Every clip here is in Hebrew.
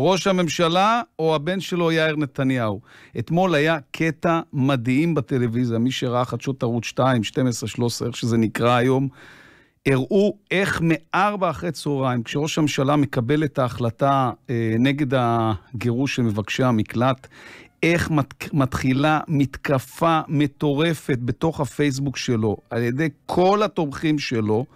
ראש הממשלה או הבן שלו יאיר נתניהו. אתמול היה קטע מדהים בטלוויזיה, מי שראה חדשות ערוץ 2, 12, 13, איך שזה נקרא היום, הראו איך מארבע אחרי צהריים, כשראש הממשלה מקבל את ההחלטה אה, נגד הגירוש של מבקשי המקלט, איך מת, מתחילה מתקפה מטורפת בתוך הפייסבוק שלו, על ידי כל התומכים שלו,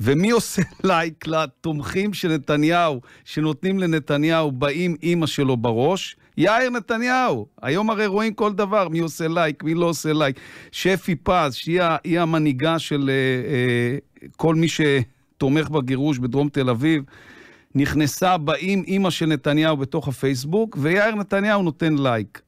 ומי עושה לייק לתומכים של נתניהו, שנותנים לנתניהו, באם אימא שלו בראש? יאיר נתניהו. היום הרי רואים כל דבר, מי עושה לייק, מי לא עושה לייק. שפי פז, שהיא המנהיגה של אה, אה, כל מי שתומך בגירוש בדרום תל אביב, נכנסה באם אימא של נתניהו בתוך הפייסבוק, ויאיר נתניהו נותן לייק.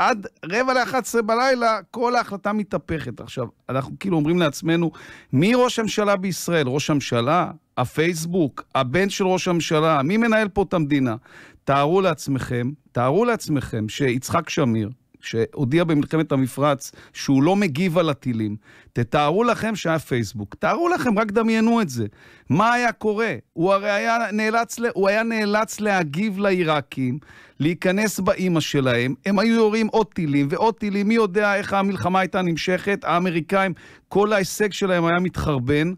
ועד רבע ל-11 בלילה כל ההחלטה מתהפכת. עכשיו, אנחנו כאילו אומרים לעצמנו, מי ראש הממשלה בישראל? ראש הממשלה? הפייסבוק? הבן של ראש הממשלה? מי מנהל פה את המדינה? תארו לעצמכם, תארו לעצמכם שיצחק שמיר, שהודיע במלחמת המפרץ שהוא לא מגיב על הטילים. תתארו לכם שהיה פייסבוק, תארו לכם, רק דמיינו את זה. מה היה קורה? הוא הרי היה נאלץ, הוא היה נאלץ להגיב לעיראקים, להיכנס באימא שלהם, הם היו יורים עוד טילים ועוד טילים, מי יודע איך המלחמה הייתה נמשכת, האמריקאים, כל ההישג שלהם היה מתחרבן.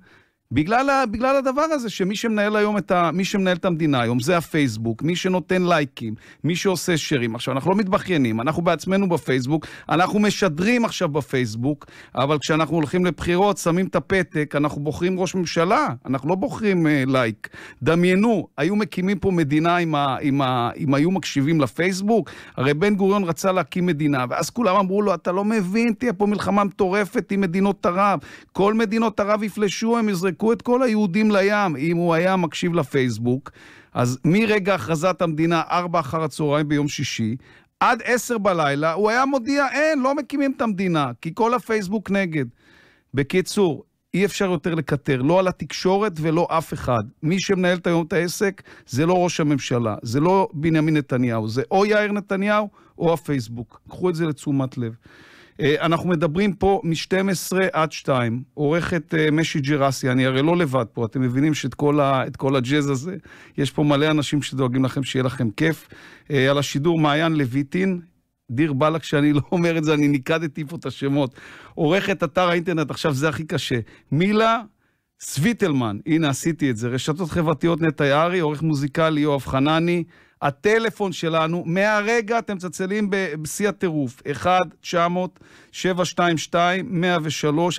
בגלל, בגלל הדבר הזה, שמי שמנהל היום את ה... מי שמנהל את המדינה היום זה הפייסבוק, מי שנותן לייקים, מי שעושה שרים. עכשיו, אנחנו לא מתבכיינים, אנחנו בעצמנו בפייסבוק, אנחנו משדרים עכשיו בפייסבוק, אבל כשאנחנו הולכים לבחירות, שמים את הפתק, אנחנו בוחרים ראש ממשלה, אנחנו לא בוחרים uh, לייק. דמיינו, היו מקימים פה מדינה אם, ה, אם, ה, אם היו מקשיבים לפייסבוק, הרי בן גוריון רצה להקים מדינה, ואז כולם אמרו לו, אתה לא מבין, תהיה פה מלחמה מטורפת עם מדינות ערב, כל מדינות ערב יפלשו, הם יזרקו יזרקו את כל היהודים לים, אם הוא היה מקשיב לפייסבוק. אז מרגע הכרזת המדינה, ארבע אחר הצהריים ביום שישי, עד עשר בלילה, הוא היה מודיע, אין, לא מקימים את המדינה, כי כל הפייסבוק נגד. בקיצור, אי אפשר יותר לקטר, לא על התקשורת ולא אף אחד. מי שמנהל היום את העסק זה לא ראש הממשלה, זה לא בנימין נתניהו, זה או יאיר נתניהו או הפייסבוק. קחו את זה לתשומת לב. אה, אנחנו מדברים פה מ-12 עד 2, עורכת אה, משי ג'רסי, אני הרי לא לבד פה, אתם מבינים שאת כל, ה, כל הג'אז הזה, יש פה מלא אנשים שדואגים לכם שיהיה לכם כיף. אה, על השידור מעיין לויטין, דיר באלק שאני לא אומר את זה, אני ניקדתי פה את השמות. עורכת אתר האינטרנט, עכשיו זה הכי קשה. מילה סוויטלמן, הנה עשיתי את זה. רשתות חברתיות נטע יערי, עורך מוזיקלי יואב חנני. הטלפון שלנו, מהרגע אתם מצלצלים בשיא הטירוף, 1-900-722-103,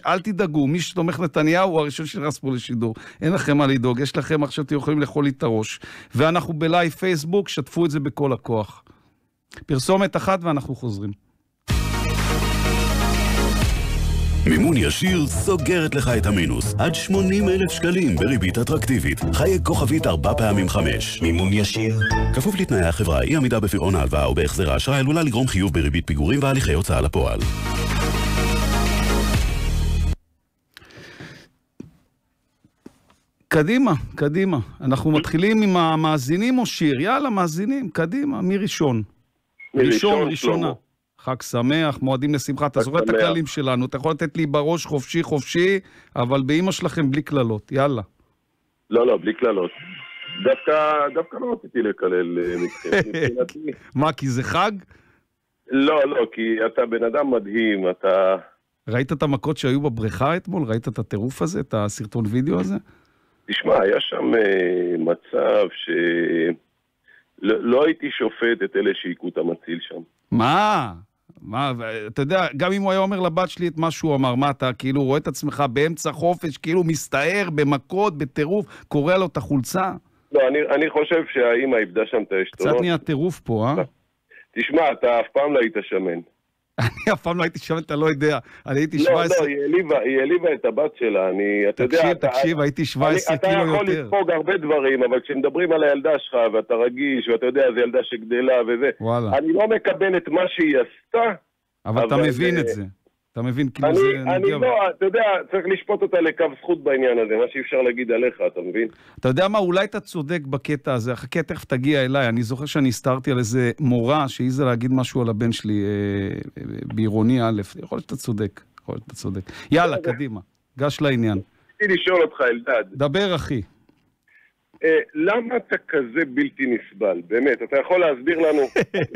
אל תדאגו, מי שתומך נתניהו הוא הראשון שנכנס פה לשידור. אין לכם מה לדאוג, יש לכם עכשיו, אתם יכולים לאכול לי את הראש. ואנחנו בלייב פייסבוק, שתפו את זה בכל הכוח. פרסומת אחת ואנחנו חוזרים. מימון ישיר סוגרת לך את המינוס. עד 80 אלף שקלים בריבית אטרקטיבית. חיי כוכבית ארבע פעמים חמש. מימון ישיר. כפוף לתנאי החברה, אי עמידה בפירעון ההלוואה או בהחזר האשראי עלולה לגרום חיוב בריבית פיגורים והליכי הוצאה לפועל. קדימה, קדימה. אנחנו מתחילים עם המאזינים או שיר? יאללה, מאזינים, קדימה, מי ראשון? ראשון, ראשונה. חג שמח, מועדים לשמחה. אתה זוכר את הכללים שלנו, אתה יכול לתת לי בראש חופשי חופשי, אבל באימא שלכם בלי קללות, יאללה. לא, לא, בלי קללות. דווקא, דווקא לא רציתי לקלל אה, מבחינתי. מה, כי זה חג? לא, לא, כי אתה בן אדם מדהים, אתה... ראית את המכות שהיו בבריכה אתמול? ראית את הטירוף הזה, את הסרטון וידאו הזה? תשמע, היה שם uh, מצב ש... לא, לא הייתי שופט את אלה שהיכו את המציל שם. מה? מה, אתה יודע, גם אם הוא היה אומר לבת שלי את מה שהוא אמר, מה אתה כאילו רואה את עצמך באמצע חופש, כאילו מסתער במכות, בטירוף, קורע לו את החולצה? לא, אני, אני חושב שהאימא איבדה שם את העשתונות. קצת נהיה טירוף פה, אה? תשמע, אתה אף פעם לא היית שמן. אני אף פעם לא הייתי שם, אתה לא יודע. אני הייתי 17... לא, לא, היא העליבה את הבת שלה, אני, אתה יודע... תקשיב, תקשיב, הייתי 17 קילו יותר. אתה יכול לספוג הרבה דברים, אבל כשמדברים על הילדה שלך, ואתה רגיש, ואתה יודע, זו ילדה שגדלה וזה, וואלה. אני לא מקבל את מה שהיא עשתה. אבל אתה מבין את זה. אתה מבין, כאילו זה נגיע... אני לא, אתה יודע, צריך לשפוט אותה לקו זכות בעניין הזה, מה שאי אפשר להגיד עליך, אתה מבין? אתה יודע מה, אולי אתה צודק בקטע הזה, חכה, תכף תגיע אליי. אני זוכר שאני הסתרתי על איזה מורה שהעיזה להגיד משהו על הבן שלי אה, אה, בעירוני א', יכול להיות שאתה צודק, יכול להיות שאתה צודק. יאללה, קדימה, גש לעניין. רציתי לשאול אותך, אלדד. דבר, אחי. אה, למה אתה כזה בלתי נסבל? באמת, אתה יכול להסביר לנו?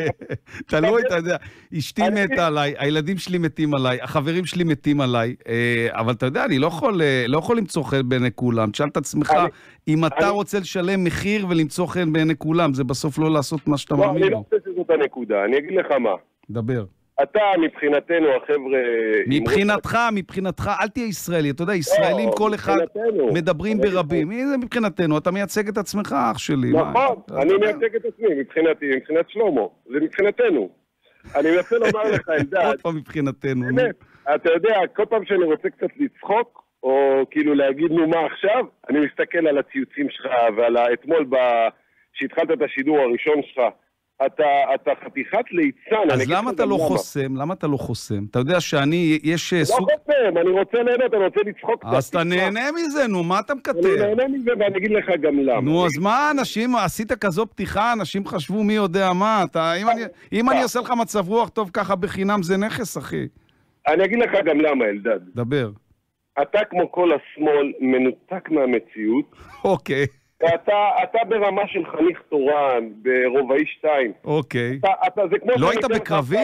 תלוי, אתה יודע, אשתי מתה עליי, הילדים שלי מתים עליי, החברים שלי מתים עליי, אה, אבל אתה יודע, אני לא יכול, אה, לא יכול למצוא חן בעיני כולם. תשאל את עצמך, אם אתה רוצה לשלם מחיר ולמצוא חן בעיני כולם, זה בסוף לא לעשות מה שאתה מאמין לו. לא, אני לא חושב שזאת הנקודה, אני אגיד לך מה. דבר. אתה, מבחינתנו, החבר'ה... מבחינתך, מבחינתך, אל תהיה ישראלי. אתה יודע, ישראלים, לא, כל אחד מדברים ברבים. מי זה מבחינתנו? אתה מייצג את עצמך, אח שלי. נכון, אני מייצג את עצמי, מבחינתי, מבחינת שלמה. זה מבחינתנו. אני מנסה לומר לך, אלדד... עוד פעם מבחינתנו. באמת, אתה יודע, כל פעם שאני רוצה קצת לצחוק, או כאילו להגיד, נו, מה עכשיו? אני מסתכל על הציוצים שלך ועל אתמול, כשהתחלת את השידור הראשון שלך. אתה, אתה חתיכת ליצן. אז למה אתה לא חוסם? למה אתה לא חוסם? אתה יודע שאני, יש לא סוג... לא חוסם, אני רוצה ליהנות, אני רוצה לצחוק קצת. אז אתה נהנה מזה, נו, מה אתה מקטר? אני נהנה מזה ואני אגיד לך גם למה. נו, אז מה אנשים, עשית כזו פתיחה, אנשים חשבו מי יודע מה, אתה, אם אני, אם אני אעשה לך מצב רוח טוב ככה בחינם, זה נכס, אחי. אני אגיד לך גם למה, אלדד. דבר. אתה כמו כל השמאל מנותק מהמציאות. אוקיי. ואתה אתה ברמה של חניך תורן, ברובעי 2. אוקיי. אתה, אתה, זה כמו לא היית בקרבי?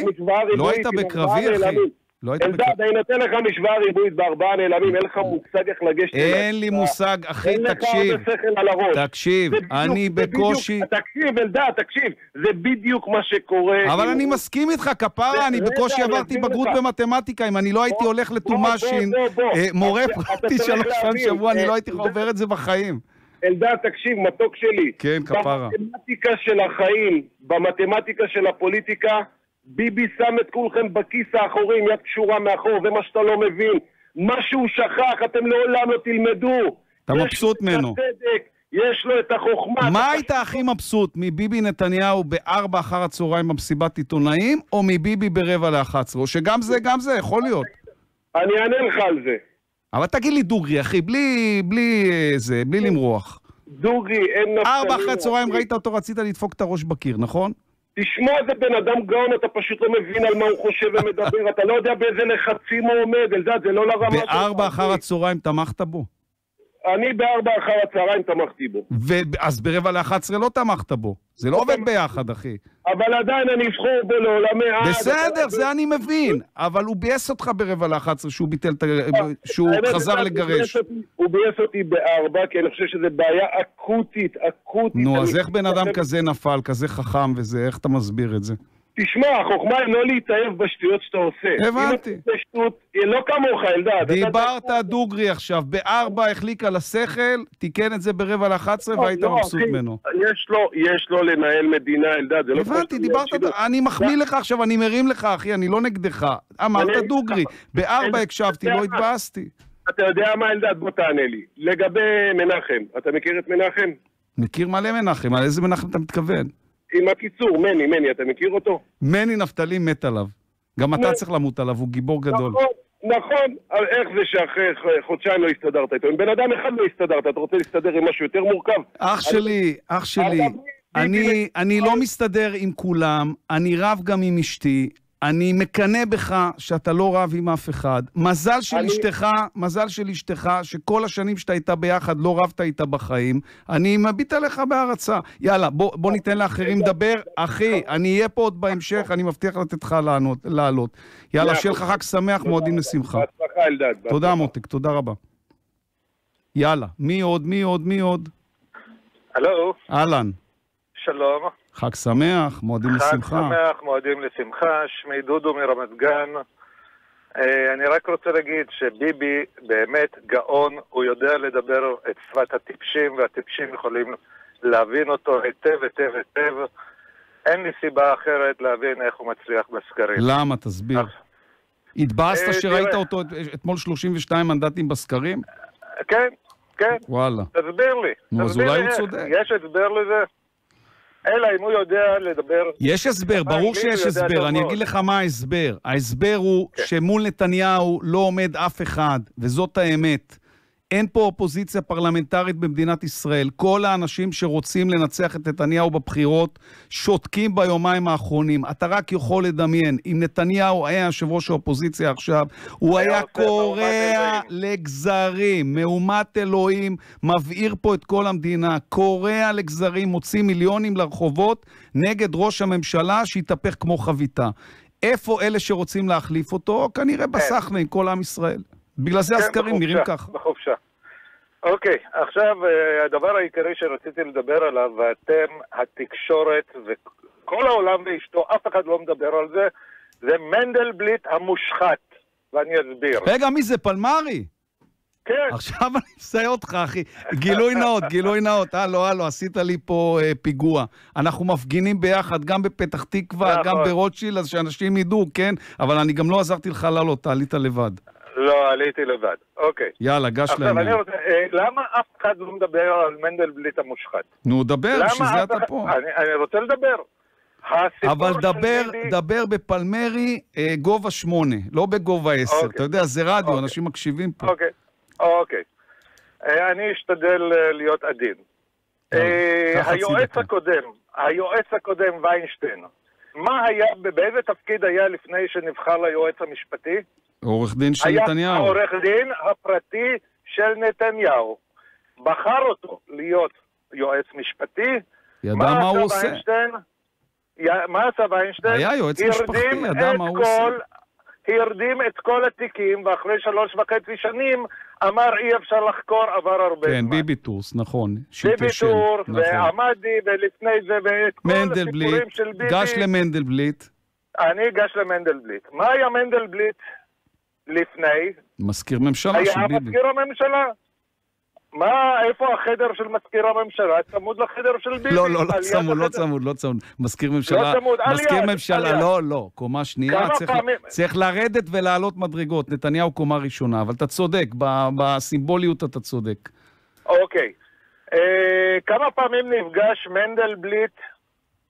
לא היית בקרבי, אחי? לא היית בקרבי. אלדד, אני נותן לך משוואה ריבועית בארבעה נעלמים, אין לך מושג איך לגשת. אין לי מושג, אחי, תקשיב. אין לך הרבה שכל על הראש. תקשיב, אני בקושי... תקשיב, אלדד, תקשיב, זה בדיוק מה שקורה. אבל אני מסכים איתך, כפרה, אני בקושי עברתי בגרות במתמטיקה. אם אני לא הייתי הולך לתומאשין, אה, מורה פרטי שלוש פעמים בשבוע, אני לא הייתי עובר את זה בחיים. אלדד, תקשיב, מתוק שלי. כן, כפרה. במתמטיקה של החיים, במתמטיקה של הפוליטיקה, ביבי שם את כולכם בכיס האחורי עם יד קשורה מאחור, זה מה שאתה לא מבין. מה שהוא שכח, אתם לעולם לא תלמדו. אתה מבסוט ממנו. יש לו את החוכמה. מה היית הכי מבסוט, מביבי נתניהו בארבע אחר הצהריים במסיבת עיתונאים, או מביבי ברבע לאחת עשרה? או שגם זה, גם זה, יכול להיות. אני אענה לך על זה. אבל תגיד לי דוגרי, אחי, בלי, בלי אה, זה, בלי למרוח. דוגרי, אין נפתלי. ארבע אחרי הצהריים ראית אותו, רצית לדפוק את הראש בקיר, נכון? תשמע, זה בן אדם גאון, אתה פשוט לא מבין על מה הוא חושב ומדבר, אתה לא יודע באיזה לחצים הוא עומד, אלדד, זה לא לרמה שלך. בארבע אחר הצהריים תמכת בו? אני בארבע אחר הצהריים תמכתי בו. אז ברבע לאחת עשרה לא תמכת בו. זה לא עובד ביחד, אחי. אבל עדיין אני אבחור בו לעולמי עד. בסדר, זה אני מבין. אבל הוא ביאס אותך ברבע לאחת עשרה, שהוא ביטל את ה... שהוא חזר לגרש. הוא ביאס אותי בארבע, כי אני חושב שזו בעיה אקוטית, אקוטית. נו, אז איך בן אדם כזה נפל, כזה חכם וזה, איך אתה מסביר את זה? תשמע, החוכמה היא לא להתאהב בשטויות שאתה עושה. הבנתי. אם אתה שטות, לא כמוך, אלדד. דיברת דוגרי עכשיו, בארבע החליק על השכל, תיקן את זה ברבע לאחת עשרה לא, והיית לא, מבסוט ממנו. יש לו, יש לו לנהל מדינה, אלדד, זה לא... הבנתי, דיברת, אני מחמיא לך עכשיו, אני מרים לך, אחי, אני לא נגדך. אמרת דוגרי, בארבע הקשבתי, לא התבאסתי. אתה יודע מה, אלדד? בוא תענה לי. לגבי מנחם, אתה מכיר את מנחם? מכיר מלא מנחם, על איזה מנחם אתה מתכוון? עם הקיצור, מני, מני, אתה מכיר אותו? מני נפתלי מת עליו. גם אתה צריך למות עליו, הוא גיבור גדול. נכון, נכון. איך זה שאחרי חודשיים לא הסתדרת איתו? עם בן אדם אחד לא הסתדרת, אתה רוצה להסתדר עם משהו יותר מורכב? אח שלי, אח שלי, אני לא מסתדר עם כולם, אני רב גם עם אשתי, אני מקנא בך שאתה לא רב עם אף אחד. מזל של אני... אשתך, מזל של אשתך, שכל השנים שאתה איתה ביחד לא רבת איתה בחיים. אני מביט עליך בהערצה. יאללה, בוא, בוא ניתן לאחרים לדבר. אחי, אני אהיה פה עוד בהמשך, אני מבטיח לתת לך לעלות. יאללה, שיהיה לך חג שמח, מועדים לשמחה. בהצלחה, אלדד. תודה, מותק, תודה רבה. יאללה, מי עוד, מי עוד, מי עוד? הלו. אהלן. שלום. חג שמח, מועדים לשמחה. חג שמח, מועדים לשמחה, שמי דודו מרמת גן. אה, אני רק רוצה להגיד שביבי באמת גאון, הוא יודע לדבר את שפת הטיפשים, והטיפשים יכולים להבין אותו היטב, היטב, היטב. אין לי סיבה אחרת להבין איך הוא מצליח בסקרים. למה? תסביר. התבאסת אה, שראית אותו אתמול 32 מנדטים בסקרים? כן, כן. וואלה. תסביר לי. נו, אז אולי הוא צודק. יש הסבר לזה? אלא אם הוא יודע לדבר... יש הסבר, ברור שיש הסבר, אני אגיד לך מה ההסבר. ההסבר הוא כן. שמול נתניהו לא עומד אף אחד, וזאת האמת. אין פה אופוזיציה פרלמנטרית במדינת ישראל. כל האנשים שרוצים לנצח את נתניהו בבחירות שותקים ביומיים האחרונים. אתה רק יכול לדמיין, אם נתניהו היה יושב ראש האופוזיציה עכשיו, הוא היה, קורע לגזרים, מהומת אלוהים, מבעיר פה את כל המדינה, קורע לגזרים, מוציא מיליונים לרחובות נגד ראש הממשלה שהתהפך כמו חביתה. איפה אלה שרוצים להחליף אותו? כנראה כן. בסחנה עם כל עם ישראל. בגלל זה כן, הסקרים נראים ככה. בחופשה. אוקיי, עכשיו אה, הדבר העיקרי שרציתי לדבר עליו, ואתם, התקשורת וכל העולם ואשתו, אף אחד לא מדבר על זה, זה מנדלבליט המושחת, ואני אסביר. רגע, מי זה? פלמרי? כן. עכשיו אני מסיים אותך, אחי. גילוי נאות, גילוי נאות. הלו, הלו, עשית לי פה אה, פיגוע. אנחנו מפגינים ביחד, גם בפתח תקווה, גם ברוטשילד, אז שאנשים ידעו, כן? אבל אני גם לא עזרתי לך לעלות, עלית לבד. לא, עליתי לבד. אוקיי. יאללה, גש לעניין. עכשיו, רוצה, אה, למה אף אחד לא מדבר על מנדלבליט המושחת? נו, דבר, בשביל זה אתה פה. אני, אני רוצה לדבר. אבל דבר, ביבי... דבר בפלמרי אה, גובה שמונה, לא בגובה עשר. אוקיי. אתה יודע, זה רדיו, אוקיי. אנשים מקשיבים פה. אוקיי, אוקיי. אה, אני אשתדל אה, להיות עדין. אה, היועץ הקודם, היועץ הקודם ויינשטיין, מה היה, באיזה תפקיד היה לפני שנבחר ליועץ המשפטי? עורך דין של היה נתניהו. היה העורך דין הפרטי של נתניהו. בחר אותו להיות יועץ משפטי. ידע מה, מה הוא עושה. ויינשטיין? מה עשה ויינשטיין? היה יועץ משפחתי, ידע מה הוא עושה. הרדים את כל התיקים, ואחרי שלוש וחצי שנים אמר אי אפשר לחקור, עבר הרבה כן, זמן. כן, ביבי טורס, נכון. ביבי טורס, נכון. ועמדי, ולפני זה, ואת כל הסיפורים של ביבי. גש למנדלבליט. אני אגש למנדלבליט. מה היה מנדלבליט לפני? מזכיר ממשלה של ביבי. היה מזכיר הממשלה. מה, איפה החדר של מזכיר הממשלה? צמוד לחדר של ביבי. לא, לא, לא צמוד, לא צמוד, לא צמוד. מזכיר ממשלה, לא צמוד, מזכיר ממשלה, לא, לא. קומה שנייה, צריך, פעמים... צריך לרדת ולעלות מדרגות. נתניהו קומה ראשונה, אבל אתה צודק, בסימבוליות אתה צודק. אוקיי. אה, כמה פעמים נפגש מנדלבליט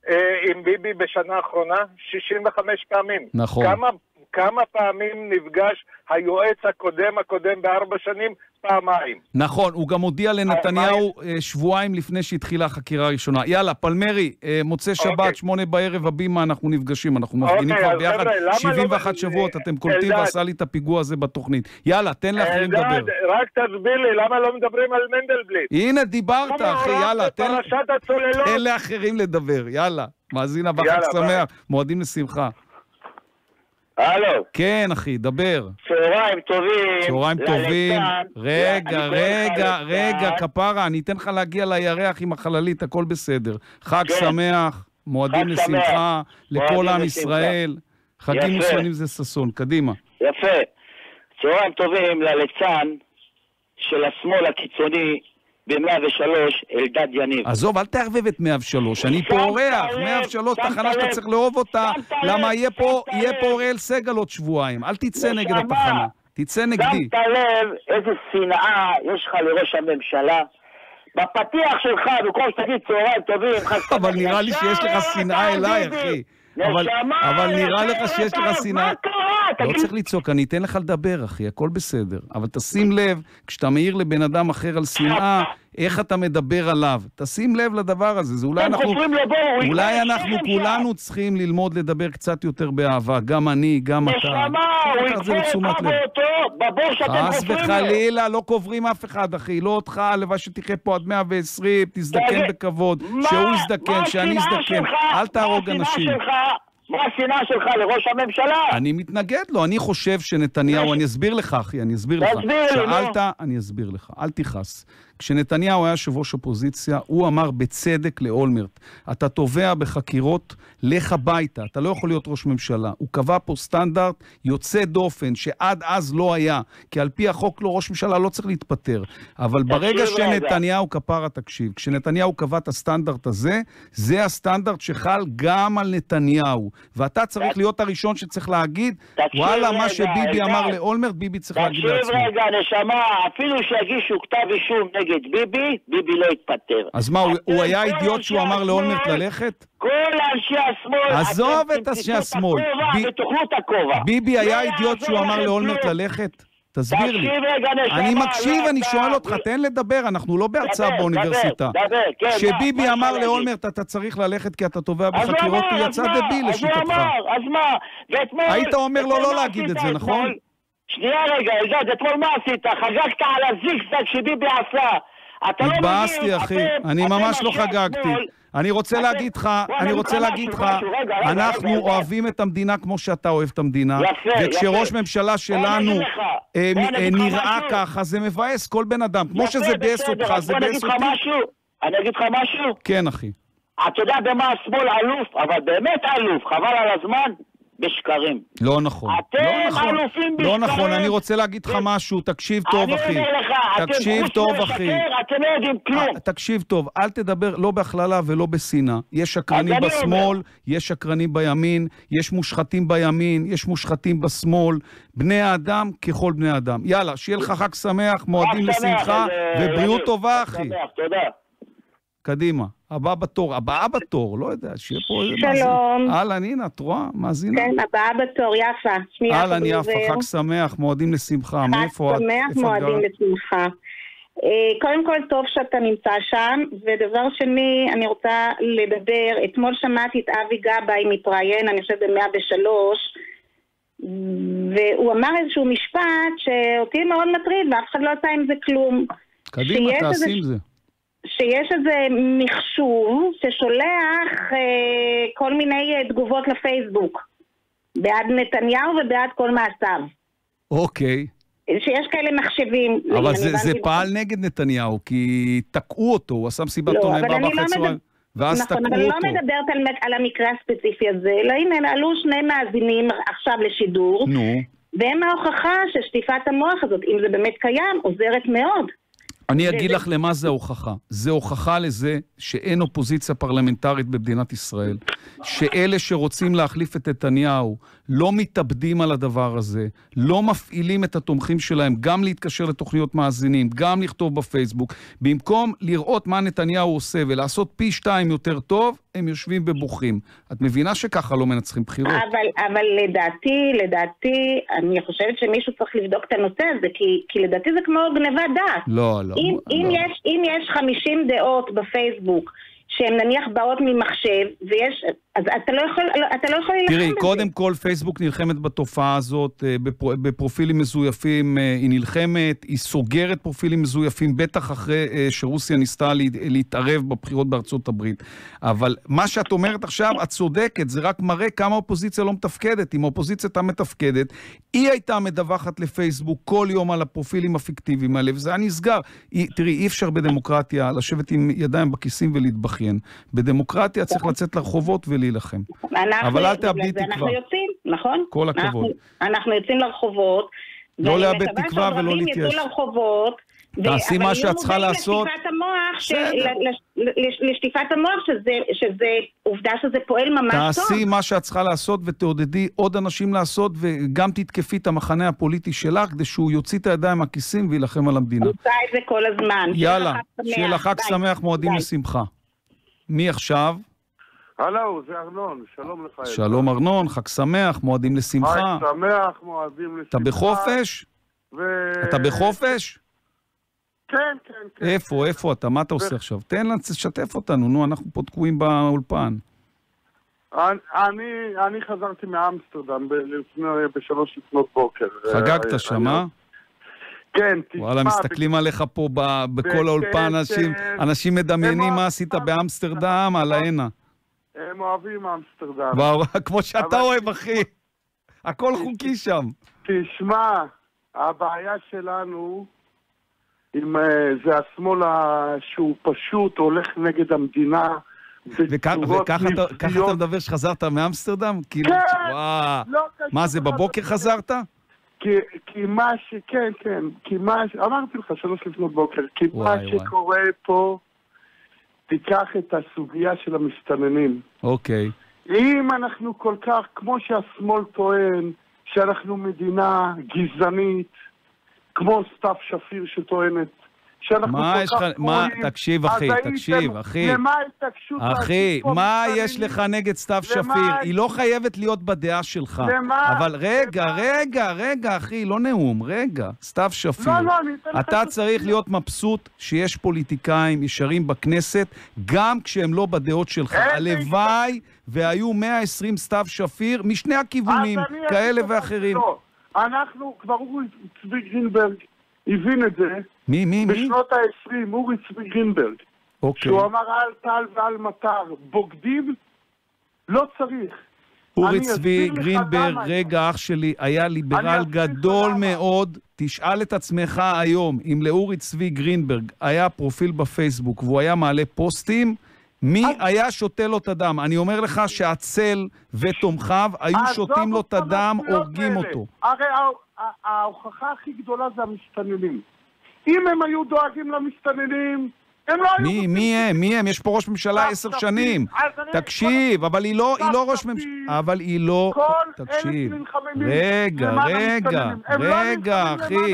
אה, עם ביבי בשנה האחרונה? 65 פעמים. נכון. כמה, כמה פעמים נפגש היועץ הקודם הקודם בארבע שנים? פעמיים. נכון, הוא גם הודיע לנתניהו אה, שבועיים לפני שהתחילה החקירה הראשונה. יאללה, פלמרי, אה, מוצא שבת, אוקיי. שמונה בערב, הבימה, אנחנו נפגשים, אנחנו מפגינים כבר ביחד 71 שבועות, אתם קולטים ועשה לי את הפיגוע הזה בתוכנית. יאללה, תן לאחרים לדבר. רק תסביר לי, למה לא מדברים על מנדלבליט? הנה, דיברת, אחי, יאללה, תן לאחרים לדבר, יאללה. מאזין הבא, חג שמח, מועדים לשמחה. הלו. כן, אחי, דבר. צהריים טובים. צהריים טובים. רגע, רגע, רגע, כפרה, אני אתן לך להגיע לירח עם החללית, הכל בסדר. חג כן. שמח, מועדים לשמחה, לכל עם ישראל. חגים מוסלמים זה ששון, קדימה. יפה. צהריים טובים לליצן של השמאל הקיצוני ב-103, אלדד יניב. עזוב, אל תערבב את 103, אני פה אורח, 103, תחנה שאתה צריך לאהוב אותה, למה? יהיה פה אוראל סגל עוד שבועיים, אל תצא נגד התחנה, תצא נגדי. שמת לב איזה שנאה יש לך לראש הממשלה? בפתיח שלך, במקום שתגיד צהריים טובים, אבל נראה לי שיש לך שנאה אליי, אחי. אבל, אבל נראה לך שיש לך שנאה... מה קרה? לא צריך לצעוק, אני אתן לך לדבר, אחי, הכל בסדר. אבל תשים לב, כשאתה מעיר לבן אדם אחר על שנאה, איך אתה מדבר עליו. תשים לב לדבר הזה, זה אולי אנחנו... אולי אנחנו כולנו צריכים ללמוד לדבר קצת יותר באהבה, גם אני, גם אתה. נשמה, הוא יקפה אותך ואותו בבור שאתם חופרים לו. חס וחלילה, לא קוברים אף אחד, אחי, לא אותך, הלוואי שתחיה פה עד 120, תזדקן בכבוד, שהוא יזדקן, שאני אזדקן, אל תהרוג אנשים. מה השנאה שלך לראש הממשלה? אני מתנגד לו, אני חושב שנתניהו, אני אסביר לך, אחי, אני אסביר לך. תסביר לי, שאלת, אני אסביר לך, אל תכעס. כשנתניהו היה יושב ראש אופוזיציה, הוא אמר בצדק לאולמרט, אתה תובע בחקירות, לך הביתה, אתה לא יכול להיות ראש ממשלה. הוא קבע פה סטנדרט יוצא דופן, שעד אז לא היה, כי על פי החוק לא, ראש ממשלה לא צריך להתפטר. אבל ברגע שנתניהו, כפרה תקשיב, כשנתניהו קבע את הסטנדרט הזה, זה הסטנדרט שחל גם על נתניהו. ואתה צריך להיות הראשון שצריך להגיד, וואלה, מה שביבי אמר לאולמרט, ביבי צריך להגיד לעצמו. תקשיב רגע, נשמה, אפילו שיגישו כתב אישום נגד נגד ביבי, ביבי לא התפטר. אז מה, הוא היה אידיוט שהוא אמר לאולמרט ללכת? כל אנשי השמאל, עזוב את אנשי השמאל. ותאכלו את הכובע. ביבי היה לא אידיוט שהוא אמר לאולמרט ללכת? תסביר לי. תקשיב רגע, נשמה. אני מקשיב, לא אני אתה. שואל אותך, תן לדבר, אנחנו לא בהרצאה באוניברסיטה. דבר, דבר, כן, כשביבי אמר? לאולמרט, אתה צריך ללכת כי אתה תובע בחקירות, הוא יצא? דביל אז הוא לשיטתך. אמר, אז מה? היית אומר לו לא להגיד את זה? נכון? שנייה רגע, אלדד, אתמול מה עשית? חגגת על הזיגזג שביבי עשה. אתה לא התבאסתי, מבין, אחי, אתם- אני ממש לא חגגתי. אני רוצה להגיד לך, אני רוצה להגיד לך, אנחנו. אוהבים את המדינה כמו שאתה אוהב את המדינה, יפה, וכשראש יפה. ממשלה שלנו אה, אה, נראה. ככה, זה מבאס כל בן אדם. כמו שזה ביאס אותך, זה ביאס אותי. אני אגיד לך משהו. כן, אחי. אתה יודע במה השמאל אלוף, אבל באמת אלוף, חבל על הזמן, בשקרים. לא נכון. אתם לא נכון. אלופים לא בשקרים. נכון, אני רוצה להגיד לך משהו, תקשיב טוב, אני אחי. אומר לך, תקשיב אתם טוב, אחי. אתם לא יודעים כלום. אה, תקשיב טוב, אל תדבר לא בהכללה ולא בשנאה. יש שקרנים אני בשמאל, אומר. יש שקרנים בימין, יש מושחתים בימין, יש מושחתים בשמאל. בני האדם ככל בני אדם. יאללה, שיהיה לך חג שמח, מועדים לשמחה, איזה- ובריאות טובה, אחי. שמח, תודה. קדימה. הבאה בתור, הבאה בתור, לא יודע, שיהיה פה... איזה שלום. מאזין. אהלן, הנה, את רואה? מאזינה. כן, הבאה בתור, יפה. אהלן, יפה. חג שמח, מועדים לשמחה. חג מאיפה את? שמח, איפה את מועדים? לשמחה. אה, קודם כל, טוב שאתה נמצא שם, ודבר שני, אני רוצה לדבר, אתמול שמעתי את אבי גבאי מתראיין, אני חושבת ב-103, והוא אמר איזשהו משפט שאותי מאוד מטריד, ואף אחד לא עשה עם זה כלום. קדימה, תעשי עם זה. שיש איזה מחשוב ששולח אה, כל מיני אה, תגובות לפייסבוק, בעד נתניהו ובעד כל מעשיו. אוקיי. שיש כאלה מחשבים. אבל זה, זה הבנתי- פעל נגד נתניהו, כי תקעו אותו, הוא עשה מסיבת לא, עיתונאים בארבע לא וחצי מדבר- צהריים, ואז נכון, תקעו אבל אני אותו. לא מדברת על, על המקרה הספציפי הזה, אלא הנה, עלו שני מאזינים עכשיו לשידור, נו, והם ההוכחה ששטיפת המוח הזאת, אם זה באמת קיים, עוזרת מאוד. אני אגיד זה- לך למה זה ההוכחה. זה הוכחה לזה שאין אופוזיציה פרלמנטרית במדינת ישראל. שאלה שרוצים להחליף את נתניהו לא מתאבדים על הדבר הזה, לא מפעילים את התומכים שלהם גם להתקשר לתוכניות מאזינים, גם לכתוב בפייסבוק. במקום לראות מה נתניהו עושה ולעשות פי שתיים יותר טוב, הם יושבים ובוכים. את מבינה שככה לא מנצחים בחירות? אבל, אבל לדעתי, לדעתי, אני חושבת שמישהו צריך לבדוק את הנושא הזה, כי, כי לדעתי זה כמו גניבת דעת. לא, לא. אם, אם, לא. יש, אם יש 50 דעות בפייסבוק, שהן נניח באות ממחשב, ויש, אז אתה לא יכול, אתה לא יכול להילחם תראי, בזה. קודם כל פייסבוק נלחמת בתופעה הזאת, אה, בפר- בפרופילים מזויפים אה, היא נלחמת, היא סוגרת פרופילים מזויפים, בטח אחרי אה, שרוסיה ניסתה לה- להתערב בבחירות בארצות הברית. אבל מה שאת אומרת עכשיו, את צודקת, זה רק מראה כמה האופוזיציה לא מתפקדת. אם האופוזיציה הייתה מתפקדת, היא הייתה מדווחת לפייסבוק כל יום על הפרופילים הפיקטיביים האלה, וזה היה נסגר. היא, תראי, אי אפשר בדמוקרטיה לשבת עם ידיים בכיסים ולהתבכיין. בדמוקרטיה צריך לצאת לרחובות ולהילחם. אנחנו, אבל אל תאבדי זה אנחנו תקווה. יוצאים, נכון? כל הכבוד. אנחנו, אנחנו יוצאים לרחובות. לא לאבד תקווה ולא להתייאש. תעשי מה שאת צריכה לעשות. לשטיפת המוח, שזה, שזה עובדה שזה פועל ממש טוב. תעשי מה שאת צריכה לעשות ותעודדי עוד אנשים לעשות, וגם תתקפי את המחנה הפוליטי שלך, כדי שהוא יוציא את הידיים מהכיסים ויילחם על המדינה. אני עושה את זה כל הזמן. יאללה, שיהיה לך חג. שמח, מועדים. לשמחה. מי עכשיו? הלו, זה ארנון, שלום לך. שלום ארנון, חג שמח, מועדים לשמחה. חג שמח, מועדים לשמחה. אתה בחופש? ו... אתה בחופש? כן, כן, כן. איפה, איפה אתה? מה אתה עושה עכשיו? תן לה, תשתף אותנו, נו, אנחנו פה תקועים באולפן. אני, אני, אני חזרתי מאמסטרדם ב- לפני, בשלוש לפנות בוקר. חגגת אה, שם, אה? כן, תשמע. וואלה, מסתכלים עליך פה ב- בכל האולפן, אנשים- אנשים מדמיינים מה עשית באמסטרדם, על ההנה. הם אוהבים אמסטרדם. וואו, כמו שאתה אוהב, אחי. הכל חוקי שם. תשמע, הבעיה שלנו עם, אה, זה השמאל שהוא פשוט הולך נגד המדינה. וככה אתה- מדבר שחזרת מאמסטרדם? כאילו, כן. וואו. לא מה זה, בבוקר. חזרת? כי, מה ש... כן, כן. כי מה ש... אמרתי לך, שלוש לפנות בוקר. כי מה. שקורה פה, תיקח את הסוגיה של המסתננים. אוקיי. אם אנחנו כל כך, כמו שהשמאל טוען, שאנחנו מדינה גזענית, כמו סתיו שפיר שטוענת שאנחנו מה כל יש כך לך, מה, גרועים, תקשיב אחי, תקשיב, אחי. למה ההתעקשות אחי, מה? יש לך נגד סתיו שפיר? היא לא חייבת להיות בדעה שלך. למה- אבל רגע, רגע, רגע, אחי, לא נאום, רגע. סתיו שפיר. לא, לא, אני אתן לך אתה את צריך. להיות מבסוט שיש פוליטיקאים ישרים בכנסת, גם כשהם לא בדעות שלך. הלוואי והיו 120 סתיו שפיר משני הכיוונים, כאלה ואחרים. אנחנו, כבר אורי צבי גרינברג הבין את זה מי, מי, מי? בשנות ה-20, אורי צבי גרינברג, אוקיי. שהוא אמר על טל ועל מטר, בוגדים לא צריך. אורי צבי גרינברג. רגע, אח שלי, היה ליברל גדול. מאוד. תשאל את עצמך היום, אם לאורי צבי גרינברג היה פרופיל בפייסבוק והוא היה מעלה פוסטים, מי אז- היה שותה לו את הדם? אני אומר לך שהצל ותומכיו היו שותים לו את הדם, הורגים. אותו. הרי ההוכחה הכי גדולה זה המסתננים. אם הם היו דואגים למסתננים, הם לא היו... מי, רוצים מי הם? מי הם? יש פה ראש ממשלה עשר. שנים. תקשיב, אבל היא לא, היא לא ראש. ממשלה. אבל היא לא... כל תקשיב. רגע, רגע, לא רגע, אחי.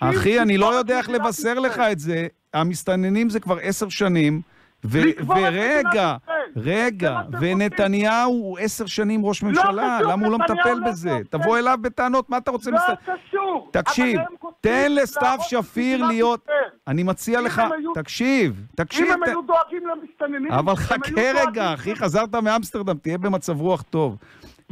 אחי, אני לא יודע איך לבשר. לך את זה. המסתננים זה כבר עשר שנים. ו- ורגע. רגע, ונתניהו הוא עשר שנים ראש ממשלה, קשור, למה הוא לא מטפל לא בזה? עושה. תבוא אליו בטענות, מה אתה רוצה? לא מסת- קשור. תקשיב, תן לסתיו שפיר להיות... אני מציע לך, תקשיב, תקשיב. אם הם היו דואגים למסתננים... אבל חכה רגע, אחי, חזרת מאמסטרדם, תהיה במצב רוח טוב.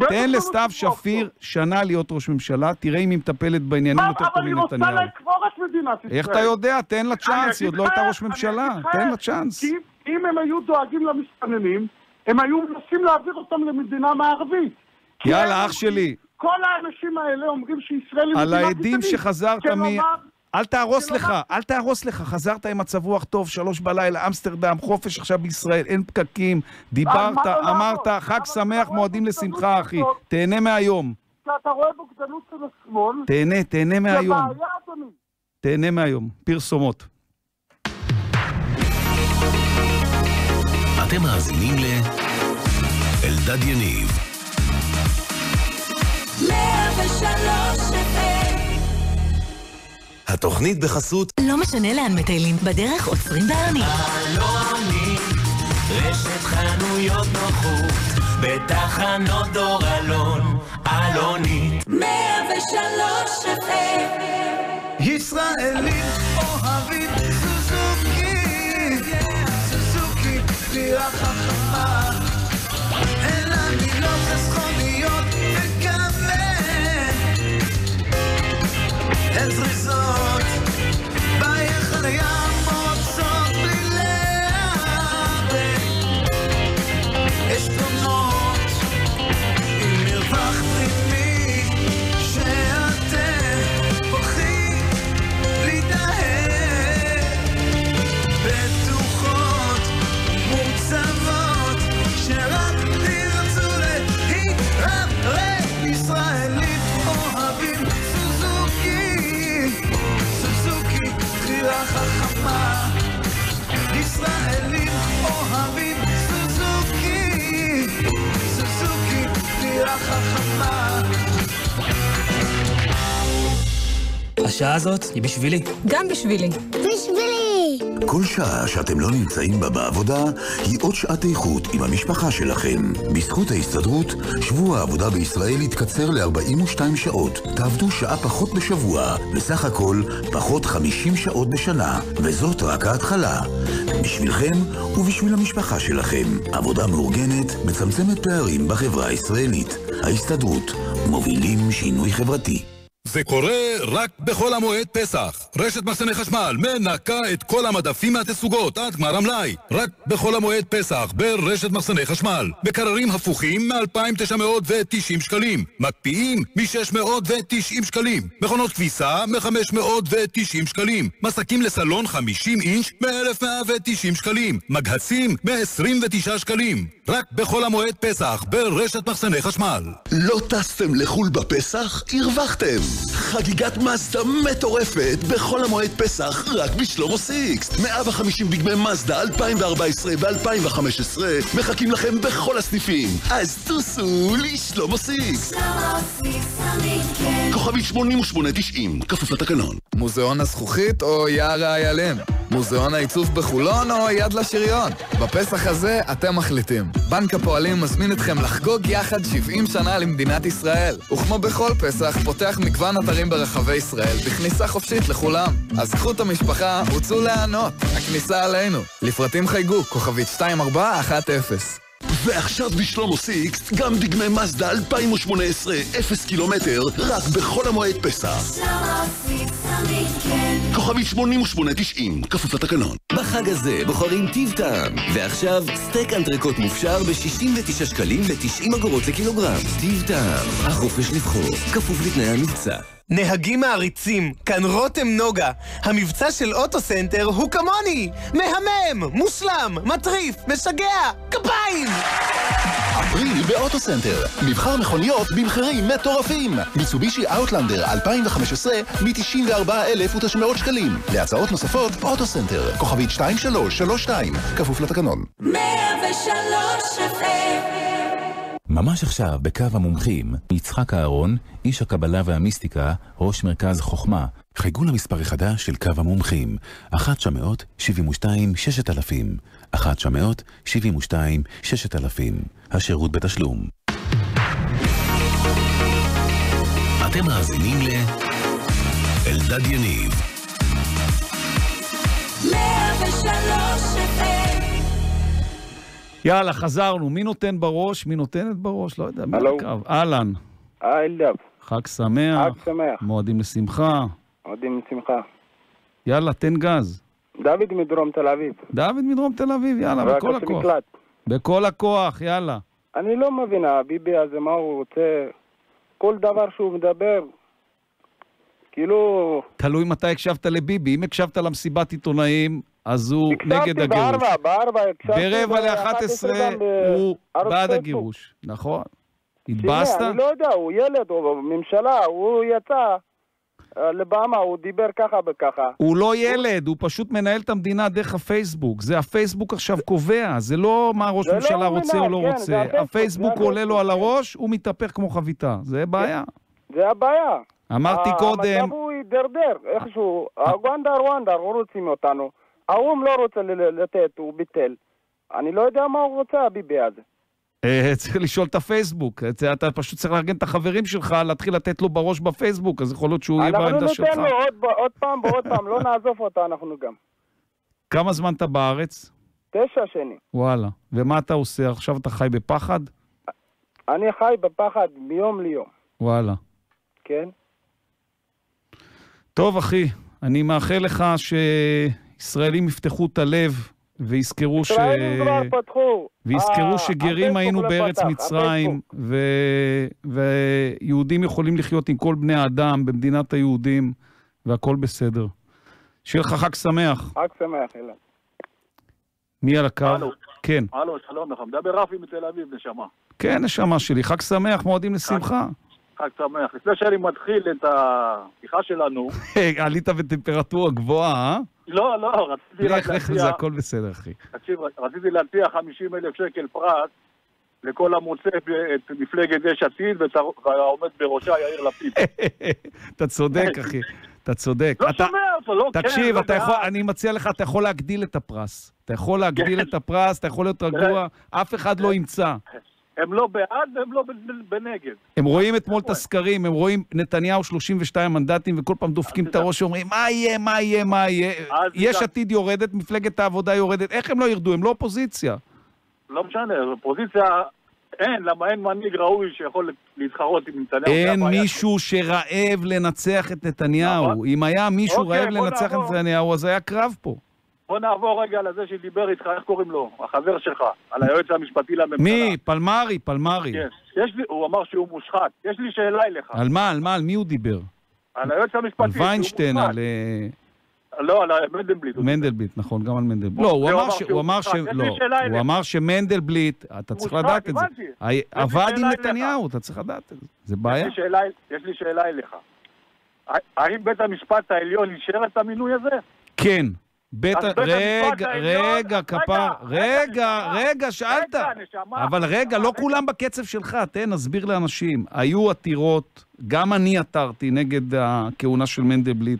תן לא לסתיו שפיר. שנה להיות ראש ממשלה, תראה אם היא מטפלת בעניינים יותר טוב אבל היא רוצה מנתניהו. לקבור את מדינת ישראל. איך אתה יודע? תן לה צ'אנס, היא עוד לא הייתה ראש ממשלה. תן לה צ'אנס. אם הם היו דואגים למסתננים, הם היו מנסים להעביר אותם למדינה מערבית. יאללה, אח שלי, כל האנשים האלה אומרים שישראל היא על מדינה העדים גזענית. שחזרת מ... אל תהרוס לך, אל תהרוס לך, חזרת עם מצב רוח טוב, שלוש בלילה, אמסטרדם, חופש עכשיו בישראל, אין פקקים, דיברת? אמרת, חג אתה שמח, מועדים לשמחה, אחי. תהנה מהיום, כשאתה רואה בוגדנות של השמאל, תהנה, תהנה זה מהיום, בעיה, אדוני. תהנה מהיום. פרסומות. אתם מאזינים ל... אלדד יניב. התוכנית בחסות לא משנה לאן מטיילים, בדרך עוצרים באלונית. אלוני, רשת חנויות נוחות, בתחנות דור אלון, אלונית. 103 ישראלים בירה השעה הזאת היא בשבילי. גם בשבילי. כל שעה שאתם לא נמצאים בה בעבודה, היא עוד שעת איכות עם המשפחה שלכם. בזכות ההסתדרות, שבוע העבודה בישראל יתקצר ל-42 שעות. תעבדו שעה פחות בשבוע, בסך הכל פחות 50 שעות בשנה, וזאת רק ההתחלה. בשבילכם ובשביל המשפחה שלכם. עבודה מאורגנת מצמצמת פערים בחברה הישראלית. ההסתדרות, מובילים שינוי חברתי. זה קורה רק בחול המועד פסח. רשת מחסני חשמל מנקה את כל המדפים מהתסוגות עד גמר המלאי. רק בחול המועד פסח ברשת מחסני חשמל. מקררים הפוכים מ-2,990 שקלים. מקפיאים מ-690 שקלים. מכונות כביסה מ-590 שקלים. מסקים לסלון 50 אינץ' מ-1,190 שקלים. מגהצים מ-29 שקלים. רק בחול המועד פסח ברשת מחסני חשמל. לא טסתם לחו"ל בפסח? הרווחתם! חגיגת מאזדה מטורפת. בחול המועד פסח רק בשלמה סיקסט. 150 דגמי מזדה 2014 ו-2015 מחכים לכם בכל הסניפים. אז טוסו לשלמה סיקסט. כוכבית 8890, כפוף לתקנון. מוזיאון הזכוכית או יער האיילים? מוזיאון העיצוב בחולון או יד לשריון? בפסח הזה אתם מחליטים. בנק הפועלים מזמין אתכם לחגוג יחד 70 שנה למדינת ישראל. וכמו בכל פסח, פותח מגוון אתרים ברחבי ישראל, בכניסה חופשית לכולם. אז קחו את המשפחה וצאו ליהנות. הכניסה עלינו. לפרטים חייגו, כוכבית 2410. ועכשיו בשלמה סיקסט, גם דגמי מזדה 2018, 0 קילומטר, רק בחול המועד פסח. כוכבית 8890, כפוף לתקנון. בחג הזה בוחרים טיב טעם. ועכשיו, סטייק אנטרקוט מופשר ב-69 שקלים ו-90 אגורות לקילוגרם. טיב טעם, החופש לבחור, כפוף לתנאי המבצע. נהגים מעריצים, כאן רותם נוגה. המבצע של אוטוסנטר הוא כמוני! מהמם, מושלם, מטריף, משגע, כפיים! אפריל באוטוסנטר, מבחר מכוניות במחירים מטורפים. מיצובישי אאוטלנדר 2015 מ-94,900 שקלים. להצעות נוספות, אוטוסנטר, כוכבית 2332, כפוף לתקנון. 103 FM ממש עכשיו, בקו המומחים, יצחק אהרון, איש הקבלה והמיסטיקה, ראש מרכז חוכמה. חייגו למספר החדש של קו המומחים, 1-972-6000, 1-972-6000, השירות בתשלום. אתם מאזינים ל... אלדד יניב. 103 FM יאללה, חזרנו. מי נותן בראש? מי נותנת בראש? לא יודע. מי. הקו? אהלן. אה, אלדב. חג שמח. חג שמח. מועדים לשמחה. מועדים לשמחה. יאללה, תן גז. דוד מדרום תל אביב. דוד מדרום תל אביב, יאללה, בכל הכוח. מקלט. בכל הכוח, יאללה. אני לא מבין, הביבי הזה, מה הוא רוצה? כל דבר שהוא מדבר, כאילו... תלוי מתי הקשבת לביבי. אם הקשבת למסיבת עיתונאים, אז הוא נגד הקשבתי הגירוש. בארבע, בארבע הקשבתי. ברבע ב- ל-11 גם בערוץ הוא בעד. הגירוש, נכון? התבאסת? אני לא יודע, הוא ילד, הוא בממשלה, הוא יצא לבמה, הוא דיבר ככה וככה. הוא לא ילד, הוא פשוט מנהל את המדינה דרך הפייסבוק. זה הפייסבוק עכשיו קובע, זה לא מה ראש לא ממשלה רוצה או לא כן, רוצה. הפייסבוק, עולה לו על הראש, הוא מתהפך כמו חביתה. זה בעיה. זה הבעיה. אמרתי קודם, המצב הוא הידרדר, איכשהו. הוונדר וונדר, הוא רוצים אותנו. האו"ם לא רוצה לתת, הוא ביטל. אני לא יודע מה הוא רוצה, הביבי הזה. אה, צריך לשאול את הפייסבוק. אתה פשוט צריך לארגן את החברים שלך, להתחיל לתת לו בראש בפייסבוק, אז יכול להיות שהוא יהיה אנחנו בעמדה שלך. ניתן לו עוד, עוד פעם ועוד פעם, לא נעזוב אותה אנחנו גם. כמה זמן אתה בארץ? תשע שנים. וואלה. ומה אתה עושה? עכשיו אתה חי בפחד? אני חי בפחד מיום ליום, וואלה. כן? טוב, אחי, אני מאחל לך שישראלים יפתחו את הלב ויזכרו ש... ישראלים כבר פתחו. ויזכרו אה, שגרים היינו בארץ פתח, מצרים, ו... ויהודים יכולים לחיות עם כל בני האדם במדינת היהודים, והכל בסדר. שיהיה לך חג שמח. חג שמח, אילן. מי על הקו? הלו. כן. הלו, שלום לך. מדבר רפי מתל אביב, נשמה. כן, נשמה שלי, חג שמח, מועדים לשמחה. חג שמח. לפני שאני מתחיל את השיחה שלנו, עלית בטמפרטורה גבוהה, אה? לא, לא, רציתי רק לך, לך, להציע, זה הכל בסדר, אחי. תקשיב, רציתי להציע 50 אלף שקל פרס לכל המוצא את מפלגת יש עתיד והעומד בראשה יאיר לפיד. אתה צודק, אחי. אתה צודק. לא אתה- שומע אותו, לא כן, תקשיב, לא אתה יכול. אני מציע לך, אתה יכול להגדיל את הפרס. אתה יכול להגדיל כן. את הפרס, אתה יכול להיות רגוע, אף אחד לא ימצא. הם לא בעד והם לא בנ- בנגד. הם רואים אתמול את הסקרים, הם רואים נתניהו 32 מנדטים, וכל פעם דופקים את הראש ואומרים, מה יהיה, מה יהיה, מה יהיה. יש עתיד יורדת, מפלגת העבודה יורדת, איך הם לא ירדו? הם לא אופוזיציה. לא משנה, אופוזיציה אין, למה אין מנהיג ראוי שיכול להתחרות עם נתניהו. אין מישהו שרעב לנצח את נתניהו. אם היה מישהו אוקיי, רעב לנצח את. נתניהו, אז היה קרב פה. בוא נעבור רגע לזה שדיבר איתך, איך קוראים לו? החבר שלך, על היועץ המשפטי לממשלה. מי? פלמרי, פלמרי. כן. יש לי, הוא אמר שהוא מושחת. יש לי שאלה אליך. על מה, על מה, על מי הוא דיבר? על היועץ המשפטי. על ויינשטיין, מושחת. על אה, לא, על מנדלבליט. מנדלבליט, נכון, גם על מנדלבליט. לא, הוא אמר ש... שהוא הוא אמר מושחת. ש... לא, הוא. אמר שמנדלבליט, אתה צריך לדעת את זה. עבד עם. נתניהו, אתה צריך לדעת את זה. זה בעיה. יש לי שאלה אליך. האם בית המשפט העליון אישר את המינוי הזה? כן. בית... רגע, המשפט העליון- רגע, כפר, רגע, רגע, שאלת. אבל רגע, לא כולם בקצב שלך, תן, נסביר לאנשים. היו עתירות, גם אני עתרתי נגד הכהונה של מנדלבליט,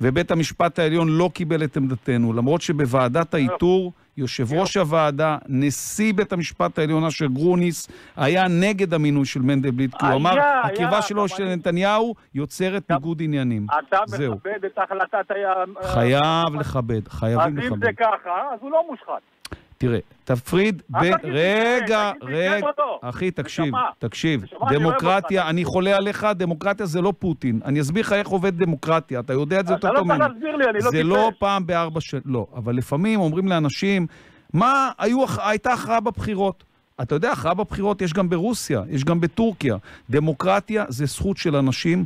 ובית המשפט העליון לא קיבל את עמדתנו, למרות שבוועדת האיתור, יושב ראש הוועדה, נשיא בית המשפט העליון אשר גרוניס, היה נגד המינוי של מנדלבליט, כי הוא אמר, הקיבה שלו של נתניהו יוצרת ניגוד עניינים. אתה. מכבד את החלטת ה... חייב לכבד, אז חייבים אם לכבד. זה ככה, אז הוא לא מושחת. תראה, תפריד בין... לי רגע, רגע, לא. אחי, תקשיב, תקשיב. דמוקרטיה. אני חולה עליך, דמוקרטיה זה לא פוטין. אני אסביר לך איך עובד דמוקרטיה, אתה יודע את זה אתה יותר לא טוב צריך ממני. להסביר לי, אני לא זה לא טיפש. פעם בארבע שנים, לא. אבל לפעמים אומרים לאנשים, מה, הייתה הכרעה בבחירות. אתה יודע, הכרעה בבחירות יש גם ברוסיה, יש גם בטורקיה. דמוקרטיה זה זכות של אנשים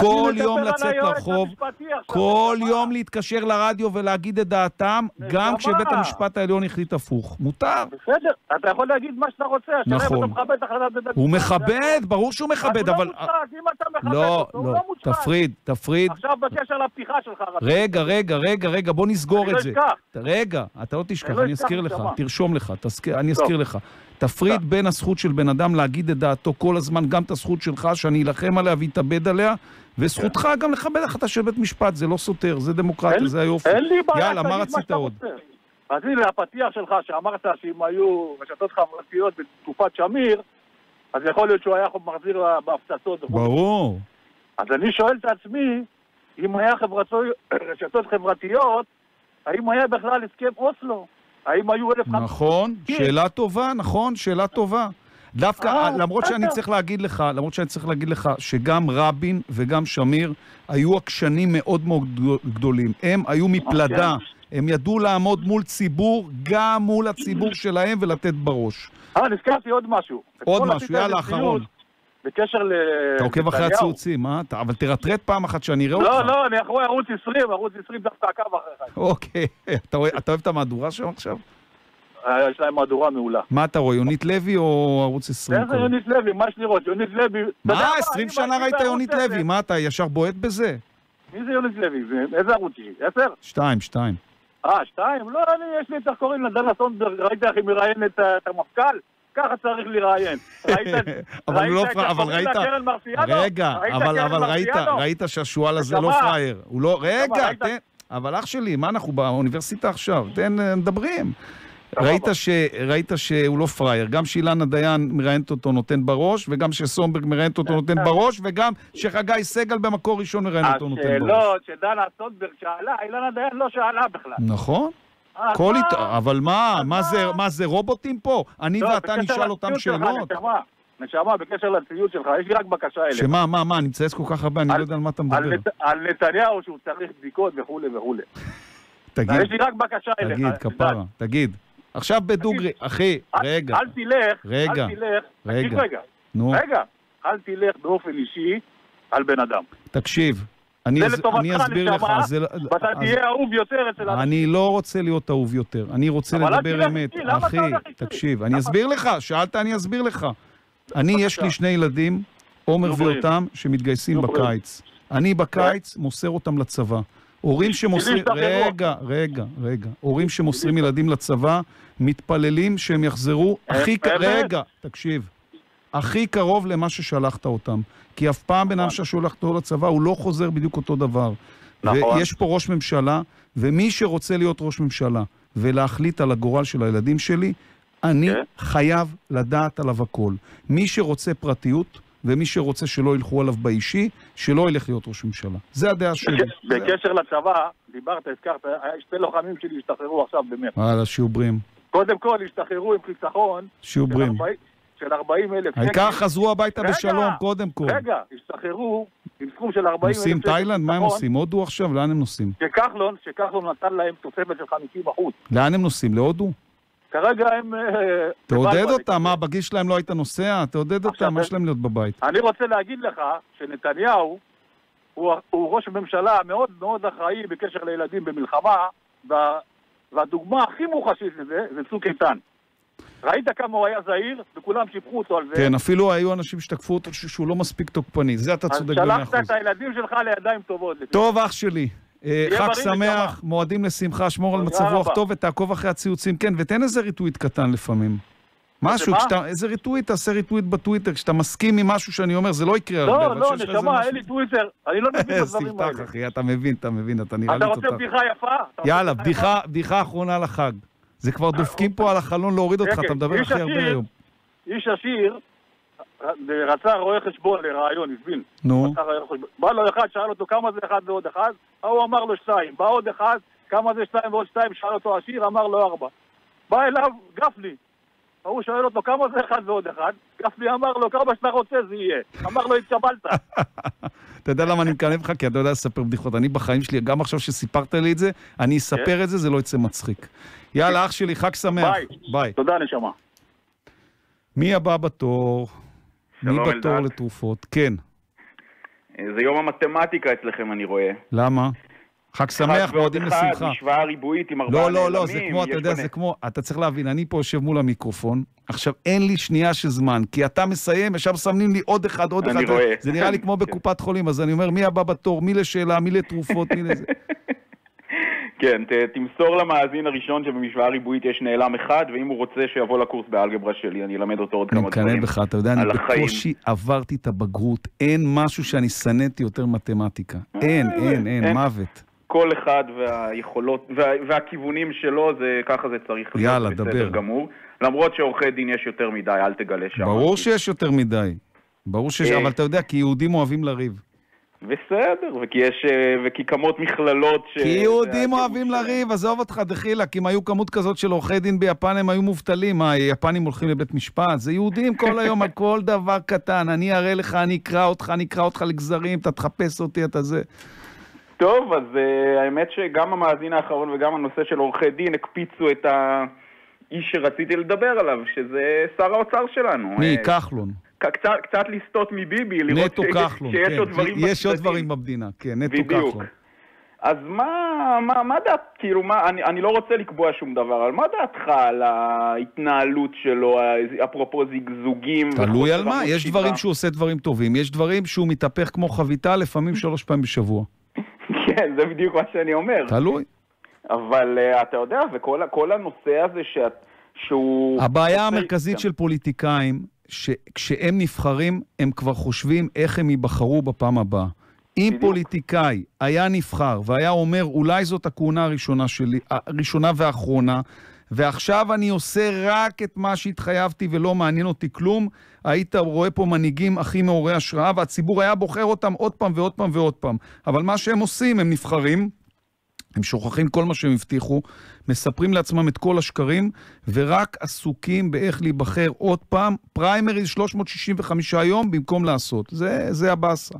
כל יום לצאת לרחוב, כל יום להתקשר לרדיו ולהגיד את דעתם, גם כשבית המשפט העליון החליט הפוך. מותר. בסדר, אתה יכול להגיד מה שאתה רוצה, נכון. הוא. מכבד, ברור שהוא מכבד, אז הוא אבל... לא מושחת, אם אתה מכבד לא, אותו, הוא לא, לא מושחת. תפריד, תפריד. עכשיו בקשר לפתיחה שלך, רגע, רגע, רגע, רגע, בוא נסגור אני את לא זה. אשכח. רגע, אתה לא תשכח, אני לא אני אזכיר לך. תרשום לך, אני. אזכיר לך. תפריד בין הזכות של בן אדם להגיד את דעתו כל הזמן, גם את הזכות שלך שאני אלחם עליה ואתאבד עליה, וזכותך גם לכבד החלטה של בית משפט, זה לא סותר, זה דמוקרטיה, זה היופי. אין לי בעיה, יאללה, מה רצית עוד? אז הנה הפתיח שלך שאמרת שאם היו רשתות חברתיות בתקופת שמיר, אז יכול להיות שהוא היה מחזיר בהפצצות. ברור. אז אני שואל את עצמי, אם היה חברתו- רשתות חברתיות, האם היה בכלל הסכם אוסלו? האם היו אלף... נכון, שאלה טובה, נכון, שאלה טובה. דווקא, אה, למרות שאני. צריך להגיד לך, למרות שאני צריך להגיד לך, שגם רבין וגם שמיר היו עקשנים מאוד מאוד גדולים. הם היו מפלדה, הם ידעו לעמוד מול ציבור, גם מול הציבור שלהם ולתת בראש. אה, נזכרתי עוד משהו. עוד משהו, יאללה, אחרון. בקשר ל... אתה עוקב אחרי. הציוצים, אה? אבל תרטרט פעם אחת שאני אראה לא, אותך. לא, אני אחרי ערוץ 20, ערוץ 20 דווקא עקב אחריך. אוקיי. אתה אוהב את המהדורה שם עכשיו? אה, יש להם מהדורה מעולה. מה אתה רואה, יונית לוי או ערוץ 20? איזה יונית לוי? מה יש לראות? יונית לוי... מה, אני 20 שנה ראית יונית. לוי? מה, אתה ישר בועט בזה? מי זה יונית לוי? זה- איזה ערוץ היא? עשר? שתיים, שתיים. אה, שתיים? לא, אני, יש לי את איך קוראים לה, דנה סונדברג, ראית איך היא מראיינת את המפכ"ל? ככה צריך לראיין. ראית את- לא את פראייר, אבל איך קוראים ראית... לה קרן מרסיאנו? רגע, אבל ראית? ראית שהשועל הזה לא. פראייר. הוא לא... רגע, תן... אבל אח שלי, מה אנחנו באוניברסיטה עכשיו? תן, אה, מדברים. ראית, ש... ראית שהוא לא פראייר, גם שאילנה דיין מראיינת אותו נותן בראש, וגם שסומברג מראיינת אותו נותן בראש, וגם שחגי סגל במקור ראשון מראיין אותו נותן בראש. השאלות שדנה סונדברג שאלה, אילנה דיין לא שאלה בכלל. נכון. אה, כל? הת... אבל מה, מה זה, מה זה רובוטים פה? אני לא, ואתה נשאל אותם שאלות? נשמה, בקשר לציוד שלך, יש לי רק בקשה אליך. שמה, מה, מה, אני מצייץ כל כך הרבה, אני לא יודע על מה אתה מדבר. על נתניהו שהוא צריך בדיקות וכולי וכולי. תגיד, יש לי רק בקשה אליך. תגיד. כפרה, תגיד. עכשיו בדוגרי, אחי, רגע, אל תלך, רגע, אל תלך, רגע. רגע, נו, רגע, אל תלך באופן אישי על בן אדם. תקשיב. אני זה לטובתך, אני אסביר לך, זה לא- ואתה אז- תהיה אהוב יותר אצל האנשים. אני לא רוצה להיות אהוב יותר, אני רוצה לדבר אמת. אחי? תקשיב, אני אסביר לך, שאלת, אני אסביר לך. אני, יש לי שני ילדים, עומר. ויותם, שמתגייסים. בקיץ. אני בקיץ מוסר אותם לצבא. הורים שמוסרים... רגע, רגע, רגע. הורים שמוסרים ילדים לצבא, מתפללים שהם יחזרו הכי... ק- אמת. רגע, תקשיב. הכי קרוב למה ששלחת אותם. כי אף פעם בן אדם ששולח אותו לצבא, הוא לא חוזר בדיוק אותו דבר. נכון. ויש פה ראש ממשלה, ומי שרוצה להיות ראש ממשלה ולהחליט על הגורל של הילדים שלי, אני כן. חייב לדעת עליו הכל. מי שרוצה פרטיות, ומי שרוצה שלא ילכו עליו באישי, שלא ילך להיות ראש ממשלה. זה הדעה שלי. בק- בקשר לצבא, דיברת, הזכרת, היה שתי לוחמים שלי השתחררו עכשיו במרץ. וואלה, שיהיו בריאים. קודם כל השתחררו עם חיסכון שיהיו של בריאים. 40 של 40 אלף העיקר חזרו הביתה בשלום, קודם כל. רגע, השתחררו עם סכום של 40 אלף נוסעים תאילנד? מה הם עושים? הודו עכשיו? לאן הם נוסעים? שכחלון, שכחלון נתן להם תוספת של 50 אחוז. לאן הם נוסעים? להודו? כרגע הם... אה, תעודד. אותם, מה, בגיל שלהם לא היית נוסע? תעודד אותם, מה יש להם להיות בבית? אני רוצה להגיד לך שנתניהו הוא, הוא ראש ממשלה מאוד מאוד אחראי בקשר לילדים במלחמה, וה, והדוגמה הכי מוחשית לזה זה צוק איתן. ראית כמה הוא היה זהיר, וכולם שיבחו אותו על זה. כן, אפילו היו אנשים שתקפו אותו שהוא לא מספיק תוקפני. זה אתה אז צודק במאה שלחת אחוז. את הילדים שלך לידיים טובות. טוב, אח שלי. אה, חג שמח, מועדים לשמחה, שמור על מצב רוח. טוב ותעקוב אחרי הציוצים. כן, ותן איזה retweet קטן לפעמים. משהו? כשאתה, איזה retweet, תעשה retweet בטוויטר, כשאתה מסכים עם משהו שאני אומר, זה לא יקרה הרבה, לא, לא, נשמה, אין לי טוויטר, אני לא מבין בדברים ספתח, האלה. אחי, אתה מבין, אתה מבין, אתה נראה לי אתה תותח. רוצה בדיחה יפה? אתה יאללה, בדיחה אחרונה לחג. זה כבר דופקים פה על החלון להוריד אותך, כן, אתה. מדבר הכי הרבה היום. איש עשיר רצה רואה חשבון לרעיון, הבין? נו. בא לו אחד, שאל אותו כמה זה אחד ועוד אחד, ההוא אמר לו שתיים. בא עוד אחד, כמה זה שתיים ועוד שתיים, שאל אותו עשיר, אמר לו ארבע. בא אליו גפני. ההוא שואל אותו כמה זה אחד ועוד אחד, גפני אמר לו כמה שאתה רוצה זה יהיה. אמר לו התקבלת. אתה יודע למה אני מקנא בך? כי אתה יודע לספר בדיחות. אני בחיים שלי, גם עכשיו שסיפרת לי את זה, אני אספר כן. את זה, זה לא יצא מצחיק. יאללה, אח שלי, חג שמח. ביי. ביי. תודה, נשמה. מי הבא בתור? מי בתור אלדד. לתרופות? כן. זה יום המתמטיקה אצלכם, אני רואה. למה? חג שמח, מועדים לשמחה. משוואה ריבועית עם ארבעה לא, לא, לא, זה נעלמים, כמו, אתה יודע, זה כמו, אתה צריך להבין, אני פה יושב מול המיקרופון, עכשיו אין לי שנייה של זמן, כי אתה מסיים, ישר מסמנים לי עוד אחד, עוד אני אחד, רואה. זה נראה לי כמו בקופת חולים, אז אני אומר, מי הבא בתור, מי לשאלה, מי לתרופות, מי לזה. כן, ת, תמסור למאזין הראשון שבמשוואה ריבועית יש נעלם אחד, ואם הוא רוצה שיבוא לקורס באלגברה שלי, אני אלמד אותו עוד אני כמה מקנא דברים. בך, אתה יודע, אני. בקושי עברתי את הבגרות, אין משהו שאני שנאתי יותר מתמטיקה. אין, אין, אין, אין. מוות. כל אחד והיכולות, וה, והכיוונים שלו, זה, ככה זה צריך להיות. יאללה, בסדר דבר. גמור. למרות שעורכי דין יש יותר מדי, אל תגלה שם. ברור שיש יותר מדי. ברור שיש, אה. אבל אתה יודע, כי יהודים אוהבים לריב. בסדר, וכי יש, אה, וכי קמות מכללות ש... כי יהודים אוהבים לריב, עזוב אותך, דחילק, אם היו כמות כזאת של עורכי דין ביפן, הם היו מובטלים. מה, יפנים הולכים לבית משפט? זה יהודים כל היום על כל דבר קטן. אני אראה לך, אני אקרא אותך, אני אקרא אותך לגזרים, אתה תחפש אותי, אתה זה. טוב, אז uh, האמת שגם המאזין האחרון וגם הנושא של עורכי דין הקפיצו את האיש שרציתי לדבר עליו, שזה שר האוצר שלנו. מי? אה, כחלון. קצת, קצת לסטות מביבי, לראות נטו שיש, כחלון, שיש כן. עוד דברים יש עוד בצדדים. דברים במדינה, כן, נטו בדיוק. כחלון. אז מה, מה, מה דעת, כאילו, מה, אני, אני לא רוצה לקבוע שום דבר, אבל מה דעתך על ההתנהלות שלו, אפרופו זגזוגים? תלוי על מה, יש שדרה? דברים שהוא עושה דברים טובים, יש דברים שהוא מתהפך כמו חביתה, לפעמים שלוש פעמים בשבוע. כן, זה בדיוק מה שאני אומר. תלוי. אבל uh, אתה יודע, וכל הנושא הזה שאת, שהוא... הבעיה המרכזית של פוליטיקאים, שכשהם נבחרים, הם כבר חושבים איך הם ייבחרו בפעם הבאה. אם פוליטיקאי היה נבחר והיה אומר, אולי זאת הכהונה הראשונה שלי, הראשונה והאחרונה, ועכשיו אני עושה רק את מה שהתחייבתי ולא מעניין אותי כלום, היית רואה פה מנהיגים הכי מעוררי השראה, והציבור היה בוחר אותם עוד פעם ועוד פעם ועוד פעם. אבל מה שהם עושים, הם נבחרים, הם שוכחים כל מה שהם הבטיחו, מספרים לעצמם את כל השקרים, ורק עסוקים באיך להיבחר עוד פעם, פריימריז 365 יום במקום לעשות. זה, זה הבאסה.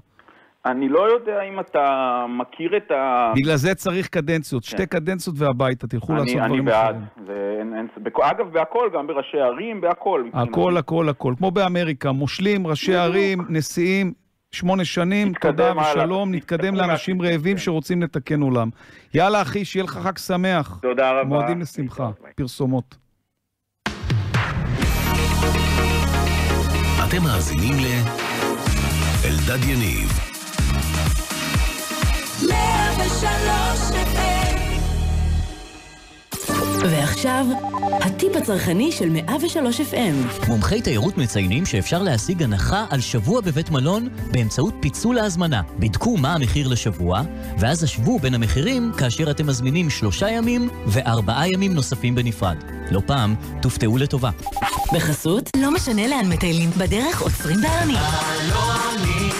אני לא יודע אם אתה מכיר את ה... בגלל זה צריך קדנציות, שתי קדנציות והביתה, תלכו אני, לעשות אני דברים בעד. אחרים. זה, אין, אין, בכ- אגב, בהכל, גם בראשי ערים, בהכל. הכל, הכל, הכל. כמו באמריקה, מושלים, ראשי ערים, נשיאים, שמונה שנים, תודה. ושלום, נתקדם לאנשים רעבים שרוצים לתקן עולם. יאללה, אחי, שיהיה לך חג שמח. תודה רבה. מועדים לשמחה. פרסומות. אתם מאזינים ל... אלדד יניב. 103 FM ועכשיו, הטיפ הצרכני של 103 FM. מומחי תיירות מציינים שאפשר להשיג הנחה על שבוע בבית מלון באמצעות פיצול ההזמנה. בדקו מה המחיר לשבוע, ואז השוו בין המחירים כאשר אתם מזמינים שלושה ימים וארבעה ימים נוספים בנפרד. לא פעם, תופתעו לטובה. בחסות, לא משנה לאן מטיילים, בדרך עוצרים בעלמית. אלונית,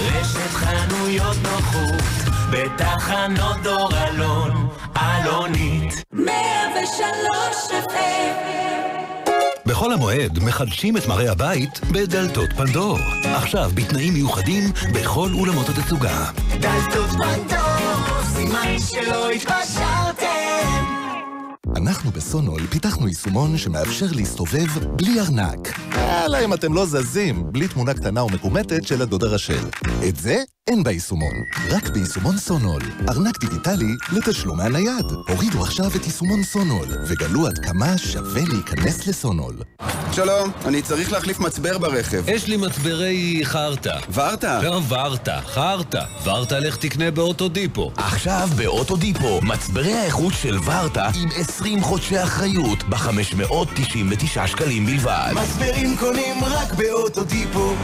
רשת חנויות נוחות, בתחנות דור אלון, אלונית. 103 FM בחול המועד מחדשים את מראה הבית בדלתות פנדור. עכשיו בתנאים מיוחדים בכל אולמות התצוגה. דלתות פנדור, סימן שלא התפשרתם. אנחנו בסונול פיתחנו יישומון שמאפשר להסתובב בלי ארנק. אלא אם אתם לא זזים, בלי תמונה קטנה ומקומטת של הדוד הרשל. את זה אין ביישומון. רק ביישומון סונול. ארנק דיגיטלי לתשלום מהנייד. הורידו עכשיו את יישומון סונול, וגלו עד כמה שווה להיכנס לסונול. שלום, אני צריך להחליף מצבר ברכב. יש לי מצברי חרטא. ורטה? לא ורטה, חרטא. ורטה לך תקנה באוטודיפו. עכשיו באוטודיפו, מצברי האיכות של ורטה עם 20 חודשי אחריות ב-599 שקלים בלבד. מצברים קונים רק באוטודיפו.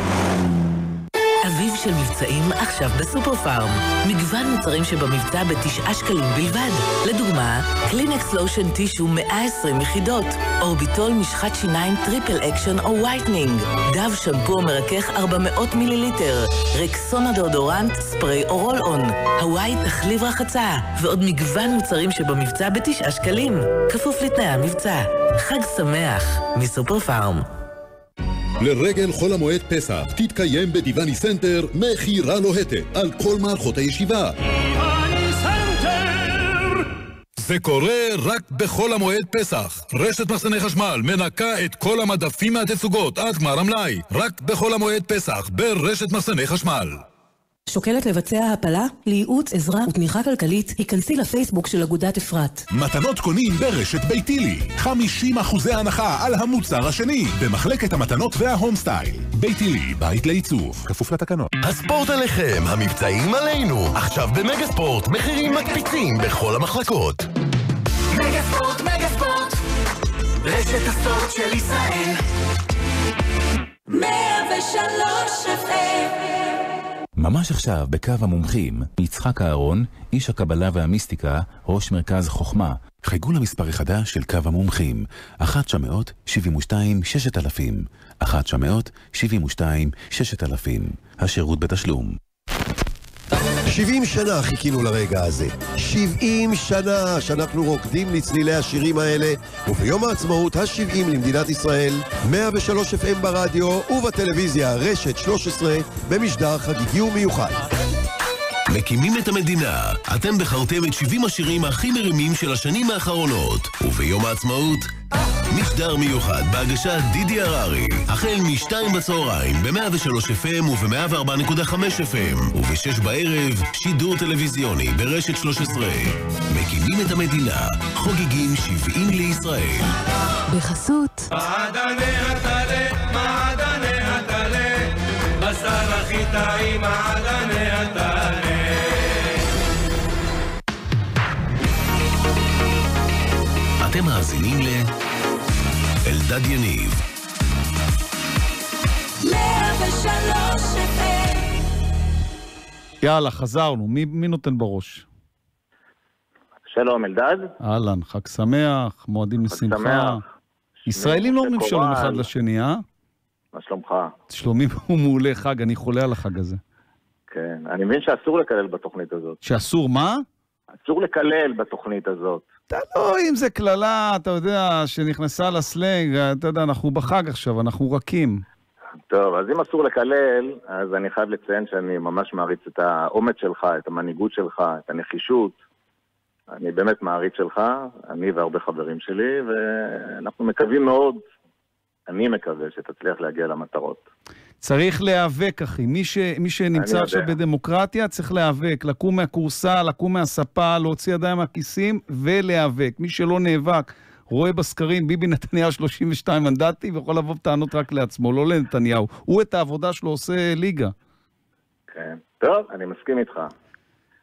אביב של מבצעים עכשיו בסופר פארם. מגוון מוצרים שבמבצע בתשעה שקלים בלבד. לדוגמה, קלינקס lotion טישו 120 יחידות, אורביטול משחת שיניים triple action או whitening, דב שמפו מרכך 400 מיליליטר, רקסונה דאודורנט, ספרי או roll-on, הוואי תחליב רחצה, ועוד מגוון מוצרים שבמבצע בתשעה שקלים. כפוף לתנאי המבצע. חג שמח מסופר פארם. לרגל חול המועד פסח תתקיים בדיווני סנטר מכירה לוהטת על כל מערכות הישיבה. זה קורה רק בחול המועד פסח. רשת מחסני חשמל מנקה את כל המדפים מהתצוגות עד גמר המלאי. רק בחול המועד פסח ברשת מחסני חשמל. שוקלת לבצע הפלה? לייעוץ, עזרה ותמיכה כלכלית, היכנסי לפייסבוק של אגודת אפרת. מתנות קונים ברשת ביתילי. 50 אחוזי הנחה על המוצר השני במחלקת המתנות וההום סטייל. ביתילי, בית לעיצוב, כפוף לתקנות. הספורט עליכם, המבצעים עלינו. עכשיו במגה ספורט, מחירים מקפיצים בכל המחלקות. מגה ספורט, מגה ספורט, רשת הספורט של ישראל. 103 FM ממש עכשיו, בקו המומחים, יצחק אהרון, איש הקבלה והמיסטיקה, ראש מרכז חוכמה. חייגו למספר החדש של קו המומחים, 1-972-6000, 1-972-6000, השירות בתשלום. 70 שנה חיכינו לרגע הזה. 70 שנה שאנחנו רוקדים לצלילי השירים האלה, וביום העצמאות ה-70 למדינת ישראל, 103 FM ברדיו ובטלוויזיה רשת 13 במשדר חגיגי ומיוחד. מקימים את המדינה. אתם בחרתם את 70 השירים הכי מרימים של השנים האחרונות. וביום העצמאות, משדר מיוחד בהגשת דידי הררי. החל מ-2 בצהריים ב-103 FM וב-104.5 FM. וב-6 בערב, שידור טלוויזיוני ברשת 13. מקימים את המדינה. חוגגים 70 לישראל. בחסות מעדני הטלה, מעדני הטלה, בשר הכי טעים, מעדני אתם מאזינים ל... אלדד יניב. 103 FM יאללה, חזרנו. מי, מי נותן בראש? שלום, אלדד. אהלן, חג שמח, מועדים לשמחה. שמח. ישראלים לא אומרים שלום. אחד לשני, אה? מה שלומך? שלומי הוא מעולה חג, אני חולה על החג הזה. כן. אני מבין שאסור לקלל בתוכנית הזאת. שאסור מה? אסור לקלל בתוכנית הזאת. לא, אם זה קללה, אתה יודע, שנכנסה לסלנג, אתה יודע, אנחנו בחג עכשיו, אנחנו רכים. טוב, אז אם אסור לקלל, אז אני חייב לציין שאני ממש מעריץ את האומץ שלך, את המנהיגות שלך, את הנחישות. אני באמת מעריץ שלך, אני והרבה חברים שלי, ואנחנו מקווים מאוד, אני מקווה שתצליח להגיע למטרות. צריך להיאבק, אחי. מי, ש... מי שנמצא עכשיו יודע. בדמוקרטיה צריך להיאבק, לקום מהכורסה, לקום מהספה, להוציא ידיים מהכיסים ולהיאבק. מי שלא נאבק, רואה בסקרים, ביבי נתניהו 32 מנדטים, ויכול לבוא בטענות רק לעצמו, לא לנתניהו. הוא את העבודה שלו עושה ליגה. כן. טוב, אני מסכים איתך.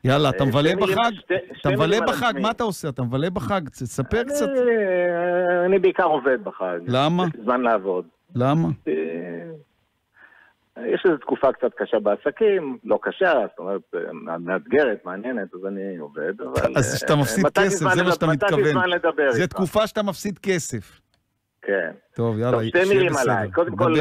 יאללה, אתה אה, מבלה שתי מילים- בחג? אתה מבלה בחג? מה אתה עושה? אתה מבלה בחג? תספר קצת. אני בעיקר עובד בחג. למה? יש זמן לעבוד. למה? אה, יש איזו תקופה קצת קשה בעסקים, לא קשה, זאת אומרת, אה, מאתגרת, מעניינת, אז אני עובד, אבל... אז שאתה מפסיד מצאתי כסף, זה מה שאתה מצאתי מתכוון. זמן לדבר זה איתך. תקופה שאתה מפסיד כסף. כן. טוב, יאללה, טוב, שתי שיהיה מילים בסדר. עליי. קודם כל,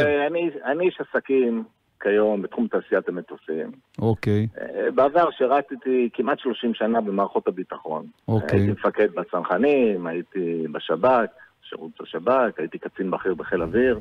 אני איש עסקים כיום בתחום תעשיית המטוסים. אוקיי, אה, בעבר שירתתי כמעט 30 שנה במערכות הביטחון. אוקיי. הייתי מפקד בצנחנים, הייתי בשב"כ, שירות השב"כ, הייתי קצין בכיר בחיל אוויר.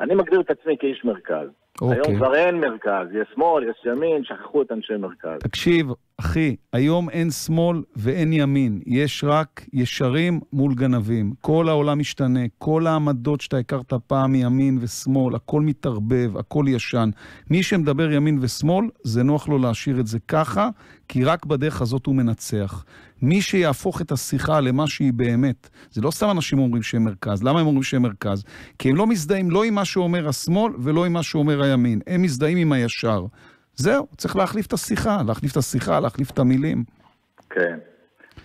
אני מגדיר את עצמי כאיש מרכז. אוקיי. היום כבר אין מרכז, יש שמאל, יש ימין, שכחו את אנשי מרכז. תקשיב, אחי, היום אין שמאל ואין ימין, יש רק ישרים מול גנבים. כל העולם משתנה, כל העמדות שאתה הכרת פעם מימין ושמאל, הכל מתערבב, הכל ישן. מי שמדבר ימין ושמאל, זה נוח לו להשאיר את זה ככה, כי רק בדרך הזאת הוא מנצח. מי שיהפוך את השיחה למה שהיא באמת, זה לא סתם אנשים אומרים שהם מרכז. למה הם אומרים שהם מרכז? כי הם לא מזדהים לא עם מה שאומר השמאל ולא עם מה שאומר הימין. הם מזדהים עם הישר. זהו, צריך להחליף את השיחה, להחליף את השיחה, להחליף את המילים. כן.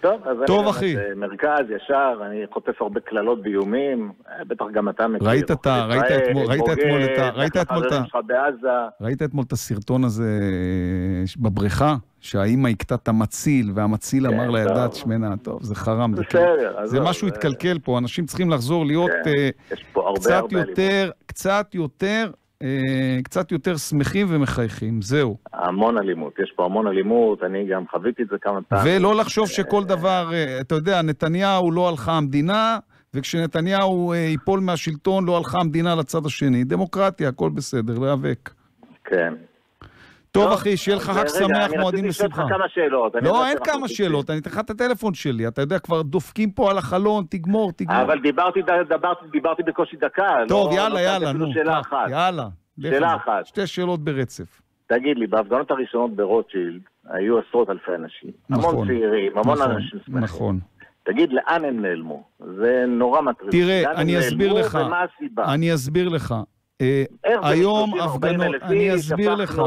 טוב, אז טוב, אני אחי. אה, מרכז, ישר, אני חוטף הרבה קללות ואיומים, אה, בטח גם אתה מכיר. ראית את ה- ראית אתמול- ראית אתמול את ה- ראית אתמול את ה-. ראית אתמול את הסרטון הזה אה, בבריכה? שהאימא הכתה את המציל, והמציל אמר לה. ידעת שמנה, טוב, זה חרם. זה בסדר, כאילו- עזוב, זה משהו זה- התקלקל פה, אנשים צריכים לחזור להיות כן, אה, קצת יותר, קצת יותר, אה, קצת יותר שמחים ומחייכים, זהו. המון אלימות, יש פה המון אלימות, אני גם חוויתי את זה כמה פעמים. ולא לחשוב שכל דבר, אה, אתה יודע, נתניהו לא הלכה המדינה, וכשנתניהו אה, ייפול מהשלטון לא הלכה המדינה לצד השני. דמוקרטיה, הכל בסדר, להיאבק. כן. טוב, אחי, שיהיה לך חג רגע, שמח, אני מועדים רציתי לשאול לשמחה. אותך כמה שאלות. אני לא, אין כמה שאלות, אני אתן לך את הטלפון שלי. אתה יודע, כבר דופקים פה על החלון, תגמור, תגמור. אבל דיברתי, בקושי דקה. טוב, לא- יאללה, לא יאללה, אפילו נו. שאלה קח, אחת. יאללה. שאלה. אחת. שתי שאלות ברצף. תגיד לי, בהפגנות הראשונות ברוטשילד היו עשרות אלפי אנשים. המון נכון. צעירים, המון נכון, אנשים שמחים. נכון. תגיד, לאן הם נעלמו? זה נורא מטריד. תראה, אני אסביר לך. אני אסביר לך. אה, היום 30, 40 הפגנות, אני אסביר לך,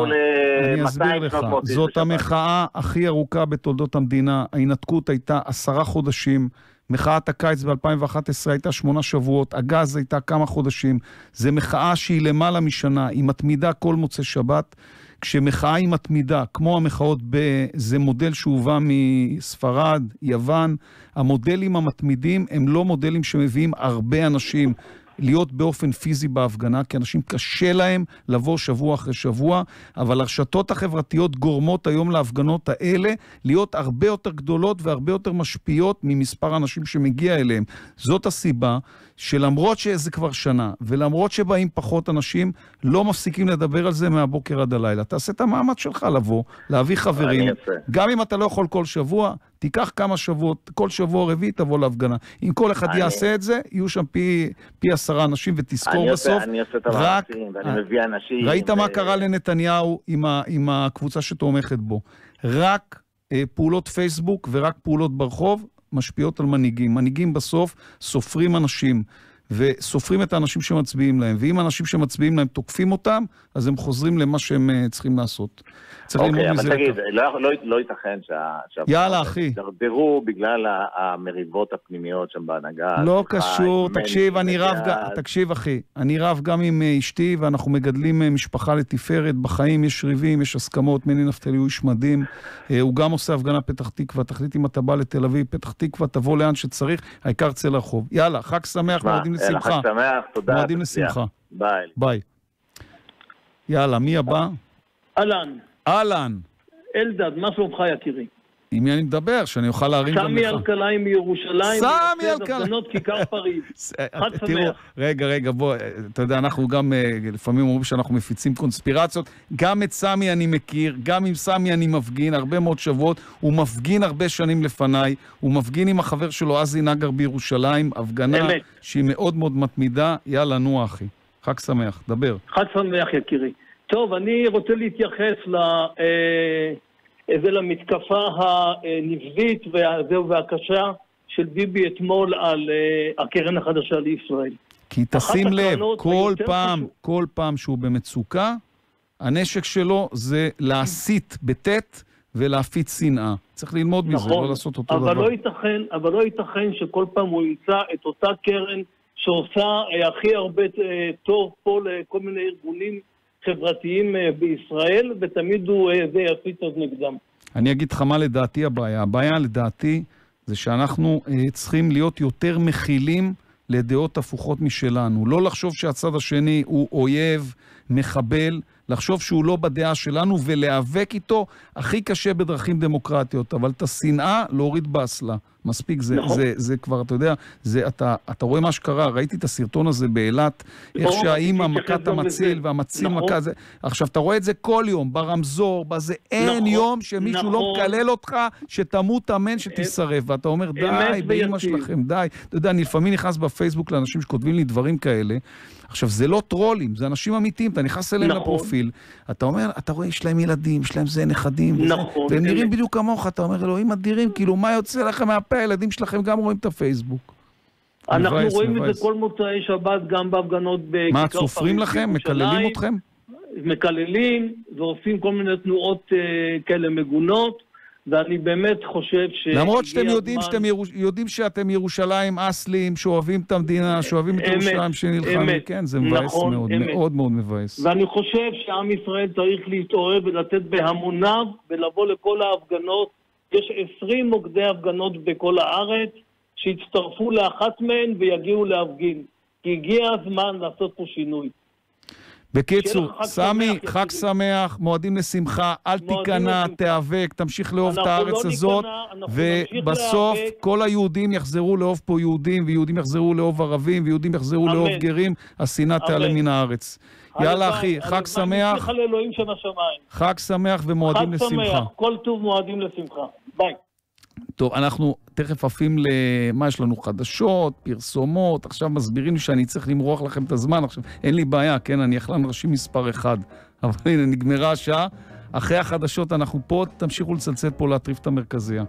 אני אסביר 200, לך, 300 איש זאת. המחאה הכי ארוכה בתולדות המדינה. ההינתקות הייתה עשרה חודשים, מחאת הקיץ ב-2011 הייתה שמונה שבועות, הגז הייתה כמה חודשים. זו מחאה שהיא למעלה משנה, היא מתמידה כל מוצאי שבת. כשמחאה היא מתמידה, כמו המחאות, ב... זה מודל שהובא מספרד, יוון, המודלים המתמידים הם לא מודלים שמביאים הרבה אנשים להיות באופן פיזי בהפגנה, כי אנשים קשה להם לבוא שבוע אחרי שבוע, אבל הרשתות החברתיות גורמות היום להפגנות האלה להיות הרבה יותר גדולות והרבה יותר משפיעות ממספר האנשים שמגיע אליהם. זאת הסיבה שלמרות שזה כבר שנה, ולמרות שבאים פחות אנשים, לא מפסיקים לדבר על זה מהבוקר עד הלילה. תעשה את המאמץ שלך לבוא, להביא חברים. גם אם אתה לא יכול כל שבוע, תיקח כמה שבועות, כל שבוע רביעי תבוא להפגנה. אם כל אחד אני- יעשה את זה, יהיו שם פי, פי עשרה אנשים, ותזכור אני עושה- בסוף, אני עושה את רק... המאמצים, ואני מביא אנשים. ראית מה ו- קרה לנתניהו עם, ה, עם הקבוצה שתומכת בו. רק אה, פעולות פייסבוק ורק פעולות ברחוב משפיעות על מנהיגים. מנהיגים בסוף סופרים אנשים. וסופרים את האנשים שמצביעים להם, ואם האנשים שמצביעים להם תוקפים אותם, אז הם חוזרים למה שהם אה, צריכים לעשות. צריך ללמוד אוקיי, מזה אבל תגיד. לא, לא, לא ייתכן שה... יאללה, אחי. הידרדרו בגלל המריבות הפנימיות שם בהנהגה. לא קשור, תקשיב, אני רב. תקשיב אחי, אני רב גם עם אה, אשתי ואנחנו מגדלים אה, משפחה לתפארת, בחיים יש ריבים, יש הסכמות, מני נפתלי הוא איש מדהים, הוא גם עושה הפגנה פתח תקווה, תחליט אם אתה בא לתל אביב, פתח תקווה, תבוא לאן שצריך, העיקר צא לרחוב. יאללה, חג שמח, שמע, מועדים יאללה, לשמחה. שמח, תודה, מועדים. לשמחה. ביי. ביי. יאללה, מי הבא? אהלן, אהלן. אלדד, מה שלומך יקירי? עם מי אני מדבר? שאני אוכל להרים גם סמי לך. אלקלעי מירושלים, סמי אלקלעי. כיכר פריז. חג תראו, שמח. רגע, רגע, בוא, אה, אתה יודע, אנחנו גם אה, לפעמים אומרים שאנחנו מפיצים קונספירציות. גם את סמי אני מכיר, גם עם סמי אני מפגין הרבה מאוד שבועות. הוא מפגין הרבה שנים לפניי. הוא מפגין עם החבר שלו, אזי נגר בירושלים, הפגנה. שהיא מאוד מאוד מתמידה. יאללה, נו אחי. חג שמח, דבר. חג שמח יקירי. טוב, אני רוצה להתייחס ל... אה, איזה למתקפה הנבזית והקשה של ביבי אתמול על אה, הקרן החדשה לישראל. כי תשים לב, כל פעם, כל פעם שהוא במצוקה, הנשק שלו זה להסית בטי"ת ולהפיץ שנאה. צריך ללמוד מזה, לא לעשות אותו נכון. אבל דבר. לא ייתכן, אבל לא ייתכן שכל פעם הוא ימצא את אותה קרן שעושה אה, הכי הרבה אה, טוב פה לכל מיני ארגונים חברתיים אה, בישראל, ותמיד הוא אה, זה יפיץ אז נגדם. אני אגיד לך מה לדעתי הבעיה. הבעיה לדעתי זה שאנחנו אה, צריכים להיות יותר מכילים לדעות הפוכות משלנו. לא לחשוב שהצד השני הוא אויב, מחבל, לחשוב שהוא לא בדעה שלנו ולהיאבק איתו הכי קשה בדרכים דמוקרטיות. אבל את השנאה להוריד באסלה. מספיק, זה, נכון. זה, זה כבר, אתה יודע, זה, אתה, אתה רואה מה שקרה, ראיתי את הסרטון הזה באילת, איך שהאימא מכה את המציל. והמציל נכון. מכה זה. עכשיו, אתה רואה את זה כל יום, ברמזור, בזה, אין נכון, יום שמישהו לא נכון. מקלל אותך, שתמות אמן שתישרף, ואתה אומר, די, באימא. שלכם, די. אתה יודע, אני לפעמים נכנס בפייסבוק לאנשים שכותבים לי דברים כאלה. עכשיו, זה לא טרולים, זה אנשים אמיתיים, אתה נכנס אליהם נכון. לפרופיל, אתה אומר, אתה רואה, יש להם ילדים, יש להם זה נכדים, וזה, נכון, והם נראים אמת. בדיוק כמוך, אתה אומר, אלוהים אדירים, כאילו, מה יוצא לכם מהפה? הילדים שלכם גם רואים את הפייסבוק. אנחנו מבאס, רואים את מבאס. זה כל מוצאי שבת גם בהפגנות בכיכר מה, פריז צופרים לכם? מקללים אתכם? מקללים ועושים כל מיני תנועות אה, כאלה מגונות, ואני באמת חושב ש... למרות שאתם יודעים, שאתם ירוש... יודעים שאתם ירושלים אסלים, שאוהבים את המדינה, שאוהבים את ירושלים, שנלחמים. כן, זה מבאס נכון, מאוד, אמת. מאוד מאוד מבאס. ואני חושב שעם ישראל צריך להתעורר ולצאת בהמוניו ולבוא לכל ההפגנות. יש 20 מוקדי הפגנות בכל הארץ שיצטרפו לאחת מהן ויגיעו להפגין. כי הגיע הזמן לעשות פה שינוי. בקיצור, חג סמי, חג שמח, מועדים לשמחה, אל תיכנע, תיאבק, תמשיך לאהוב את אנחנו הארץ לא הזאת, ובסוף. כל היהודים יחזרו לאהוב פה יהודים, ויהודים יחזרו לאהוב ערבים, ויהודים יחזרו. לאהוב גרים, השנאה תיעלם. מן הארץ. יאללה אחי, חג שמח. חג שמח ומועדים חג לשמחה. שמח, כל טוב מועדים לשמחה. ביי. טוב, אנחנו תכף עפים ל... מה יש לנו? חדשות, פרסומות, עכשיו מסבירים שאני צריך למרוח לכם את הזמן. עכשיו, אין לי בעיה, כן, אני אכלן ראשי מספר אחד. אבל הנה, נגמרה השעה. אחרי החדשות אנחנו פה, תמשיכו לצלצל פה להטריף את המרכזייה.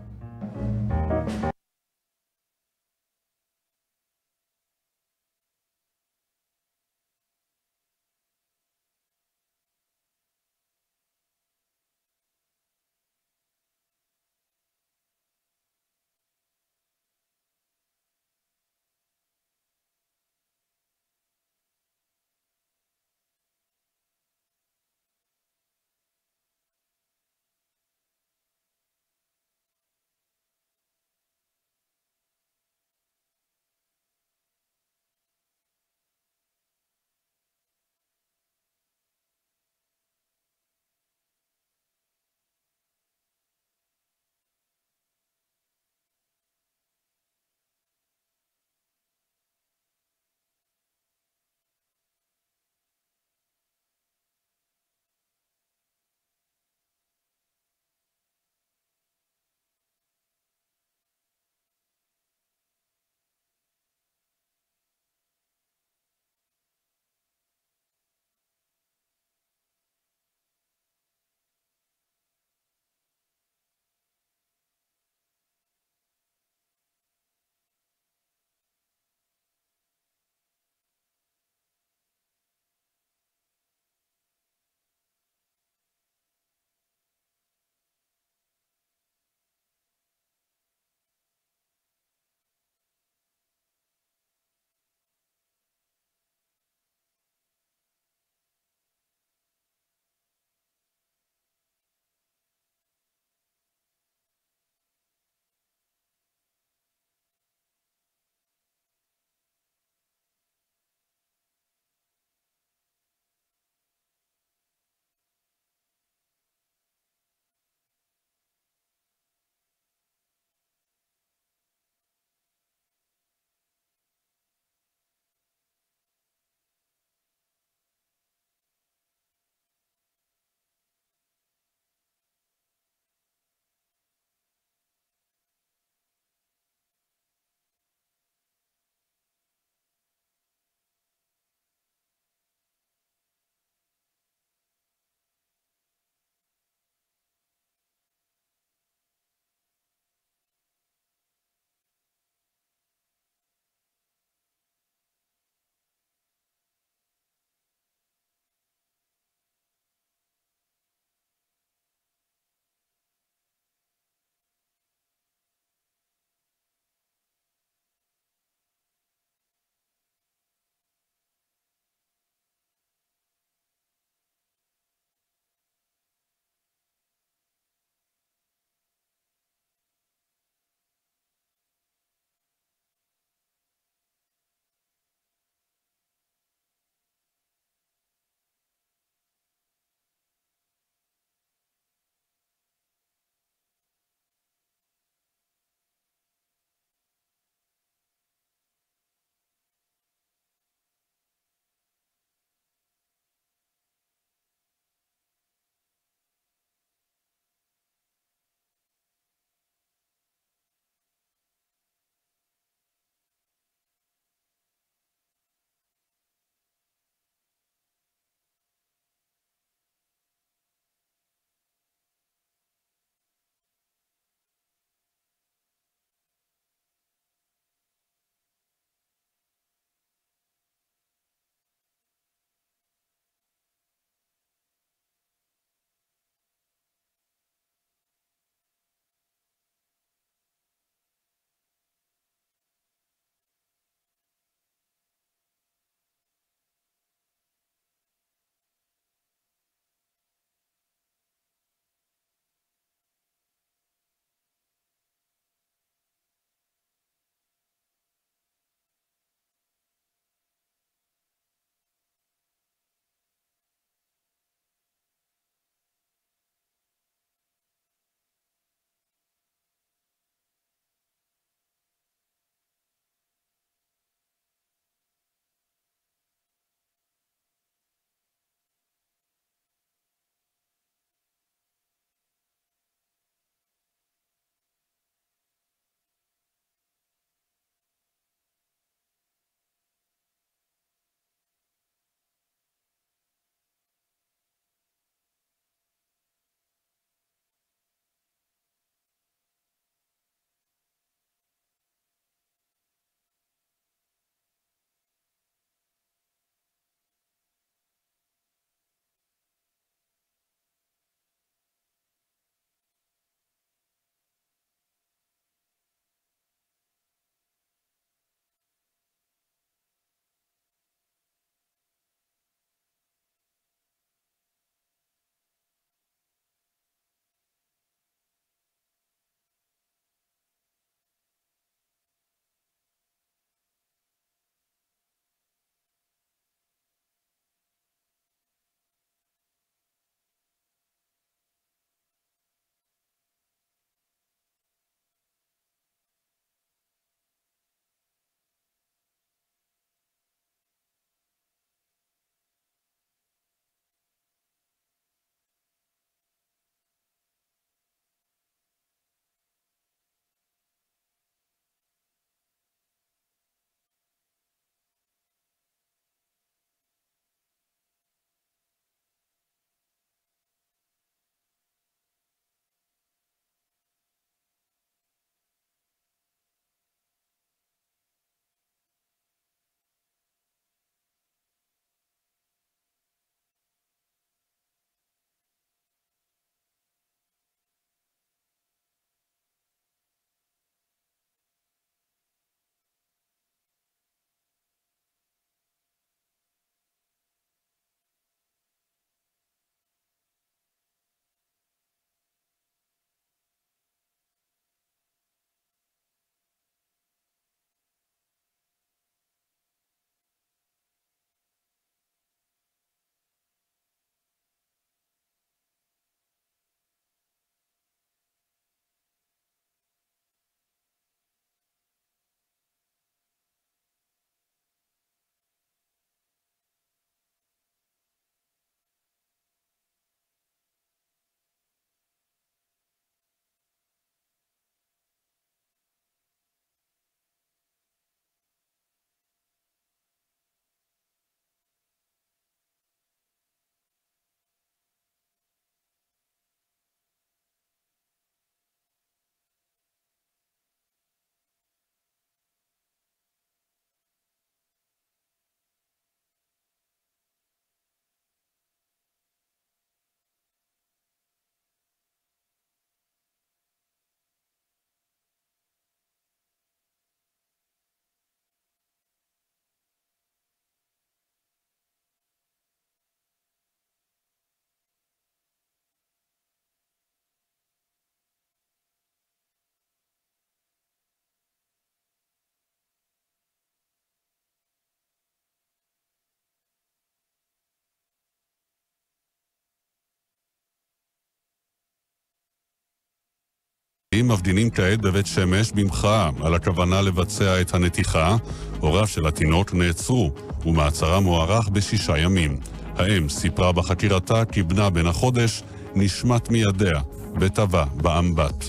מפגינים כעת בבית שמש במחאה על הכוונה לבצע את הנתיחה. הוריו של התינוק נעצרו, ומעצרם מוארך בשישה ימים. האם סיפרה בחקירתה כי בנה בן החודש נשמט מידיה וטבע באמבט.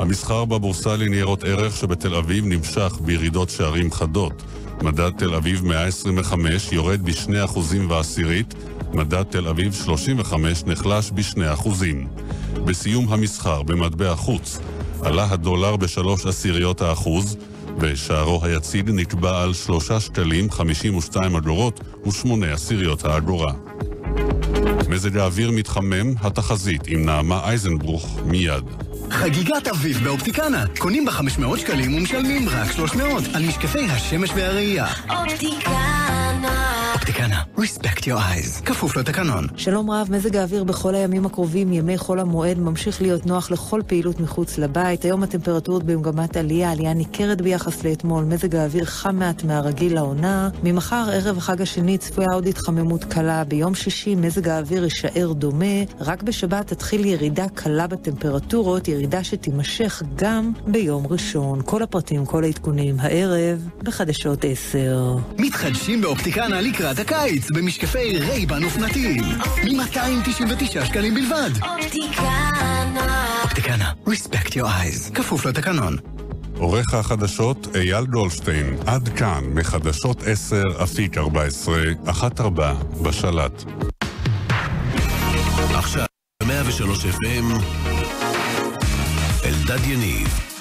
המסחר בבורסה לניירות ערך שבתל אביב נמשך בירידות שערים חדות. מדד תל אביב 125 יורד ב-2% ועשירית, מדד תל אביב 35 נחלש ב-2%. בסיום המסחר במטבע חוץ עלה הדולר בשלוש עשיריות האחוז, ושערו היציד נקבע על שלושה שקלים 52 אגורות ושמונה עשיריות האגורה. מזג האוויר מתחמם, התחזית עם נעמה אייזנברוך מיד. חגיגת אביב באופטיקנה. קונים ב-500 שקלים ומשלמים רק 300 על משקפי השמש והראייה. אופטיקנה. אופטיקנה, respect your eyes. כפוף לתקנון. שלום רב, מזג האוויר בכל הימים הקרובים, ימי חול המועד, ממשיך להיות נוח לכל פעילות מחוץ לבית. היום הטמפרטורות במגמת עלייה, עלייה ניכרת ביחס לאתמול. מזג האוויר חם מעט מהרגיל לעונה. ממחר, ערב החג השני, צפויה עוד התחממות קלה. ביום שישי, מזג האוויר יישאר דומה. רק בשבת תתחיל ירידה קלה בטמפרטורות, ירידה שתימשך גם ביום ראשון. כל הפרטים, כל העדכונים, הערב, בחדשות 10. מתחדשים באופטיקנה לקראת הקיץ במשקפי רייבן אופנתיים. מ-299 שקלים בלבד. אופטיקנה. אופטיקנה, respect your eyes. כפוף לתקנון. עורך החדשות אייל גולדשטיין, עד כאן מחדשות 10, אפיק 14, 14 בשלט. עכשיו, 103 FM, אלדד יניב.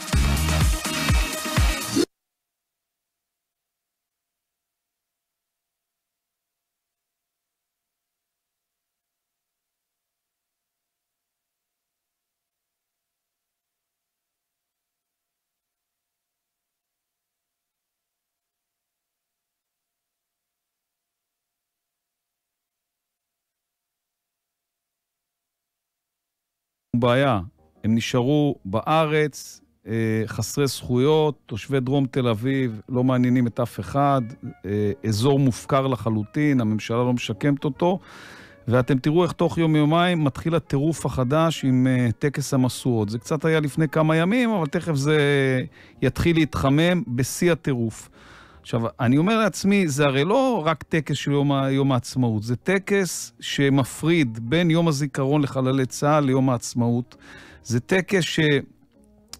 בעיה. הם נשארו בארץ, אה, חסרי זכויות, תושבי דרום תל אביב לא מעניינים את אף אחד, אה, אזור מופקר לחלוטין, הממשלה לא משקמת אותו, ואתם תראו איך תוך יום-יומיים מתחיל הטירוף החדש עם אה, טקס המשואות. זה קצת היה לפני כמה ימים, אבל תכף זה יתחיל להתחמם בשיא הטירוף. עכשיו, אני אומר לעצמי, זה הרי לא רק טקס של יום, יום העצמאות, זה טקס שמפריד בין יום הזיכרון לחללי צה"ל ליום העצמאות. זה טקס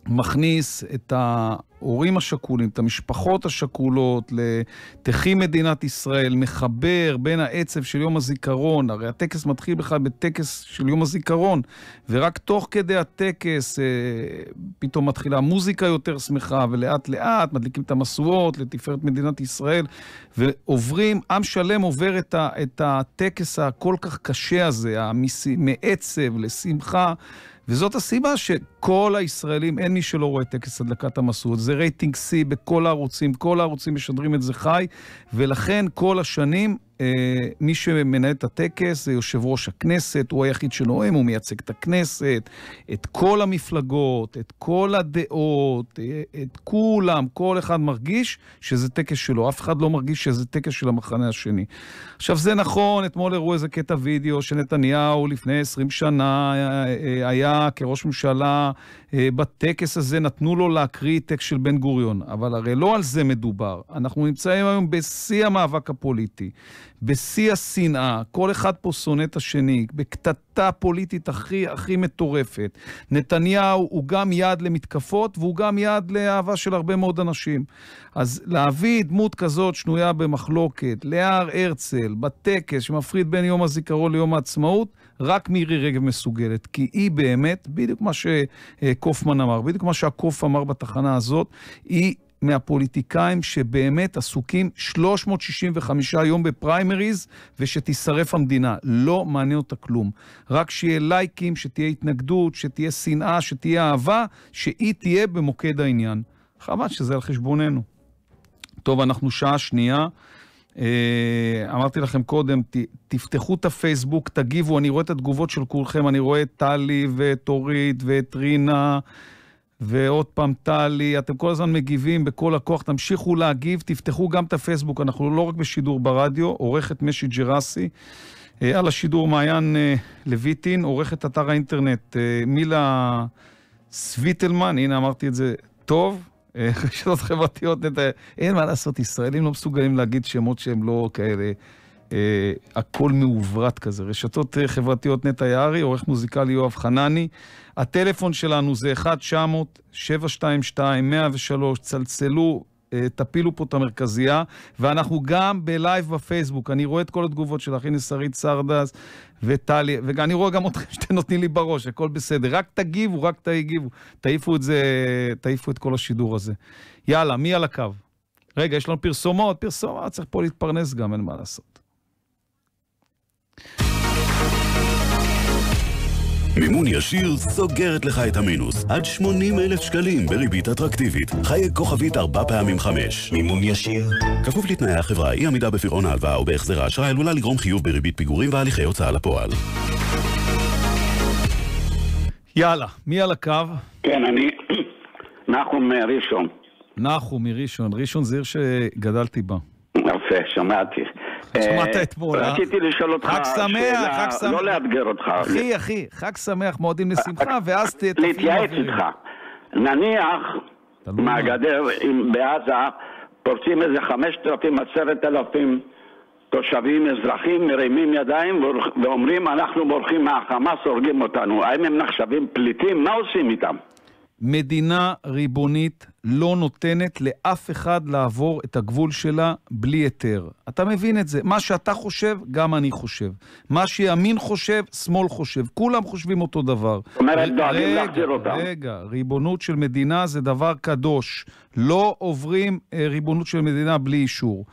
שמכניס את ההורים השכולים, את המשפחות השכולות, לתחי מדינת ישראל, מחבר בין העצב של יום הזיכרון, הרי הטקס מתחיל בכלל בטקס של יום הזיכרון, ורק תוך כדי הטקס אה, פתאום מתחילה מוזיקה יותר שמחה, ולאט לאט מדליקים את המשואות לתפארת מדינת ישראל, ועוברים, עם שלם עובר את, ה, את הטקס הכל כך קשה הזה, המס, מעצב לשמחה. וזאת הסיבה שכל הישראלים, אין מי שלא רואה טקס הדלקת המשואות. זה רייטינג שיא בכל הערוצים, כל הערוצים משדרים את זה חי, ולכן כל השנים אה, מי שמנהל את הטקס זה יושב ראש הכנסת, הוא היחיד שנואם, הוא מייצג את הכנסת, את כל המפלגות, את כל הדעות, אה, את כולם, כל אחד מרגיש שזה טקס שלו, אף אחד לא מרגיש שזה טקס של המחנה השני. עכשיו זה נכון, אתמול הראו איזה קטע וידאו שנתניהו לפני 20 שנה אה, אה, היה כראש ממשלה בטקס הזה, נתנו לו להקריא טקסט של בן גוריון, אבל הרי לא על זה מדובר. אנחנו נמצאים היום בשיא המאבק הפוליטי. בשיא השנאה, כל אחד פה שונא את השני, בקטטה פוליטית הכי הכי מטורפת. נתניהו הוא גם יעד למתקפות והוא גם יעד לאהבה של הרבה מאוד אנשים. אז להביא דמות כזאת שנויה במחלוקת להר הרצל, בטקס שמפריד בין יום הזיכרון ליום העצמאות, רק מירי רגב מסוגלת. כי היא באמת, בדיוק מה שקופמן אמר, בדיוק מה שהקוף אמר בתחנה הזאת, היא מהפוליטיקאים שבאמת עסוקים 365 יום בפריימריז ושתישרף המדינה. לא מעניין אותה כלום. רק שיהיה לייקים, שתהיה התנגדות, שתהיה שנאה, שתהיה אהבה, שהיא תהיה במוקד העניין. חבל שזה על חשבוננו. טוב, אנחנו שעה שנייה. אה, אמרתי לכם קודם, ת, תפתחו את הפייסבוק, תגיבו, אני רואה את התגובות של כולכם, אני רואה את טלי ואת אורית ואת רינה. ועוד פעם טלי, אתם כל הזמן מגיבים בכל הכוח, תמשיכו להגיב, תפתחו גם את הפייסבוק, אנחנו לא רק בשידור ברדיו, עורכת משי ג'רסי, אה, על השידור מעיין אה, לויטין, עורכת אתר האינטרנט מילה סוויטלמן, הנה אמרתי את זה טוב. אה, רשתות חברתיות, נטע, אין מה לעשות, ישראלים לא מסוגלים להגיד שמות שהם לא כאלה, אה, הכל מעוברת כזה. רשתות אה, חברתיות נטע יערי, עורך מוזיקלי יואב חנני. הטלפון שלנו זה 1-900-722-103, צלצלו, אה, תפילו פה את המרכזייה, ואנחנו גם ב live בפייסבוק. אני רואה את כל התגובות שלך, הנה שרית סרדס וטלי, ואני רואה גם אתכם שאתם נותנים לי בראש, הכל בסדר. רק תגיבו, רק תגיבו. תעיפו את זה, תעיפו את כל השידור הזה. יאללה, מי על הקו? רגע, יש לנו פרסומות, פרסומות, צריך פה להתפרנס גם, אין מה לעשות. מימון ישיר סוגרת לך את המינוס. עד 80 אלף שקלים בריבית אטרקטיבית. חייג כוכבית ארבע פעמים חמש. מימון ישיר. כפוף לתנאי החברה, אי עמידה בפירעון ההלוואה או בהחזר האשראי עלולה לגרום חיוב בריבית פיגורים והליכי הוצאה לפועל. יאללה, מי על הקו? כן, אני נחום מראשון. נחום מראשון. ראשון זה עיר שגדלתי בה. יפה, שמעתי. שמעת אה, אתמול, אה? רציתי לשאול אותך חג שמח, חג שמח. לא לאתגר אותך. אחי, אחי, חג שמח, מועדים לשמחה, ואז ת- להתייעץ. איתך. נניח מהגדר עם- בעזה פורצים איזה 5,000, 10,000 תושבים אזרחים מרימים ידיים ואומרים אנחנו בורחים מהחמאס, הורגים אותנו. האם הם נחשבים פליטים? מה עושים איתם? מדינה ריבונית לא נותנת לאף אחד לעבור את הגבול שלה בלי היתר. אתה מבין את זה. מה שאתה חושב, גם אני חושב. מה שימין חושב, שמאל חושב. כולם חושבים אותו דבר. זאת אומרת, דואגים להחזיר אותם. רגע, ריבונות של מדינה זה דבר קדוש. לא עוברים אה, ריבונות של מדינה בלי אישור.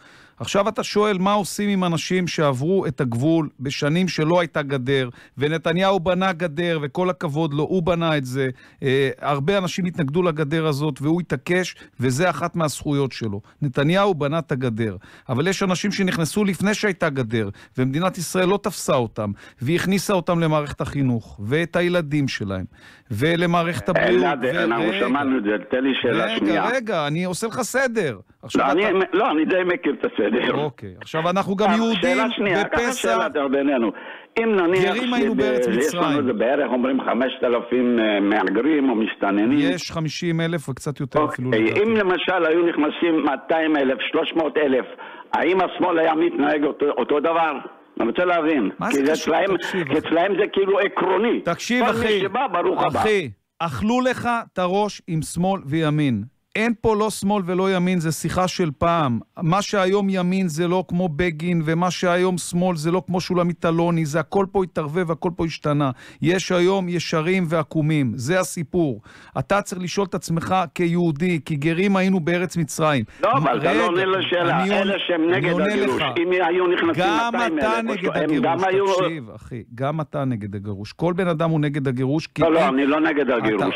עכשיו אתה שואל מה עושים עם אנשים שעברו את הגבול בשנים שלא הייתה גדר, ונתניהו בנה גדר, וכל הכבוד לו, הוא בנה את זה. אה, הרבה אנשים התנגדו לגדר הזאת, והוא התעקש, וזה אחת מהזכויות שלו. נתניהו בנה את הגדר. אבל יש אנשים שנכנסו לפני שהייתה גדר, ומדינת ישראל לא תפסה אותם, והיא הכניסה אותם למערכת החינוך, ואת הילדים שלהם, ולמערכת הבריאות. אלעד, אנחנו ורגע, שמענו את זה, תן לי שאלה רגע, שנייה. רגע, אני עושה לך סדר. לא, אתה- אני, לא, אני די מכיר את הסדר. אוקיי, עכשיו אנחנו גם יהודים שאלה שנייה, ככה בפסח. שאלה יותר בינינו. אם נניח גרים היינו בארץ יש מצרים. לנו איזה בערך, אומרים 5,000 אה, מהגרים או מסתננים. יש 50 אלף וקצת יותר אפילו אה, לדעתי. אם למשל היו נכנסים 200 אלף, 300 אלף, האם השמאל היה מתנהג אותו, אותו דבר? אני רוצה להבין. מה זה זה קשור? אצלהם, תקשיב, כי אצלהם זה כאילו עקרוני. תקשיב, כל אחי. מי שבא, ברוך הבא. אחי, אכלו לך את הראש עם שמאל וימין. אין פה לא שמאל ולא ימין, זה שיחה של פעם. מה שהיום ימין זה לא כמו בגין, ומה שהיום שמאל זה לא כמו שולמית אלוני, זה הכל פה התערבב והכל פה השתנה. יש היום ישרים ועקומים, זה הסיפור. אתה צריך לשאול את עצמך כיהודי, כי גרים היינו בארץ מצרים. לא, אבל אתה לא עונה לשאלה. אלה שהם נגד הגירוש. אם היו נכנסים גם 200 אתה אלף, הם גם היו... תקשיב, אחי, גם אתה נגד הגירוש. כל בן אדם הוא נגד הגירוש. לא, לא, אני לא נגד הגירוש.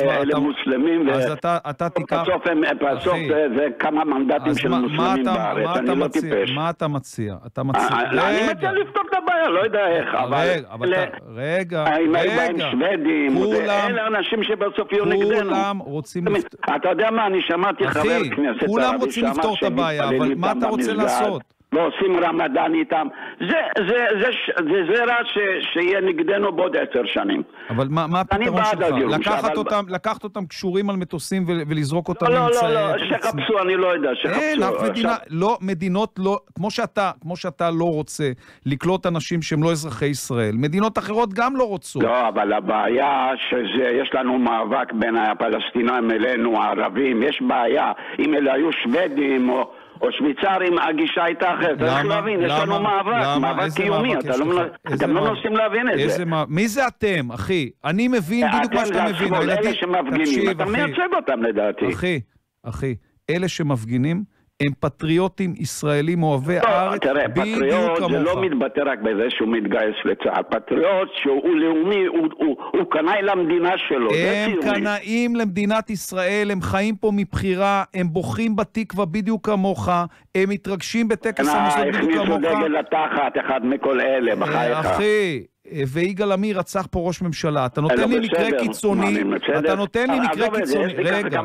אלה מוסלמים, אז אתה- תיקח... בסוף הם- בסוף אחי, זה- זה כמה מנדטים של מה- מה מוסלמים אתה- בארץ, מה אתה אני לא מציע? טיפש. מה אתה מציע? אתה מציע... אה, אני רגע. מציע לפתור את הבעיה, לא יודע איך, אבל... רגע, אבל אלה- אתה- רגע, רגע. שוודים, כולם- אלה אנשים שבסוף יהיו נגדנו. כולם רוצים לפתור... אתה יודע מה, אני שמעתי אחי, חבר כנסת כולם ערבי רוצים שאמר לפתור את שהם הבעיה, מתפללים אבל מה אתה רוצה לעשות? ועושים רמדאן איתם. זה- זה- זה ש- זה זרע ש- שיהיה נגדנו בעוד עשר שנים. אבל מה, מה הפתרון שלך? לקחת אבל- אותם, לקחת אותם קשורים על מטוסים ול- ולזרוק אותם לא, לא, לאמצעי- לא, לא, שחפשו, אני לא יודע, שחפשו. אין, אף מדינה, עכשיו- לא, מדינות לא, כמו שאתה, כמו שאתה לא רוצה לקלוט אנשים שהם לא אזרחי ישראל, מדינות אחרות גם לא רוצות. לא, אבל הבעיה שיש לנו מאבק בין הפלסטינאים אלינו, הערבים, יש בעיה. אם אלה היו שוודים או... או שוויצרים, הגישה הייתה אחרת. צריך למה? להבין, יש לנו למה? מאבק, למה? מאבק קיומי, אתה לא אתם לא? מנסים להבין את זה. מה... מי זה אתם, אחי? אני מבין בדיוק מה אתם שאתה זה מבין. השמאל, הילדים- אלה שמפגינים, אתה. מייצג אותם לדעתי. אחי, אחי, אלה שמפגינים הם פטריוטים ישראלים אוהבי לא, הארץ, תראה, בדיוק פטריוט זה לא כמוך. מתבטא רק בזה שהוא מתגייס לצה"ל. פטריוט שהוא לאומי, הוא- הוא- הוא קנאי למדינה שלו. הם. קנאים למדינת ישראל, הם חיים פה מבחירה, הם בוכים בתקווה בדיוק כמוך, הם מתרגשים בטקס המוסד בדיוק הכניסו כמוך. דגל לתחת, אחד מכל אלה, בחייך. אחי, אה, ויגאל עמיר רצח פה ראש ממשלה. אתה נותן לי מקרה קיצוני. אתה נותן לי עזוב מקרה קיצוני. רגע.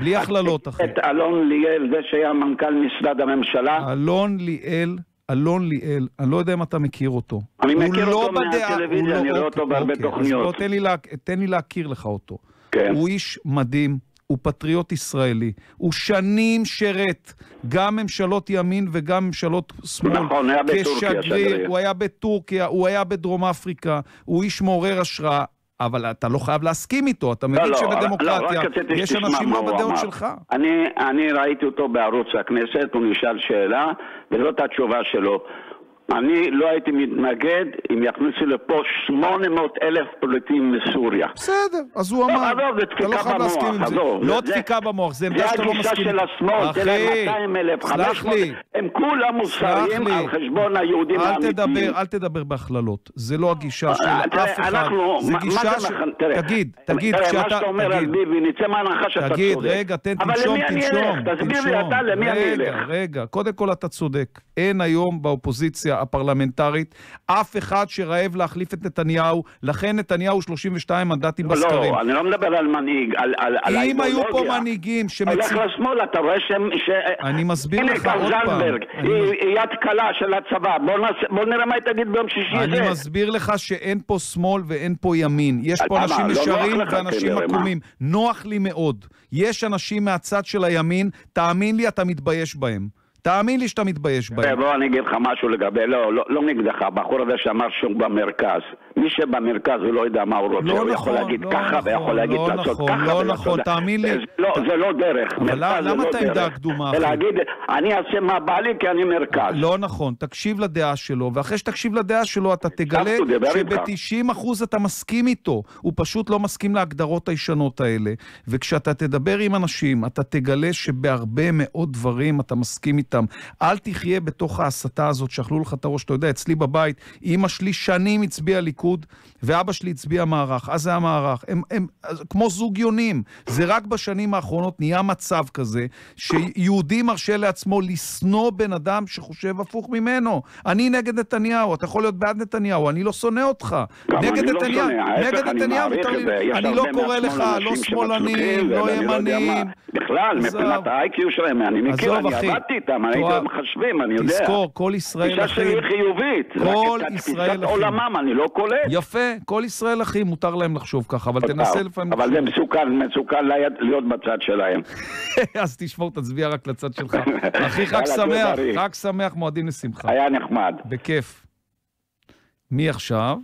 בלי הכללות, אחי. את אלון ליאל, זה שהיה מנכ"ל משרד הממשלה, אלון ליאל, אלון ליאל, אני לא יודע אם אתה מכיר אותו. אני מכיר לא אותו מהטלוויזיה, לא- אני רואה אוקיי, אותו בהרבה אוקיי, אז תוכניות. בוא תן לי לה- תן לי להכיר לך אותו. כן. הוא איש מדהים, הוא פטריוט ישראלי. הוא שנים שירת גם ממשלות ימין וגם ממשלות שמאל. נכון, היה בטורקיה, כשגריר, הוא היה בטורקיה, הוא היה בדרום אפריקה, הוא איש מעורר השראה. אבל אתה לא חייב להסכים איתו, אתה מבין לא, לא, שבדמוקרטיה לא, יש אנשים לא בדעות. שלך. אני, אני ראיתי אותו בערוץ הכנסת, הוא נשאל שאלה, וזאת התשובה שלו. אני לא הייתי מתנגד אם יכניסו לפה 800 אלף פליטים מסוריה. בסדר, אז הוא לא, אמר, עזוב, זה לא דפיקה במוח, זה. עזוב. לא זה- דפיקה במוח, זה עמדה זה שאתה לא הגישה מסכים. של השמאל, תן להם 200 אלף, סלח 500, לי. הם כולם מוסריים. על חשבון היהודים האמיתיים. אל תדבר בהכללות. זה לא הגישה של אה, תראה, אף אחד. אנחנו, זה מה- גישה זה של... מכן- תראה, תגיד, תגיד, תראה, מה כשאתה... שאתה אומר על תגיד. ביבי, נצא מהנחה שאתה תגיד, צודק. רגע, תן, אבל תנשום, למי אני תנשום, אלך? תסביר לי תנשום. אתה למי אני רגע, אלך. רגע, קודם כל אתה צודק. אין היום באופוזיציה הפרלמנטרית אף אחד שרעב להחליף את נתניהו, לכן נתניהו 32 מנדטים בסקרים. לא, אני לא מדבר על מנהיג, על, על, על אם היו פה האידיאולוגיה. מנהיגים הולך שמציעים... לשמאל, אתה רואה שהם... ש... אני מסביר לך עוד פעם. אני היא יד קלה של הצבא, בוא, נעשה, בוא נראה מה היא תגיד ביום שישי זה. אני מסביר לך שאין פה שמאל ואין פה ימין. יש פה למה? אנשים לא ישרים לך ואנשים? עקומים. נוח לי מאוד. יש אנשים מהצד של הימין, תאמין לי, אתה מתבייש בהם. תאמין לי שאתה מתבייש תראה, בהם. בוא אני אגיד לך משהו לגבי, לא, לא, לא נגדך, הבחור הזה שאמר שהוא במרכז. מי שבמרכז הוא לא יודע מה הוא רוצה, לא הוא יכול נכון, להגיד לא ככה נכון, ויכול להגיד לא לעשות נכון, ככה. לא ולעשות נכון, זה. תאמין לי. זה לא, זה לא דרך. אבל למה- זה לא אתה עם דרך. דעה קדומה, אחי? ולהגיד, אני אעשה מה בא לי כי אני מרכז. לא נכון, תקשיב לדעה שלו, ואחרי שתקשיב לדעה שלו אתה תגלה הוא דיבר איתך. שב-90% אתה מסכים איתו. הוא פשוט לא מסכים להגדרות הישנות האלה. וכשאתה תדבר עם אנשים, אתה תגלה שבהרבה מאוד דברים אתה מסכים איתם. אל תחיה בתוך ההסתה הזאת שאכלו לך את הראש. אתה יודע, אצלי בבית, אימא שלי שנים הצביעה ליכוד, ואבא שלי הצביע מערך. אז זה המערך. הם, הם כמו זוג יונים. זה רק בשנים האחרונות נהיה מצב כזה, שיהודי מרשה לעצמו לשנוא בן אדם שחושב הפוך ממנו. אני נגד נתניהו, אתה יכול להיות בעד נתניהו, אני לא שונא אותך. נגד לא נתניהו, נגד נתניהו אני הרבה לא קורא לך, לא שמאלנים, לא לא יודע ימנים. בכלל. מבחינת ה-IQ שלהם, אני מכיר, אני. עבדתי איתם, אני הייתי תורה- מחשבים, אני יודע. תזכור, כל ישראל הגישה שלי היא אחים. חיובית. כל רק את ישראל תפיסת אחים. עולמם אני לא קולט. יפה, כל ישראל אחים, מותר להם לחשוב ככה, אבל תנסה לפעמים... אבל זה מסוכן, מסוכן להיות בצד שלהם. אז תשמור, תצביע רק לצד שלך. אחי, חג שמח. חג שמח, מועדים לשמחה. היה נחמד. בכיף. מי עכשיו?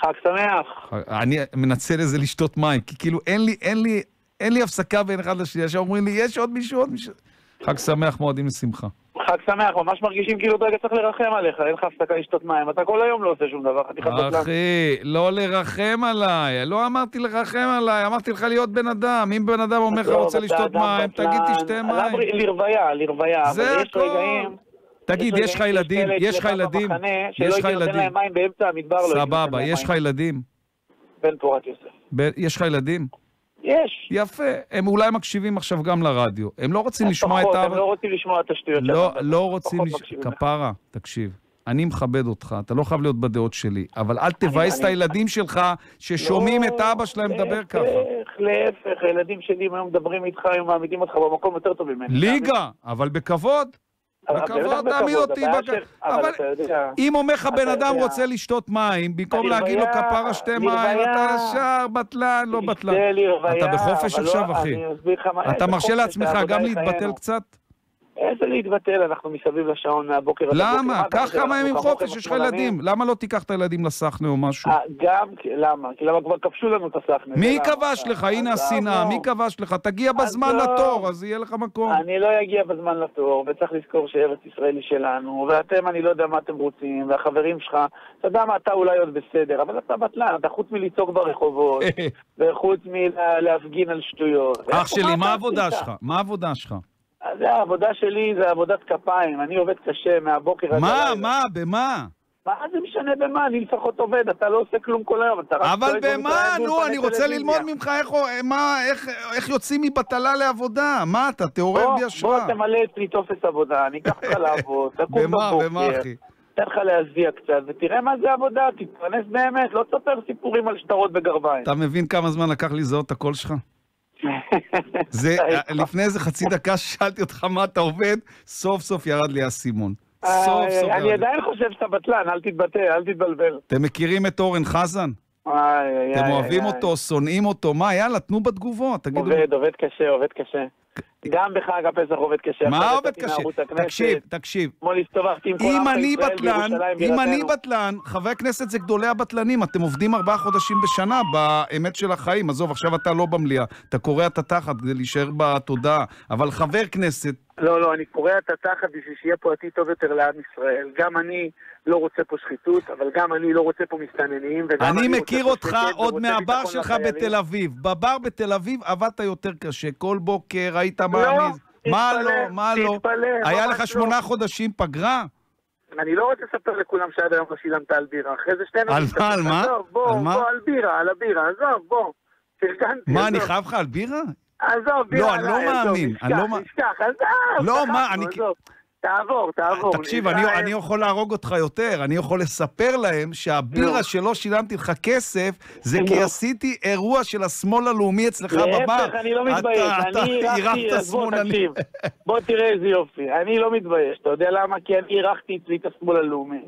חג שמח. אני מנצל איזה לשתות מים, כי כאילו אין לי, אין לי, אין לי הפסקה בין אחד לשני, עכשיו אומרים לי, יש עוד מישהו, עוד מישהו. חג שמח, מועדים לשמחה. חג שמח, ממש מרגישים כאילו אתה צריך לרחם עליך, אין לך הפסקה לשתות מים, אתה כל היום לא עושה שום דבר, חתיכת בטלן. אחי, לא לרחם עליי, לא אמרתי לרחם עליי, אמרתי לך להיות בן אדם. אם בן אדם אומר לך עזוב, רוצה לשתות מים. תגיד תשתה מים. לרוויה, לרוויה, אבל יש. רגעים... תגיד, יש לך ילדים? יש לך ילדים? במחנה, יש לך ילדים? לא סבבה, יש לך. ילדים? בן פורת יוסף. יש לך ילדים? יש. יפה. הם אולי מקשיבים עכשיו גם לרדיו. הם לא רוצים לשמוע את פחות, ה... הם לא רוצים לשמוע את השטויות לא, שאתה מדבר. לא רוצים... לש-. כפרה, תקשיב. אני מכבד אותך, אתה לא חייב להיות בדעות שלי, אבל אל תבאס את הילדים שלך ששומעים לא, את אבא שלהם מדבר ככה. להפך, להפך, הילדים שלי אם היו מדברים איתך, היו מעמידים אותך במקום יותר טוב ממני. ליגה, אבל בכבוד. בכבוד בטח תעמיד אותי. בק- של- אבל אם אומר לך בן אדם רוצה לשתות מים, במקום להגיד לו כפרה שתי מים. אתה ישר בטלן, לא בטלן. לרוויה, אתה בחופש לא- עכשיו, אחי. אתה מרשה לעצמך גם להתבטל חיינו. קצת? איזה להתבטל, אנחנו מסביב לשעון מהבוקר. למה? קח כמה ימים חופש, יש לך? ילדים. למה לא תיקח את הילדים לסחנה או משהו? אה, גם, למה? כי למה כבר כבשו לנו את הסחנה. מי. כבש לך? הנה השנאה. מי כבש לך? תגיע בזמן עזוב. לתור, אז יהיה לך מקום. אני לא אגיע בזמן לתור, וצריך לזכור שארץ ישראל היא שלנו, ואתם, אני לא יודע מה אתם רוצים, והחברים שלך, אתה יודע מה, אתה אולי עוד בסדר, אבל אתה בטלן, אתה חוץ מלצעוק ברחובות, וחוץ מלהפגין על שטויות. אח שלי, מה העבודה? שלך? מה העבודה שלך? זה העבודה שלי, זה עבודת כפיים, אני עובד קשה מהבוקר עד מה? הלילה. מה? במה? מה זה משנה במה? אני לפחות עובד, אתה לא עושה כלום כל היום, אתה רק אבל במה? נו, אני רוצה. ללמוד ממך איך, מה, איך, איך יוצאים מבטלה לעבודה. מה אתה, תעורר בוא, בי בוא השראה. תמלא אצלי טופס עבודה, אני אקח אותך לעבוד, תקום במה, בבוקר. במה, אחי? אתן לך להזיע קצת, ותראה מה זה עבודה, תתפרנס באמת, לא תספר סיפורים על שטרות בגרביים. אתה מבין כמה זמן לקח לי לזהות את הקול שלך? זה, לפני איזה חצי דקה שאלתי אותך מה אתה עובד, סוף סוף ירד לי האסימון. סוף סוף אה, ירד אני לי. עדיין חושב שאתה בטלן, אל תתבטא, אל תתבלבל. אתם מכירים את אורן חזן? אתם אוהבים אותו, שונאים אותו, מה, יאללה, תנו בתגובות, תגידו. עובד, עובד קשה, עובד קשה. גם בחג הפסח עובד קשה. מה עובד קשה? תקשיב, תקשיב. אתמול הסתובבתי עם כל אם עמך אני בטלן, אם אני. בטלן, חברי הכנסת זה גדולי הבטלנים, אתם עובדים ארבעה חודשים בשנה באמת של החיים. עזוב, עכשיו אתה לא במליאה, אתה קורע את התחת כדי להישאר בתודעה, אבל חבר כנסת, לא, לא, אני קורע את התחת בשביל שיהיה פה עתיד טוב יותר לעם ישראל. גם אני לא רוצה פה שחיתות, אבל גם אני לא רוצה פה מסתננים, וגם אני רוצה מכיר אותך עוד מהבר שלך. בתל אביב. בבר בתל אביב עבדת יותר קשה, כל בוקר היית לא, מעמיד. מה תתפלא, לא, מה לא? תתפלא, היה לך לא. שמונה חודשים פגרה? אני לא רוצה לספר לכולם שעד היום לא שילמת על בירה. אחרי זה שתינו על נסתכל. מה, על מה? עזוב, בוא, על? בוא, על בירה, על הבירה, עזוב, בוא. פרגנתי, מה, אני. חייב לך על בירה? עזוב, בירה לא, אני לא מאמין, אני לא נשכח, עזוב. לא, מה, אני-. תעבור, תעבור. תקשיב, אני. אני יכול להרוג אותך יותר, אני יכול לספר להם שהבירה שלא שילמתי לך כסף, זה כי עשיתי אירוע של השמאל הלאומי אצלך בבר. להפך, אני לא מתבייש, אתה- אירחתי, אירחת אז בוא. תקשיב, בוא תראה איזה יופי, אני לא מתבייש, אתה יודע למה? כי אני אירחתי אצלי את השמאל הלאומי.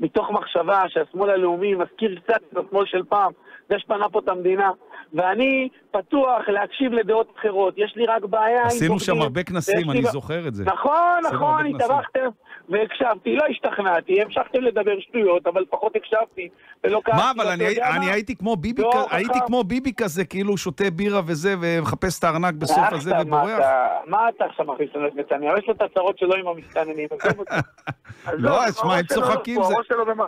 מתוך מחשבה שהשמאל הלאומי מזכיר קצת את השמאל של פעם, זה שבנה פה את המדינה. ואני פתוח להקשיב לדעות אחרות, יש לי רק בעיה עם עשינו שם הרבה כנסים, אני זוכר את זה. נכון, נכון. התארחתם והקשבתי, לא השתכנעתי, המשכתם לדבר שטויות, אבל לפחות הקשבתי, ולא כעסתי. מה, אבל אני, אני מה? הייתי כמו ביבי, לא, כ-. הייתי כמו ביבי כזה, כאילו שותה בירה וזה, ומחפש את הארנק בסוף מה הזה ובורח. אתה- מה אתה עכשיו מכניס לנו את נתניהו? יש לו את הצרות שלו עם המסתננים, לא, הראש תשמע, הם צוחקים,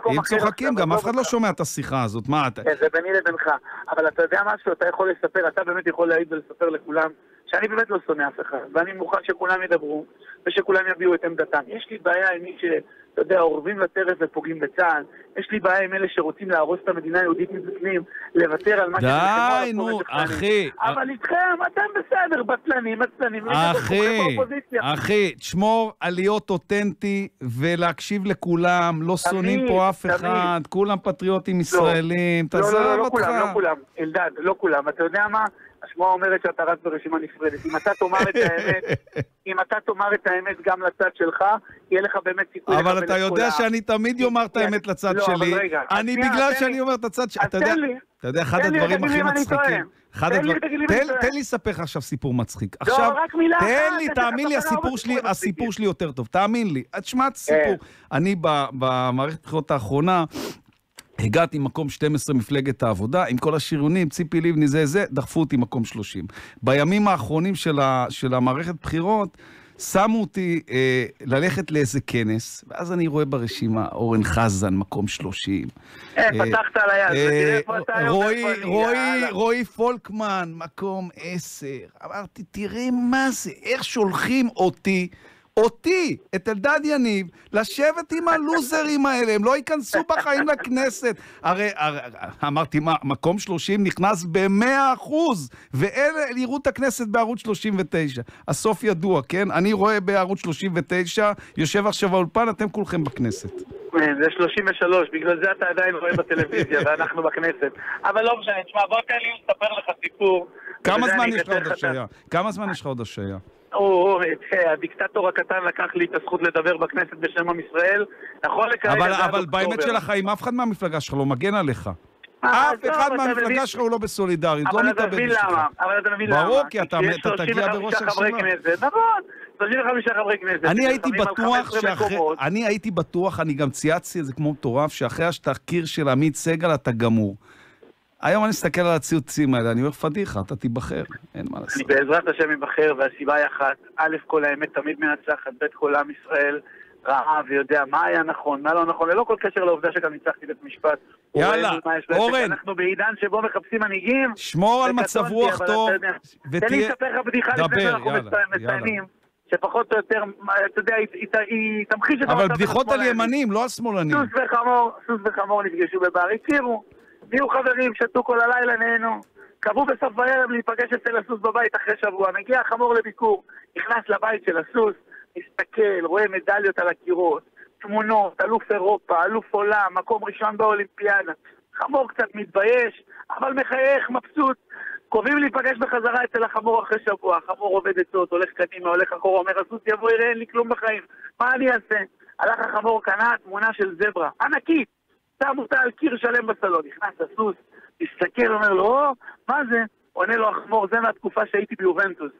הם צוחקים, גם אף אחד לא. שומע את השיחה הזאת, מה אתה... כן, זה ביני לבינך. אבל אתה יודע משהו, אתה יכול לספר, אתה באמת יכול להעיד ולספר לכולם שאני באמת לא שונא אף אחד, ואני מוכן שכולם ידברו, ושכולם יביעו את עמדתם. יש לי בעיה עם מי ש... אתה יודע, אורבים לטרף ופוגעים בצה"ל. יש לי בעיה עם אלה שרוצים להרוס את המדינה היהודית מבפנים, לוותר על מה עליו די, נו. אחי. אבל איתכם, אתם בסדר, בטלנים, עצלנים, אחי, אחי, תשמור על להיות אותנטי ולהקשיב לכולם, לא שונאים פה אף. אחד, כולם פטריוטים ישראלים, לא, תעזוב לא, לא, לא אותך. כולם, לא כולם. אלדד, לא כולם. אתה יודע מה? השמועה אומרת שאתה רץ ברשימה נפרדת. אם אתה תאמר את האמת, אם אתה תאמר את האמת גם לצד שלך, יהיה לך באמת סיכוי לקבל את אבל אתה יודע כולם. שאני תמיד אומר את האמת לצד לא, שלי. אני, בגלל שאני. אומר את הצד שלי, אתה יודע. אתה יודע, אחד הדברים הכי אני. מצחיקים. אחד תן לי, הדברים- תן- אני לספר לך עכשיו סיפור מצחיק. לא, עכשיו, תן לי, תאמין לי, לספר הסיפור שלי, הסיפור שלי יותר טוב. תאמין לי. תשמע את כן. הסיפור. אני ב- במערכת הבחירות האחרונה, הגעתי מקום 12 מפלגת העבודה, עם כל השריונים, ציפי לבני זה זה, דחפו אותי מקום 30. בימים האחרונים של, ה, של המערכת בחירות, שמו אותי אה, ללכת לאיזה כנס, ואז אני רואה ברשימה אורן חזן, מקום 30. אה, פתחת על היד, אה, ותראה איפה אתה היום רועי. רועי פולקמן, מקום 10. אמרתי, תראה מה זה, איך שולחים אותי, אותי, את אלדד יניב, לשבת עם הלוזרים האלה, הם לא ייכנסו בחיים לכנסת. הרי, הרי אמרתי, מה, מקום 30 נכנס ב-100 אחוז, ואלה יראו את הכנסת בערוץ 39. הסוף ידוע, כן? אני רואה בערוץ 39, יושב עכשיו באולפן, אתם כולכם בכנסת. כן, זה 33, בגלל זה אתה עדיין רואה בטלוויזיה ואנחנו בכנסת. אבל לא משנה, תשמע, בוא תן לי לספר לך סיפור. כמה זמן יש לך עוד השעיה? כמה זמן יש לך עוד השעיה? או, תראה, הדיקטטור הקטן לקח לי את הזכות לדבר בכנסת בשם עם ישראל. נכון לכרגע אבל, אבל באמת. של החיים, אף אחד מהמפלגה שלך לא מגן עליך. אה, אף אחד מהמפלגה שלך הוא לא בסולידריות, לא אבל אתה מתאבד מבין בשבילך. למה, אבל אתה מבין למה. ברור, כי אתה כשיש אתה תגיע 35 בראש חברי הרשימה. כנסת, נכון, 35 חברי כנסת. אני הייתי בטוח 15 שאחרי. אני הייתי בטוח, אני גם צייצתי את זה כמו מטורף, שאחרי התחקיר של עמית סגל אתה גמור. היום אני מסתכל על הציוצים האלה, אני אומר, פדיחה, אתה תיבחר, אין מה אני לעשות. בעזרת השם אבחר, והסיבה היא אחת. א', כל האמת תמיד מנצחת, ב', כל עם ישראל ראה ויודע מה היה נכון, מה לא נכון, ללא כל קשר לעובדה שגם ניצחתי בית משפט. יאללה. אורן. אנחנו בעידן שבו מחפשים מנהיגים. שמור על מצב רוח טוב, יודע. תן לי ותהיה... לספר לך בדיחה לפני שאנחנו מסיימים. שפחות או יותר, אתה יודע, היא- תמחיש את אבל בדיחות על. ימנים, לא על שמאלנים. סוס וחמור, סוס וחמור נפגשו בבר, הכירו, נהיו חברים, שתו כל הלילה, נהנו. קבעו בסוף הערב להיפגש אצל הסוס בבית אחרי שבוע. מגיע החמור לביקור, נכנס לבית של הסוס, מסתכל, רואה מדליות על הקירות, תמונות, אלוף אירופה, אלוף עולם, מקום ראשון באולימפיאדה. חמור קצת מתבייש, אבל מחייך, מבסוט. קובעים להיפגש בחזרה אצל החמור אחרי שבוע. החמור עובד עצות, הולך קדימה, הולך אחורה, אומר, הסוס יבוא, יראה, אין לי כלום בחיים. מה אני אעשה? הלך החמור, קנה תמונה של זברה, ענקית. שם אותה על קיר שלם בסלון. נכנס הסוס, מסתכל, אומר לו, או, מה זה? עונה לו החמור, זה מהתקופה שהייתי ביובנטוס.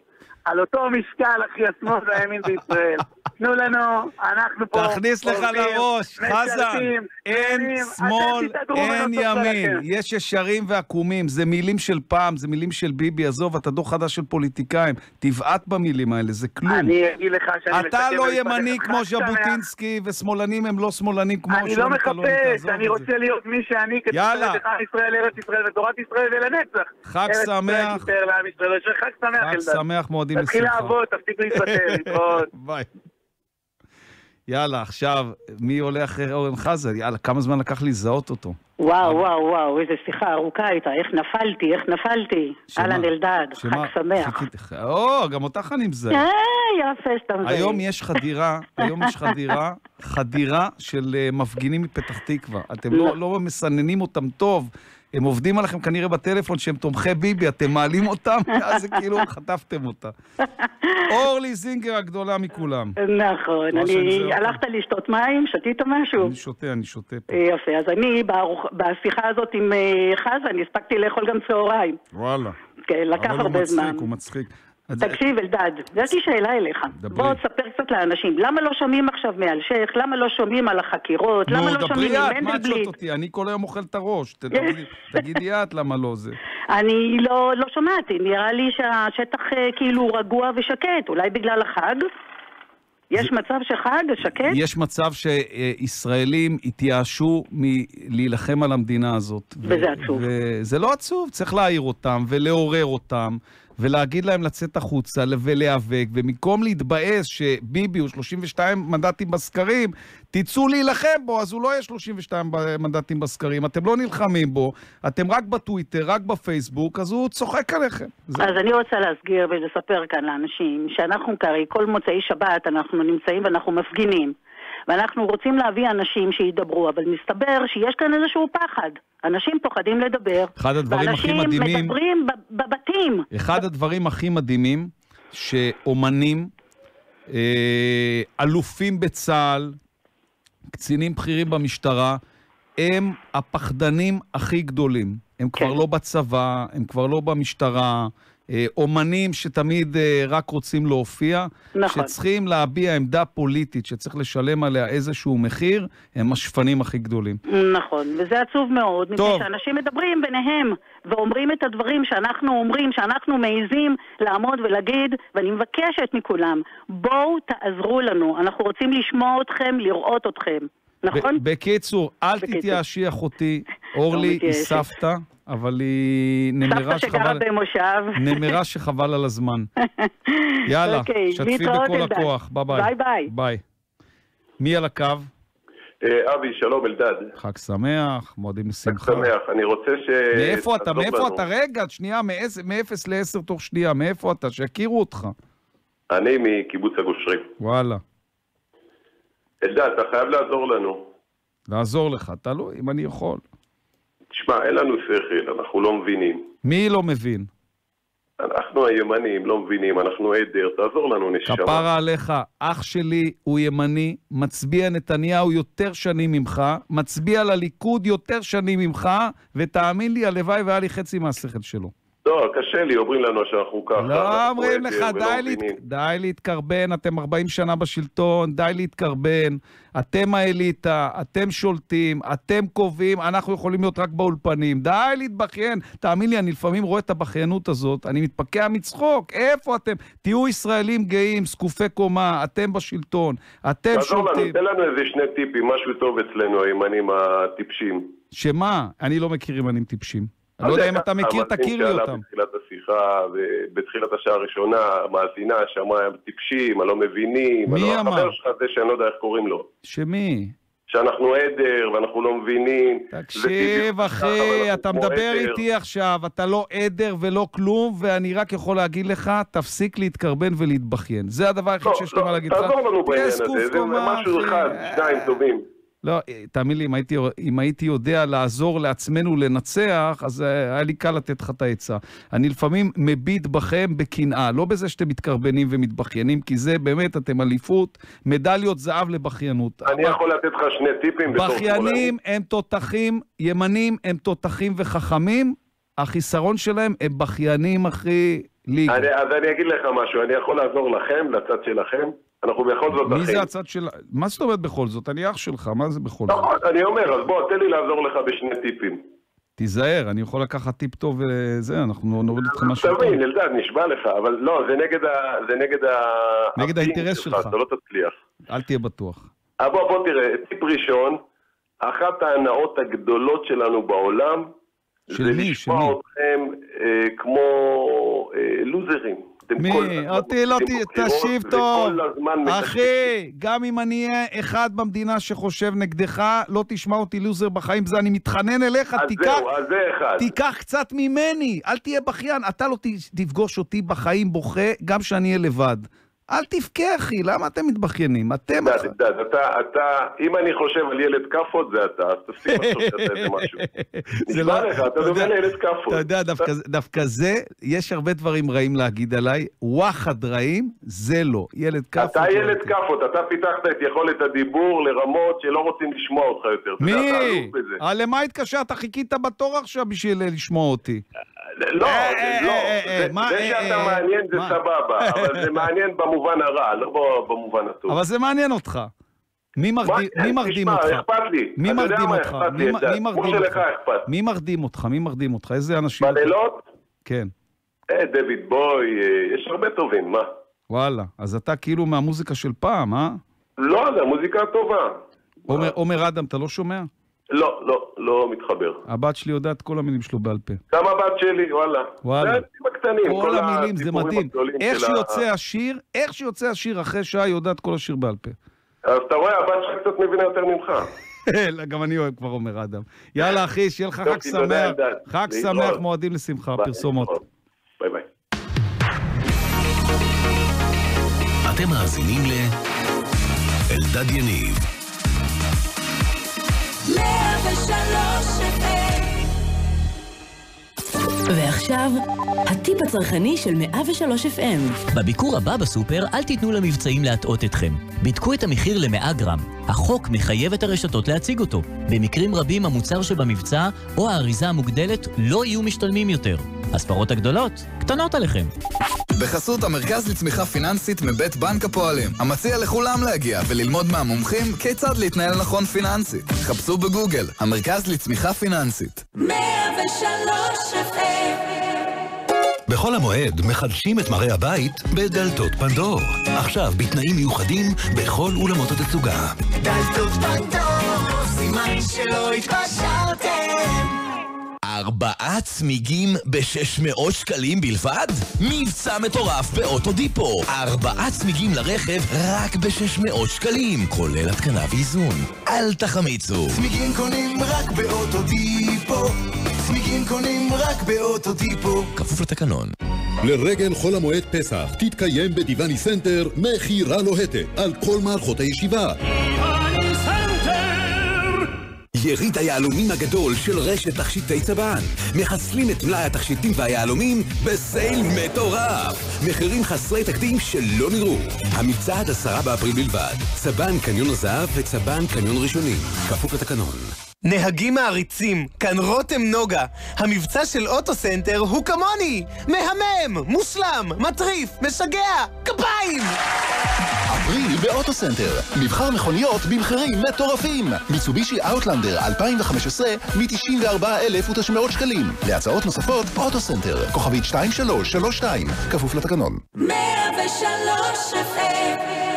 על אותו משקל, אחי, השמאל והימין בישראל. תנו לנו, אנחנו פה... תכניס לך לראש, חזן, אין שמאל, אין ימין. יש ישרים ועקומים, זה מילים של פעם, זה מילים של ביבי. עזוב, אתה דור חדש של פוליטיקאים. תבעט במילים האלה, זה כלום. אני אגיד לך שאני אתה מסתכל לא במשפט ימני כמו. ז'בוטינסקי, ושמאלנים הם לא שמאלנים כמו אני לא קלוני, מחפש, אני. רוצה להיות מי שאני, כדי יאללה. ישראל, ארץ ישראל ותורת ישראל ולנצח. חג שמח. חג שמח, חג שמח, מועדים תתחיל לשמחה. לעבוד, תפסיק להתפטר, להתראות. ביי. יאללה, עכשיו, מי עולה אחרי אורן חזן? יאללה, כמה זמן לקח לי לזהות אותו? וואו, וואו, וואו, איזה שיחה ארוכה הייתה, איך נפלתי, איך נפלתי. אהלן אלדד? חג שמח. או, גם אותך אני מזהה. אה, יפה שאתה מזהה. היום יש חדירה, היום יש חדירה, חדירה של אה, מפגינים מפתח תקווה. אתם לא, לא מסננים אותם טוב. הם עובדים עליכם כנראה בטלפון שהם תומכי ביבי, אתם מעלים אותם, ואז זה כאילו חטפתם אותה. אורלי זינגר הגדולה מכולם. נכון, לא אני... הלכת לשתות מים? שתית משהו? אני שותה, אני שותה פה. יפה, אז אני בשיחה הזאת עם אה, חזן הספקתי לאכול גם צהריים. וואלה. כן, לקח אבל הוא הרבה זמן. מצחיק, הוא מצחיק. תקשיב, אלדד, יש לי שאלה אליך. דברי. בוא תספר קצת לאנשים, למה לא שומעים עכשיו מאלשיך? למה לא שומעים על החקירות? למה נו, לא שומעים דברי את, מה את שואלת? אותי? אני כל היום אוכל את הראש. תגידי- את למה לא זה. אני לא, לא שמעתי, נראה לי שהשטח אה, כאילו רגוע ושקט, אולי בגלל החג? יש מצב שחג, שקט? יש מצב שישראלים התייאשו מלהילחם על המדינה הזאת. ו- וזה עצוב. וזה לא עצוב, צריך להעיר אותם ולעורר אותם. ולהגיד להם לצאת החוצה ולהיאבק, ובמקום להתבאס שביבי הוא 32 מנדטים בסקרים, תצאו להילחם בו, אז הוא לא יהיה 32 מנדטים בסקרים. אתם לא נלחמים בו, אתם רק בטוויטר, רק בפייסבוק, אז הוא צוחק עליכם. זה... אז אני רוצה להסגיר ולספר כאן לאנשים שאנחנו כרי כל מוצאי שבת אנחנו נמצאים ואנחנו מפגינים ואנחנו רוצים להביא אנשים שידברו, אבל מסתבר שיש כאן איזשהו פחד. אנשים פוחדים לדבר, אחד הדברים הכי מדהימים- ואנשים מדברים בבתים. אחד הדברים הכי מדהימים, שאומנים, אה, אלופים בצה"ל, קצינים בכירים במשטרה, הם הפחדנים הכי גדולים. הם כבר כן. לא בצבא, הם כבר לא במשטרה. אה, אומנים שתמיד אה, רק רוצים להופיע, נכון. שצריכים להביע עמדה פוליטית, שצריך לשלם עליה איזשהו מחיר, הם השפנים הכי גדולים. נכון, וזה עצוב מאוד, מפני. שאנשים מדברים ביניהם ואומרים את הדברים שאנחנו אומרים, שאנחנו מעיזים לעמוד ולהגיד, ואני מבקשת מכולם, בואו תעזרו לנו, אנחנו רוצים לשמוע אתכם, לראות אתכם, נכון? בקיצור, אל. תתייאשי אחותי. אורלי היא. סבתא, אבל היא סבתא נמרה שגרה שחבל... במושב. נמרה שחבל על הזמן. יאללה, אוקיי, שתפי בכל. הכוח. ביי. ביי ביי. ביי. מי על הקו? אה, אבי, שלום אלדד. חג שמח, מועדים לשמחה. שמח, אני רוצה ש... מאיפה אתה? מאיפה לנו. אתה? רגע, שנייה, מאיזה- מאפס לעשר תוך שנייה. מאיפה אתה? שיכירו אותך. אני מקיבוץ הגושרים. וואלה. אלדד, אתה חייב לעזור לנו. לעזור לך, תלוי, אם אני יכול. תשמע, אין לנו שכל, אנחנו לא מבינים. מי לא מבין? אנחנו הימנים לא מבינים, אנחנו עדר, תעזור לנו, נשמה. כפרה עליך, אח שלי הוא ימני, מצביע נתניהו יותר שנים ממך, מצביע לליכוד יותר שנים ממך, ותאמין לי, הלוואי והיה לי חצי מהשכל שלו. לא, קשה לי, אומרים לנו שאנחנו ככה. לא אנחנו אומרים עדר לך, די, להת... די להתקרבן, אתם 40 שנה בשלטון, די להתקרבן, אתם האליטה, אתם שולטים, אתם קובעים, אנחנו יכולים להיות רק באולפנים, די להתבכיין. תאמין לי, אני לפעמים רואה את הבכיינות הזאת, אני מתפקע מצחוק, איפה אתם? תהיו ישראלים גאים, זקופי קומה, אתם בשלטון, אתם תעזור לנו, שולטים. תן לנו איזה שני טיפים, משהו טוב אצלנו, הימנים הטיפשים. שמה? אני לא מכיר ימנים טיפשים. אני לא יודע אם אתה מכיר, תכיר לי אותם. בתחילת השיחה, בתחילת השעה הראשונה, המאזינה שאמרה, הם טיפשים, הלא מבינים. מי אמר? החבר שלך זה שאני לא יודע איך קוראים לו. שמי? שאנחנו עדר ואנחנו לא מבינים. תקשיב, אחי, אתה מדבר איתי עכשיו, אתה לא עדר ולא כלום, ואני רק יכול להגיד לך, תפסיק להתקרבן ולהתבכיין. זה הדבר היחיד שיש לי מה להגיד לך. לא, תעזור לנו בעניין הזה, זה משהו. אחד, שניים טובים. לא, תאמין לי, אם הייתי, אם הייתי יודע לעזור לעצמנו לנצח, אז אה, היה לי קל לתת לך את העצה. אני לפעמים מביט בכם בקנאה, לא בזה שאתם מתקרבנים ומתבכיינים, כי זה באמת, אתם אליפות, מדליות זהב לבכיינות. אני יכול לתת לך שני טיפים בתור בכיינים הם תותחים, ימנים הם תותחים וחכמים, החיסרון שלהם הם בכיינים, אחי, ליגה. אז אני אגיד לך משהו, אני יכול לעזור לכם, לצד שלכם. אנחנו בכל זאת מי אחים. זה הצד של... מה זאת אומרת בכל זאת? אני אח שלך, מה זה בכל זאת? נכון, אני אומר, אז בוא, תן לי לעזור לך בשני טיפים. תיזהר, אני יכול לקחת טיפ טוב וזה, אנחנו נוריד אותך משהו טוב. תבין, אלדד, נשבע לך, אבל לא, זה נגד ה... זה נגד ה... נגד האינטרס שלך. אתה לא תצליח. אל תהיה בטוח. אה, בוא, בוא תראה, טיפ ראשון, אחת ההנאות הגדולות שלנו בעולם, של זה מי? לשמוע מי? אתכם אה, כמו אה, לוזרים. אתם כל מי? הזמן אותי לא ת- וכל טוב. אחי, גם אם אני אהיה אחד במדינה שחושב נגדך, לא תשמע אותי לוזר בחיים. זה אני מתחנן אליך, אז תיקח... זהו, אז זה אחד. תיקח קצת ממני, אל תהיה בכיין. אתה לא תפגוש אותי בחיים בוכה, גם כשאני אהיה לבד. אל תבכה, אחי, למה אתם מתבכיינים? אתם... אלדד, אלדד, אתה, אתה, אם אני חושב על ילד כאפות זה אתה, אז תפסיק לחשוב שאתה איזה משהו. נשבע לא- לך, אתה דומה לילד כאפות. אתה יודע, דווקא, זה, יש הרבה דברים רעים להגיד עליי. וואחד רעים, זה לא. ילד כאפות. אתה לא ילד הייתי. כאפות, אתה פיתחת את יכולת הדיבור לרמות שלא רוצים לשמוע אותך יותר. מי? אה, למה התקשרת? חיכית בתור עכשיו בשביל לשמוע אותי. לא, אה, זה לא. אה, אה, זה- אה, שאתה אה, מעניין זה מה? סבבה, אבל זה מעניין במובן הרע, לא במובן הטוב. אבל זה מעניין אותך. מי מרדים, מי מרדים תשמע, אותך? אכפת לי. מי מרדים אותך? מי מרדים אותך? מי מרדים אותך? מי מרדים אותך? איזה אנשים? בלילות? כן. אה, דויד בוי, אה, יש הרבה טובים, מה? וואלה. אז אתה כאילו מהמוזיקה של פעם, אה? לא, זה המוזיקה הטובה. עומר אדם, אתה לא שומע? לא, לא, לא מתחבר. הבת שלי יודעת כל המילים שלו בעל פה. גם הבת שלי, וואלה. וואלה. זה הילדים הקטנים. כל המילים, זה מדהים. איך של ה- שיוצא השיר, איך שיוצא השיר אחרי שעה, היא יודעת כל השיר בעל פה. אז אתה רואה, הבת שלך קצת מבינה יותר ממך. לא, גם אני אוהב כבר עומר אדם. יאללה, אחי, שיהיה לך חג שמח. חג. שמח, מועדים לשמחה, פרסומות. ביי ביי. אתם מאזינים ל... אלדד יניב. 103 FM ועכשיו, הטיפ הצרכני של 103 FM. בביקור הבא בסופר, אל תיתנו למבצעים להטעות אתכם. בדקו את המחיר ל-100 גרם. החוק מחייב את הרשתות להציג אותו. במקרים רבים המוצר שבמבצע או האריזה המוגדלת לא יהיו משתלמים יותר. הספרות הגדולות, קטנות עליכם. בחסות המרכז לצמיחה פיננסית מבית בנק הפועלים, המציע לכולם להגיע וללמוד מהמומחים כיצד להתנהל נכון פיננסית. חפשו בגוגל, המרכז לצמיחה פיננסית. 103 FM בחול המועד מחדשים את מראה הבית בדלתות פנדור. עכשיו בתנאים מיוחדים בכל אולמות התצוגה. דלתות פנדור, סימן שלא התפשרתם. ארבעה צמיגים ב-600 שקלים בלבד? מבצע מטורף באוטודיפו. ארבעה צמיגים לרכב רק ב-600 שקלים, כולל התקנה ואיזון. אל תחמיצו. צמיגים קונים רק באוטודיפו. צמיגים קונים רק באוטודיפו. כפוף לתקנון. לרגל חול המועד פסח תתקיים בדיווני סנטר מכירה לוהטת על כל מערכות הישיבה. יריד היהלומים הגדול של רשת תכשיטי צבן. מחסלים את מלאי התכשיטים והיהלומים ב sale מטורף. מחירים חסרי תקדים שלא נראו. המבצע עד עשרה באפריל בלבד. צבן קניון הזהב וצבן קניון ראשונים. כפוף לתקנון. נהגים מעריצים, כאן רותם נוגה. המבצע של אוטוסנטר הוא כמוני! מהמם, מושלם, מטריף, משגע, כפיים! אפריל באוטוסנטר. מבחר מכוניות במחירים מטורפים. מיצובישי אאוטלנדר 2015 מ-94,900 שקלים. להצעות נוספות, אוטוסנטר, כוכבית 2332, כפוף לתקנון. 103 FM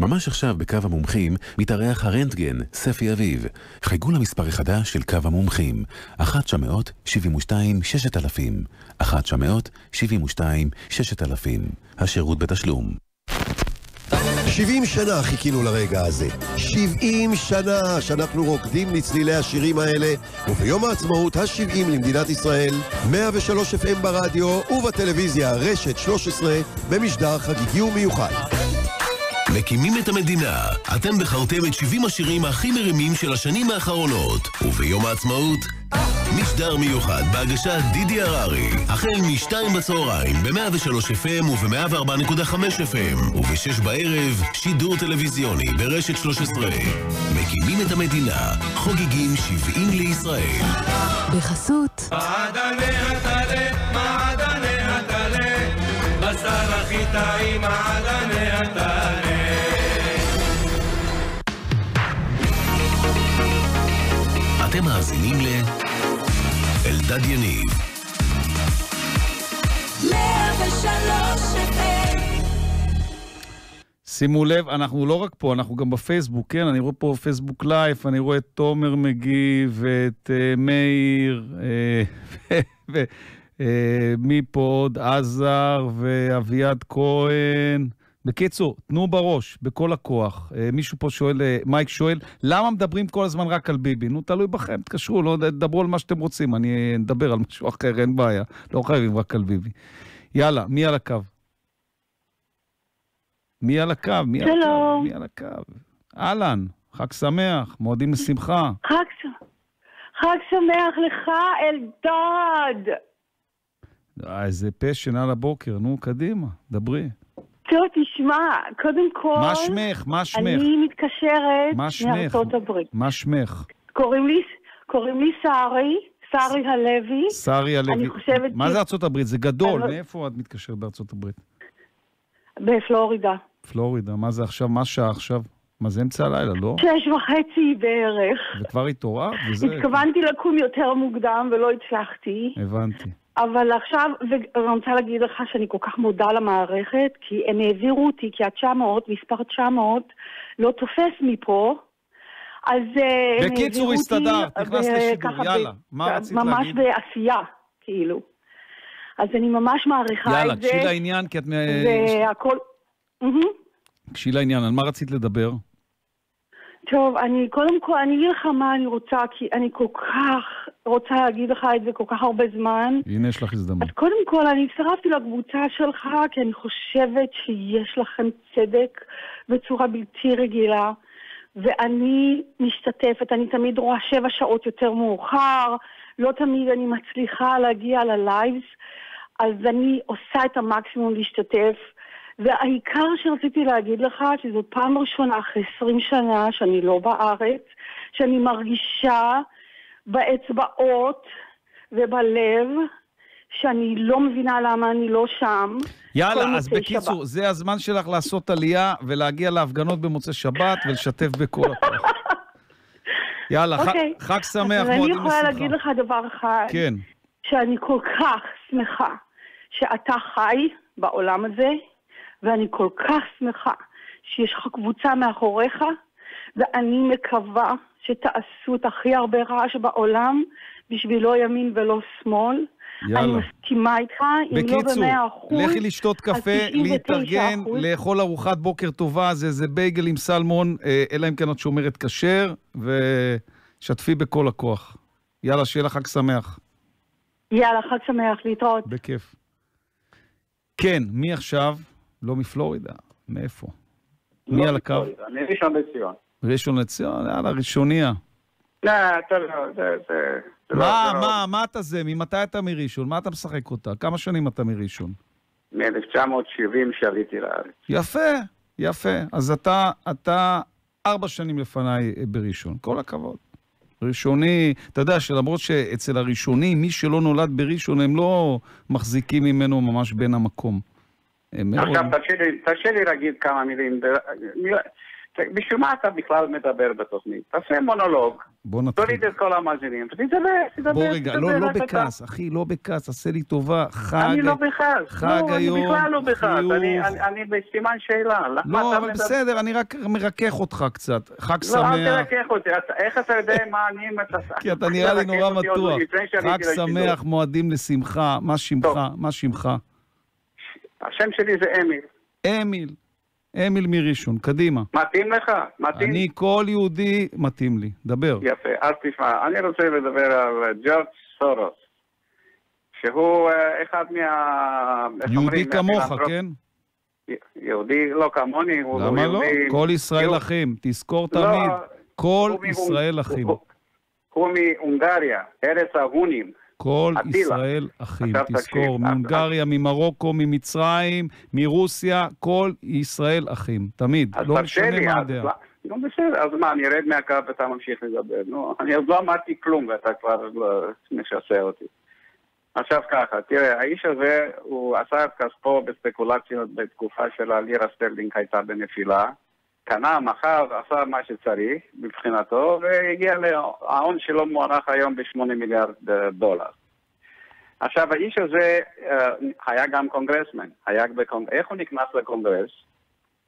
ממש עכשיו בקו המומחים מתארח הרנטגן, ספי אביב. חייגו למספר החדש של קו המומחים, 1-972-6000, 1-972-6000, השירות בתשלום. 70 שנה חיכינו לרגע הזה. 70 שנה שאנחנו רוקדים לצלילי השירים האלה, וביום העצמאות ה-70 למדינת ישראל, 103 FM ברדיו ובטלוויזיה רשת 13 במשדר חגיגי ומיוחד. מקימים את המדינה. אתם בחרתם את 70 השירים הכי מרימים של השנים האחרונות. וביום העצמאות, משדר מיוחד בהגשת דידי הררי. החל מ-2 בצהריים ב-103 FM וב-104.5 FM. וב-6 בערב, שידור טלוויזיוני ברשת 13. מקימים את המדינה. חוגגים 70 לישראל. בחסות מעדני הטלה, מעדני הטלה, בשר הכי טעים, מעדני הטלה. אתם מאזינים ל... אלדד יניב. 103 FM שימו לב, אנחנו לא רק פה, אנחנו גם בפייסבוק, כן? אני רואה פה פייסבוק live, אני רואה את תומר מגיב, ואת uh, מאיר, uh, ומי פה עוד? עזר ואביעד כהן. בקיצור, תנו בראש, בכל הכוח. Uh, מישהו פה שואל, uh, מייק שואל, למה מדברים כל הזמן רק על ביבי? נו, תלוי בכם, תקשרו, לא, דברו על מה שאתם רוצים, אני אדבר על משהו אחר, אין בעיה. לא חייבים רק על ביבי. יאללה, מי על הקו? מי על הקו? מי על הקו? מי על הקו? אהלן, חג שמח, מועדים לשמחה. חג, חג שמח לך, אלדד. אה, איזה פשן על הבוקר, נו, קדימה, דברי. טוב, תשמע, קודם כל... מה שמך? מה שמך? אני מתקשרת? מארצות הברית. מה שמך? קוראים לי, קוראים לי שרי, שרי הלוי. שרי הלוי. אני חושבת מה זה ארצות הברית? זה גדול, אבל- מאיפה את מתקשרת בארצות הברית? בפלורידה. פלורידה, מה זה עכשיו? מה שעה עכשיו? מה זה אמצע הלילה, לא? שש וחצי בערך. וכבר התעוררת? וזה... התכוונתי לקום יותר מוקדם ולא הצלחתי. הבנתי. אבל עכשיו, ואני רוצה להגיד לך שאני כל כך מודה למערכת, כי הם העבירו אותי, כי ה-900, מספר 900, לא תופס מפה. אז אה, בקיצור, הסתדרת, נכנסת ו- לשידור, יאללה, מה רצית ממש להגיד? בעשייה, כאילו. אז אני ממש מעריכה יאללה, את זה. גשי לעניין, כי את... והכל... גשי לעניין, על מה רצית לדבר? טוב, אני קודם כל, אני אגיד לך מה אני רוצה, כי אני כל כך רוצה להגיד לך את זה כל כך הרבה זמן. הנה, יש לך הזדמנות. אז קודם כל, אני הצטרפתי לקבוצה שלך, כי אני חושבת שיש לכם צדק בצורה בלתי רגילה, ואני משתתפת, אני תמיד רואה שבע שעות יותר מאוחר, לא תמיד אני מצליחה להגיע ללייבס, אז אני עושה את המקסימום להשתתף. והעיקר שרציתי להגיד לך, שזו פעם ראשונה אחרי 20 שנה שאני לא בארץ, שאני מרגישה באצבעות ובלב שאני לא מבינה למה אני לא שם. יאללה, אז בקיצור, שבת. זה הזמן שלך לעשות עלייה ולהגיע להפגנות במוצאי שבת ולשתף בכל הכוח. יאללה, ח- אוקיי. חג שמח, אבל אני מועדים יכולה להגיד לשמחה. לך דבר אחד, כן. שאני כל כך שמחה שאתה חי בעולם הזה, ואני כל כך שמחה שיש לך קבוצה מאחוריך, ואני מקווה שתעשו את הכי הרבה רעש בעולם בשביל לא ימין ולא שמאל. יאללה. אני מסכימה איתך, אם לא בקיצור, במאה אחוז, לכי לשתות קפה, 99%. להתארגן, לאכול ארוחת בוקר טובה, זה איזה בייגל עם סלמון, אה, אלא אם כן את שומרת כשר, ושתפי בכל הכוח. יאללה, שיהיה לך חג שמח. יאללה, חג שמח, להתראות. בכיף. כן, מי עכשיו? לא מפלורידה, מאיפה? מי על הקו? אני ראשון לציון. ראשון לציון? יאללה, ראשוניה. לא, אתה לא, זה... זה- לא- מה, לא- מה, מה אתה זה? ממתי אתה מראשון? מה אתה משחק אותה? כמה שנים אתה מראשון? מ-1970 שעליתי לארץ. יפה, יפה. אז אתה, אתה ארבע שנים לפניי אה, בראשון. כל הכבוד. ראשוני, אתה יודע שלמרות שאצל הראשונים, מי שלא נולד בראשון, הם לא מחזיקים ממנו ממש בין המקום. עכשיו, תרשה לי- תרשה לי להגיד כמה מילים. לא- בשביל מה אתה בכלל מדבר בתוכנית? תעשה מונולוג, בוא נתחיל. תוריד את כל המאזינים, ותדבר, תדבר. בוא רגע, תדבר לא, לא. בכעס, אחי, לא בכעס, עשה לי טובה. חג... אני לא בכעס. חג לא, היום, אני בכלל לא בכעס. אני- אני- אני בסימן שאלה. לא, אבל מדבר- בסדר, אני רק מרכך אותך קצת. חג לא, אל שמח. תרכך אותי. איך אתה יודע מה אני... כי אתה נראה לי נורא מתוח. חג. שמח, מועדים לשמחה. מה שמך? מה שמך? השם שלי זה אמיל. אמיל. אמיל מראשון, קדימה. מתאים לך? מתאים? אני, כל יהודי, מתאים לי. דבר. יפה, אז תשמע, אני רוצה לדבר על ג'ורג' סורוס, שהוא אה, אחד מה... יהודי? כמוך, כן? יהודי לא כמוני, הוא למה לא? יהודי... כל ישראל אחים, תזכור לא, תמיד. כל ישראל אחים. הוא- הוא מהונגריה, ארץ ההונים. כל אטילה. ישראל אחים, תזכור, אז- מהונגריה, ממרוקו, ממצרים, מרוסיה, כל ישראל אחים, תמיד, אז לא תרשה משנה מה אז הדעה. לא- נו בסדר, אז מה, אני ארד מהקו ואתה ממשיך לדבר. נו, אני עוד לא אמרתי כלום ואתה כבר לא משסה אותי. עכשיו ככה, תראה, האיש הזה, הוא עשה את כספו בספקולציות בתקופה של הלירה סטרלינג הייתה בנפילה. קנה, מכר, עשה מה שצריך מבחינתו, והגיע, לה- ההון שלו מוערך היום ב-8 מיליארד אה, דולר. עכשיו, האיש הזה אה, היה גם קונגרסמן. היה בקונג... איך הוא נכנס לקונגרס?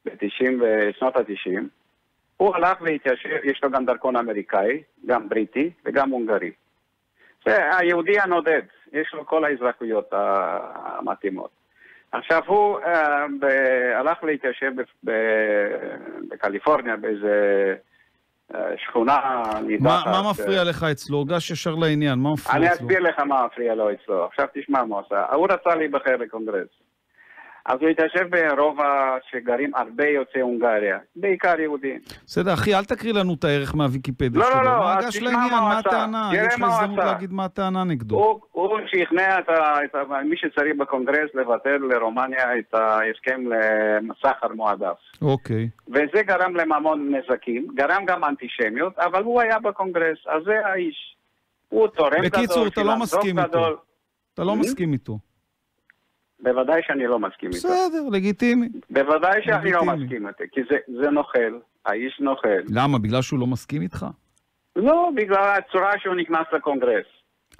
ב-90, בשנות ה-90. הוא הלך והתיישב, יש לו גם דרכון אמריקאי, גם בריטי וגם הונגרי. זה היהודי הנודד, יש לו כל האזרחויות ה- המתאימות. עכשיו הוא אה, ב... הלך להתיישב ב... ב... בקליפורניה באיזה אה, שכונה נידחת. מה מה מפריע לך אצלו? גש ישר לעניין, מה מפריע אני אצלו? אסביר לך מה מפריע לו אצלו. עכשיו תשמע עשה. הוא רצה להיבחר לקונגרס. אז הוא התיישב ברובע שגרים הרבה יוצאי הונגריה, בעיקר יהודים. בסדר, אחי, אל תקריא לנו את הערך מהוויקיפדיה לא, שלו. לא, לא, מה, אז תשמע לעניין, מה הוא עשה. יש לו הזדמנות. להגיד מה הטענה נגדו. הוא, הוא שכנע את, מי שצריך בקונגרס לבטל לרומניה את ההסכם לסחר מועדף. אוקיי. וזה גרם להם המון נזקים, גרם גם אנטישמיות, אבל הוא היה בקונגרס, אז זה האיש. הוא תורם גדול, בקיצור, אתה לא מסכים איתו. אתה לא Hmm? מסכים איתו. בוודאי שאני לא מסכים איתו. בסדר, לגיטימי. בוודאי שאני לא לגיטימי. מסכים איתו, כי זה, זה נוכל, האיש נוכל. למה? בגלל שהוא לא מסכים איתך? לא, בגלל הצורה שהוא נכנס לקונגרס.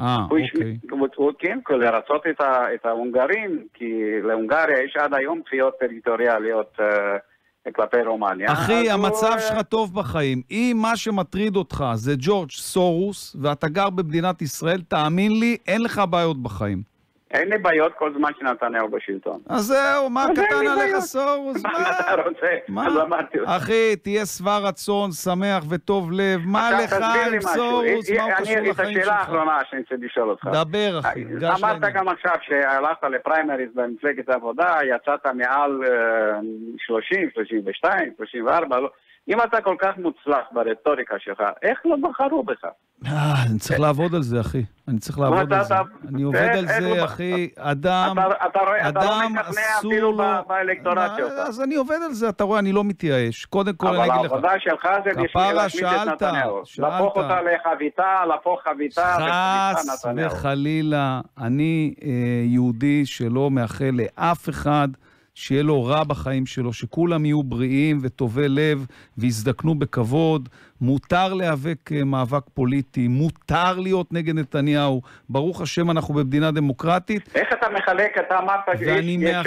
אה, אוקיי. הוא- הוא- כן, כדי לרצות את, ה, את ההונגרים, כי להונגריה יש עד היום תביעות טריטוריאליות אה, כלפי רומניה. אחי, אז הוא, המצב אה, שלך טוב בחיים. אם מה שמטריד אותך זה ג'ורג' סורוס, ואתה גר במדינת ישראל, תאמין לי, אין לך בעיות בחיים. אין לי בעיות כל זמן שנתניהו בשלטון. אז זהו, מה אז קטן לי עליך. סורוס? מה מה? אתה רוצה? מה? אז אמרתי לך. אחי, תהיה שבע רצון, שמח וטוב לב. מה לך עם. סורוס? אה, מה הוא אה, קשור אני- את לחיים השאלה שלך? האחרונה שאני רוצה לשאול אותך. דבר, אחי, גש אמרת. גם עכשיו שהלכת לפריימריז במפלגת העבודה, יצאת מעל אה, 30, 32, 34, לא. אם אתה כל כך מוצלח ברטוריקה שלך, איך לא בחרו בך? אה, אני צריך לעבוד על זה, אחי. אני צריך לעבוד אתה- על זה. אתה- אני עובד איך- על זה, לא- אחי. אדם, אתה- אתה אתה לא אדם אסור אפילו לו... ב- באלקטורט שלך. אז אני עובד על זה, אתה רואה, אני לא מתייאש. קודם כל, אבל אני אגיד לך. העבודה שלך זה בשביל להשמיד את נתניהו. להפוך אותה לחביתה, להפוך חביתה, חס. וחלילה, אני אה, יהודי שלא מאחל לאף אחד שיהיה לו רע בחיים שלו, שכולם יהיו בריאים וטובי לב ויזדקנו בכבוד. מותר להיאבק אה, מאבק פוליטי, מותר להיות נגד נתניהו. ברוך השם, אנחנו במדינה דמוקרטית. איך אתה מחלק, אתה אמרת מאחל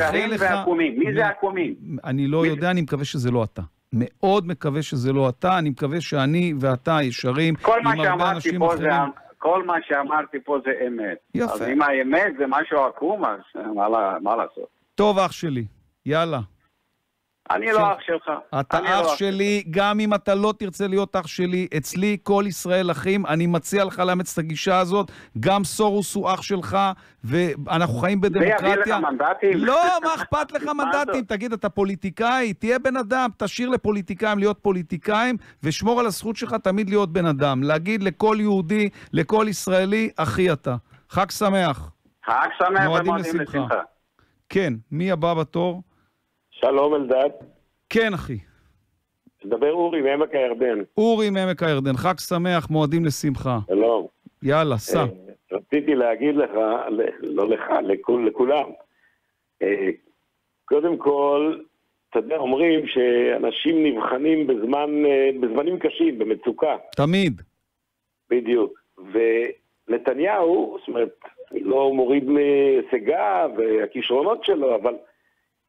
ישרים לך- ועקומים. מי זה עקומים? אני לא יודע, אני מקווה שזה לא אתה. מאוד מקווה שזה לא אתה, אני מקווה שאני ואתה ישרים עם הרבה אנשים פה זה... אחרים. כל מה שאמרתי פה זה אמת. יפה. אז אם האמת זה משהו עקום, אז אה, מה לעשות? טוב, אח שלי, יאללה. אני לא אח שלך. אתה לא אח שלי, גם אם אתה לא תרצה להיות אח שלי, אצלי כל ישראל אחים, אני מציע לך לאמץ את הגישה הזאת, גם סורוס הוא אח שלך, ואנחנו חיים זה יביא בדמוקרטיה. לך מנדטים? לא, מה אכפת לך מנדטים? תגיד, אתה פוליטיקאי? תהיה בן אדם, תשאיר לפוליטיקאים להיות פוליטיקאים, ושמור על הזכות שלך תמיד להיות בן אדם. להגיד לכל יהודי, לכל ישראלי, אחי אתה. חג שמח. חג שמח מועדים ומועדים. לשמחה. כן, מי הבא בתור? שלום אלדד, כן, אחי. מדבר אורי מעמק הירדן. אורי מעמק הירדן, חג שמח, מועדים לשמחה. שלום. יאללה, סע. אה, רציתי להגיד לך, לא לך, לכול- לכולם. אה, קודם כל, אתה יודע, אומרים שאנשים נבחנים בזמן, אה, בזמנים קשים, במצוקה. תמיד. בדיוק. ונתניהו, זאת אומרת, אני לא מוריד מהישגיו והכישרונות שלו, אבל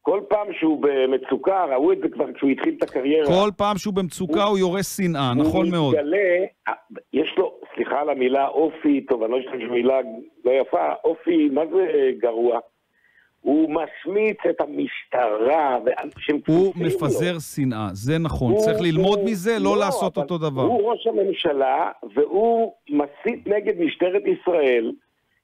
כל פעם שהוא במצוקה, ראו את זה כבר כשהוא התחיל את הקריירה. כל פעם שהוא במצוקה הוא יורה שנאה, נכון מאוד. הוא מתגלה, יש לו, סליחה על המילה אופי, טוב, אני לא אשתמש במילה לא יפה, אופי, מה זה גרוע? הוא משמיץ את המשטרה, הוא. מפזר שנאה, זה נכון. הוא- צריך ללמוד הוא- מזה, לא לעשות אבל אותו דבר. הוא ראש הממשלה, והוא מסית נגד משטרת ישראל,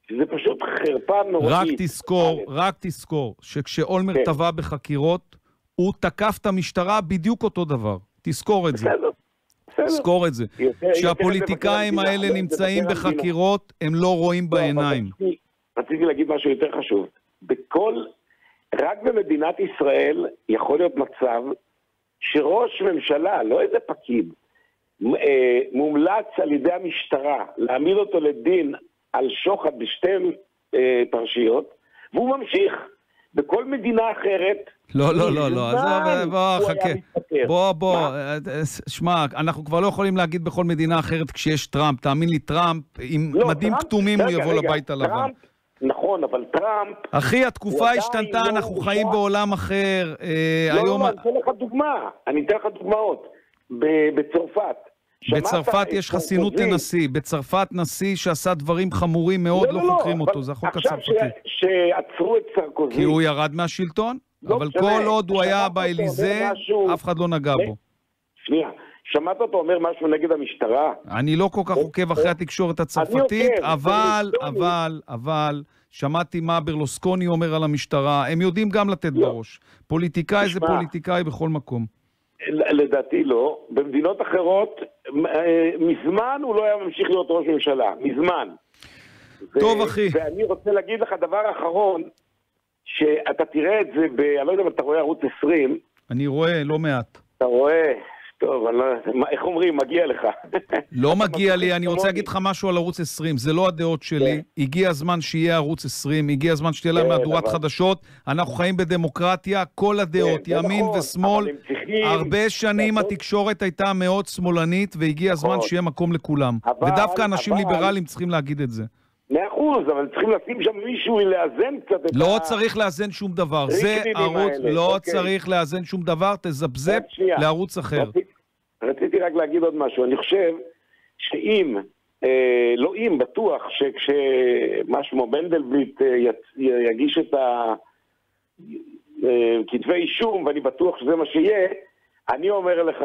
שזה פשוט חרפה נוראית. רק תזכור, רק תזכור, שכשאולמרט כן. טבע בחקירות, הוא תקף את המשטרה בדיוק אותו דבר. תזכור את זה. בסדר. תזכור את זה. כשהפוליטיקאים האלה נמצאים. בחקירות, הם לא רואים לא, בעיניים. רציתי- להגיד משהו יותר חשוב. בכל, רק במדינת ישראל יכול להיות מצב שראש ממשלה, לא איזה פקיד, אה, מומלץ על ידי המשטרה להעמיד אותו לדין על שוחד בשתי אה, פרשיות, והוא ממשיך. בכל מדינה אחרת, לא, לא, לא, לא, עזוב, בוא, הוא היה חכה. בוא, בוא, אה, אה, שמע, אנחנו כבר לא יכולים להגיד בכל מדינה אחרת כשיש טראמפ. תאמין לי, טראמפ, עם לא, מדים כתומים הוא יבוא לבית הלבן. נכון, אבל טראמפ... אחי, התקופה השתנתה, לא אנחנו. חיים בעולם אחר. אה, לא, לא, היום... לא, אני אתן לך דוגמה. אני אתן לך דוגמאות. בצרפת. בצרפת יש חסינות? לנשיא. בצרפת נשיא שעשה דברים חמורים מאוד, לא חוקרים אבל אותו, זה החוק עכשיו הצרפתי. ש- שעצרו את סרקוזי. כי הוא ירד מהשלטון, לא אבל. כל עוד הוא היה באליזה, משהו- אף אחד לא נגע בו. שנייה, שמעת אותו אומר משהו נגד המשטרה? אני לא כל כך עוקב אחרי התקשורת הצרפתית, אבל. אבל, אבל, שמעתי מה ברלוסקוני אומר על המשטרה, הם יודעים גם לתת בראש. פוליטיקאי זה תשמע. פוליטיקאי בכל מקום. לדעתי לא. במדינות אחרות, מזמן הוא לא היה ממשיך להיות ראש ממשלה. מזמן. טוב, ו- אחי. ואני רוצה להגיד לך דבר אחרון, שאתה תראה את זה ב... אני לא יודע אם אתה רואה ערוץ 20, אני רואה לא מעט. אתה רואה... טוב, אני לא... מה- איך אומרים? מגיע לך. לא מגיע לי, אני רוצה להגיד לך משהו על ערוץ 20, זה לא הדעות שלי. הגיע הזמן שיהיה ערוץ 20, הגיע הזמן שתהיה להם כן, מהדורת חדשות. אנחנו חיים בדמוקרטיה, כל הדעות, כן, זה ימין נכון, ושמאל. הרבה שנים התקשורת הייתה מאוד שמאלנית, והגיע הזמן נכון. שיהיה מקום לכולם. ודווקא אנשים ליברליים צריכים להגיד את זה. מאה אחוז, אבל צריכים לשים שם מישהו לאזן קצת את לא ה... צריך לאזן שום דבר. זה ערוץ, לא אוקיי. צריך לאזן שום דבר, תזפזפ. לערוץ אחר. רציתי- רציתי רק להגיד עוד משהו. אני חושב שאם, אה, לא אם, בטוח שכשמה שמו מנדלבליט אה, יגיש את הכתבי אישום, ואני בטוח שזה מה שיהיה, אני אומר לך,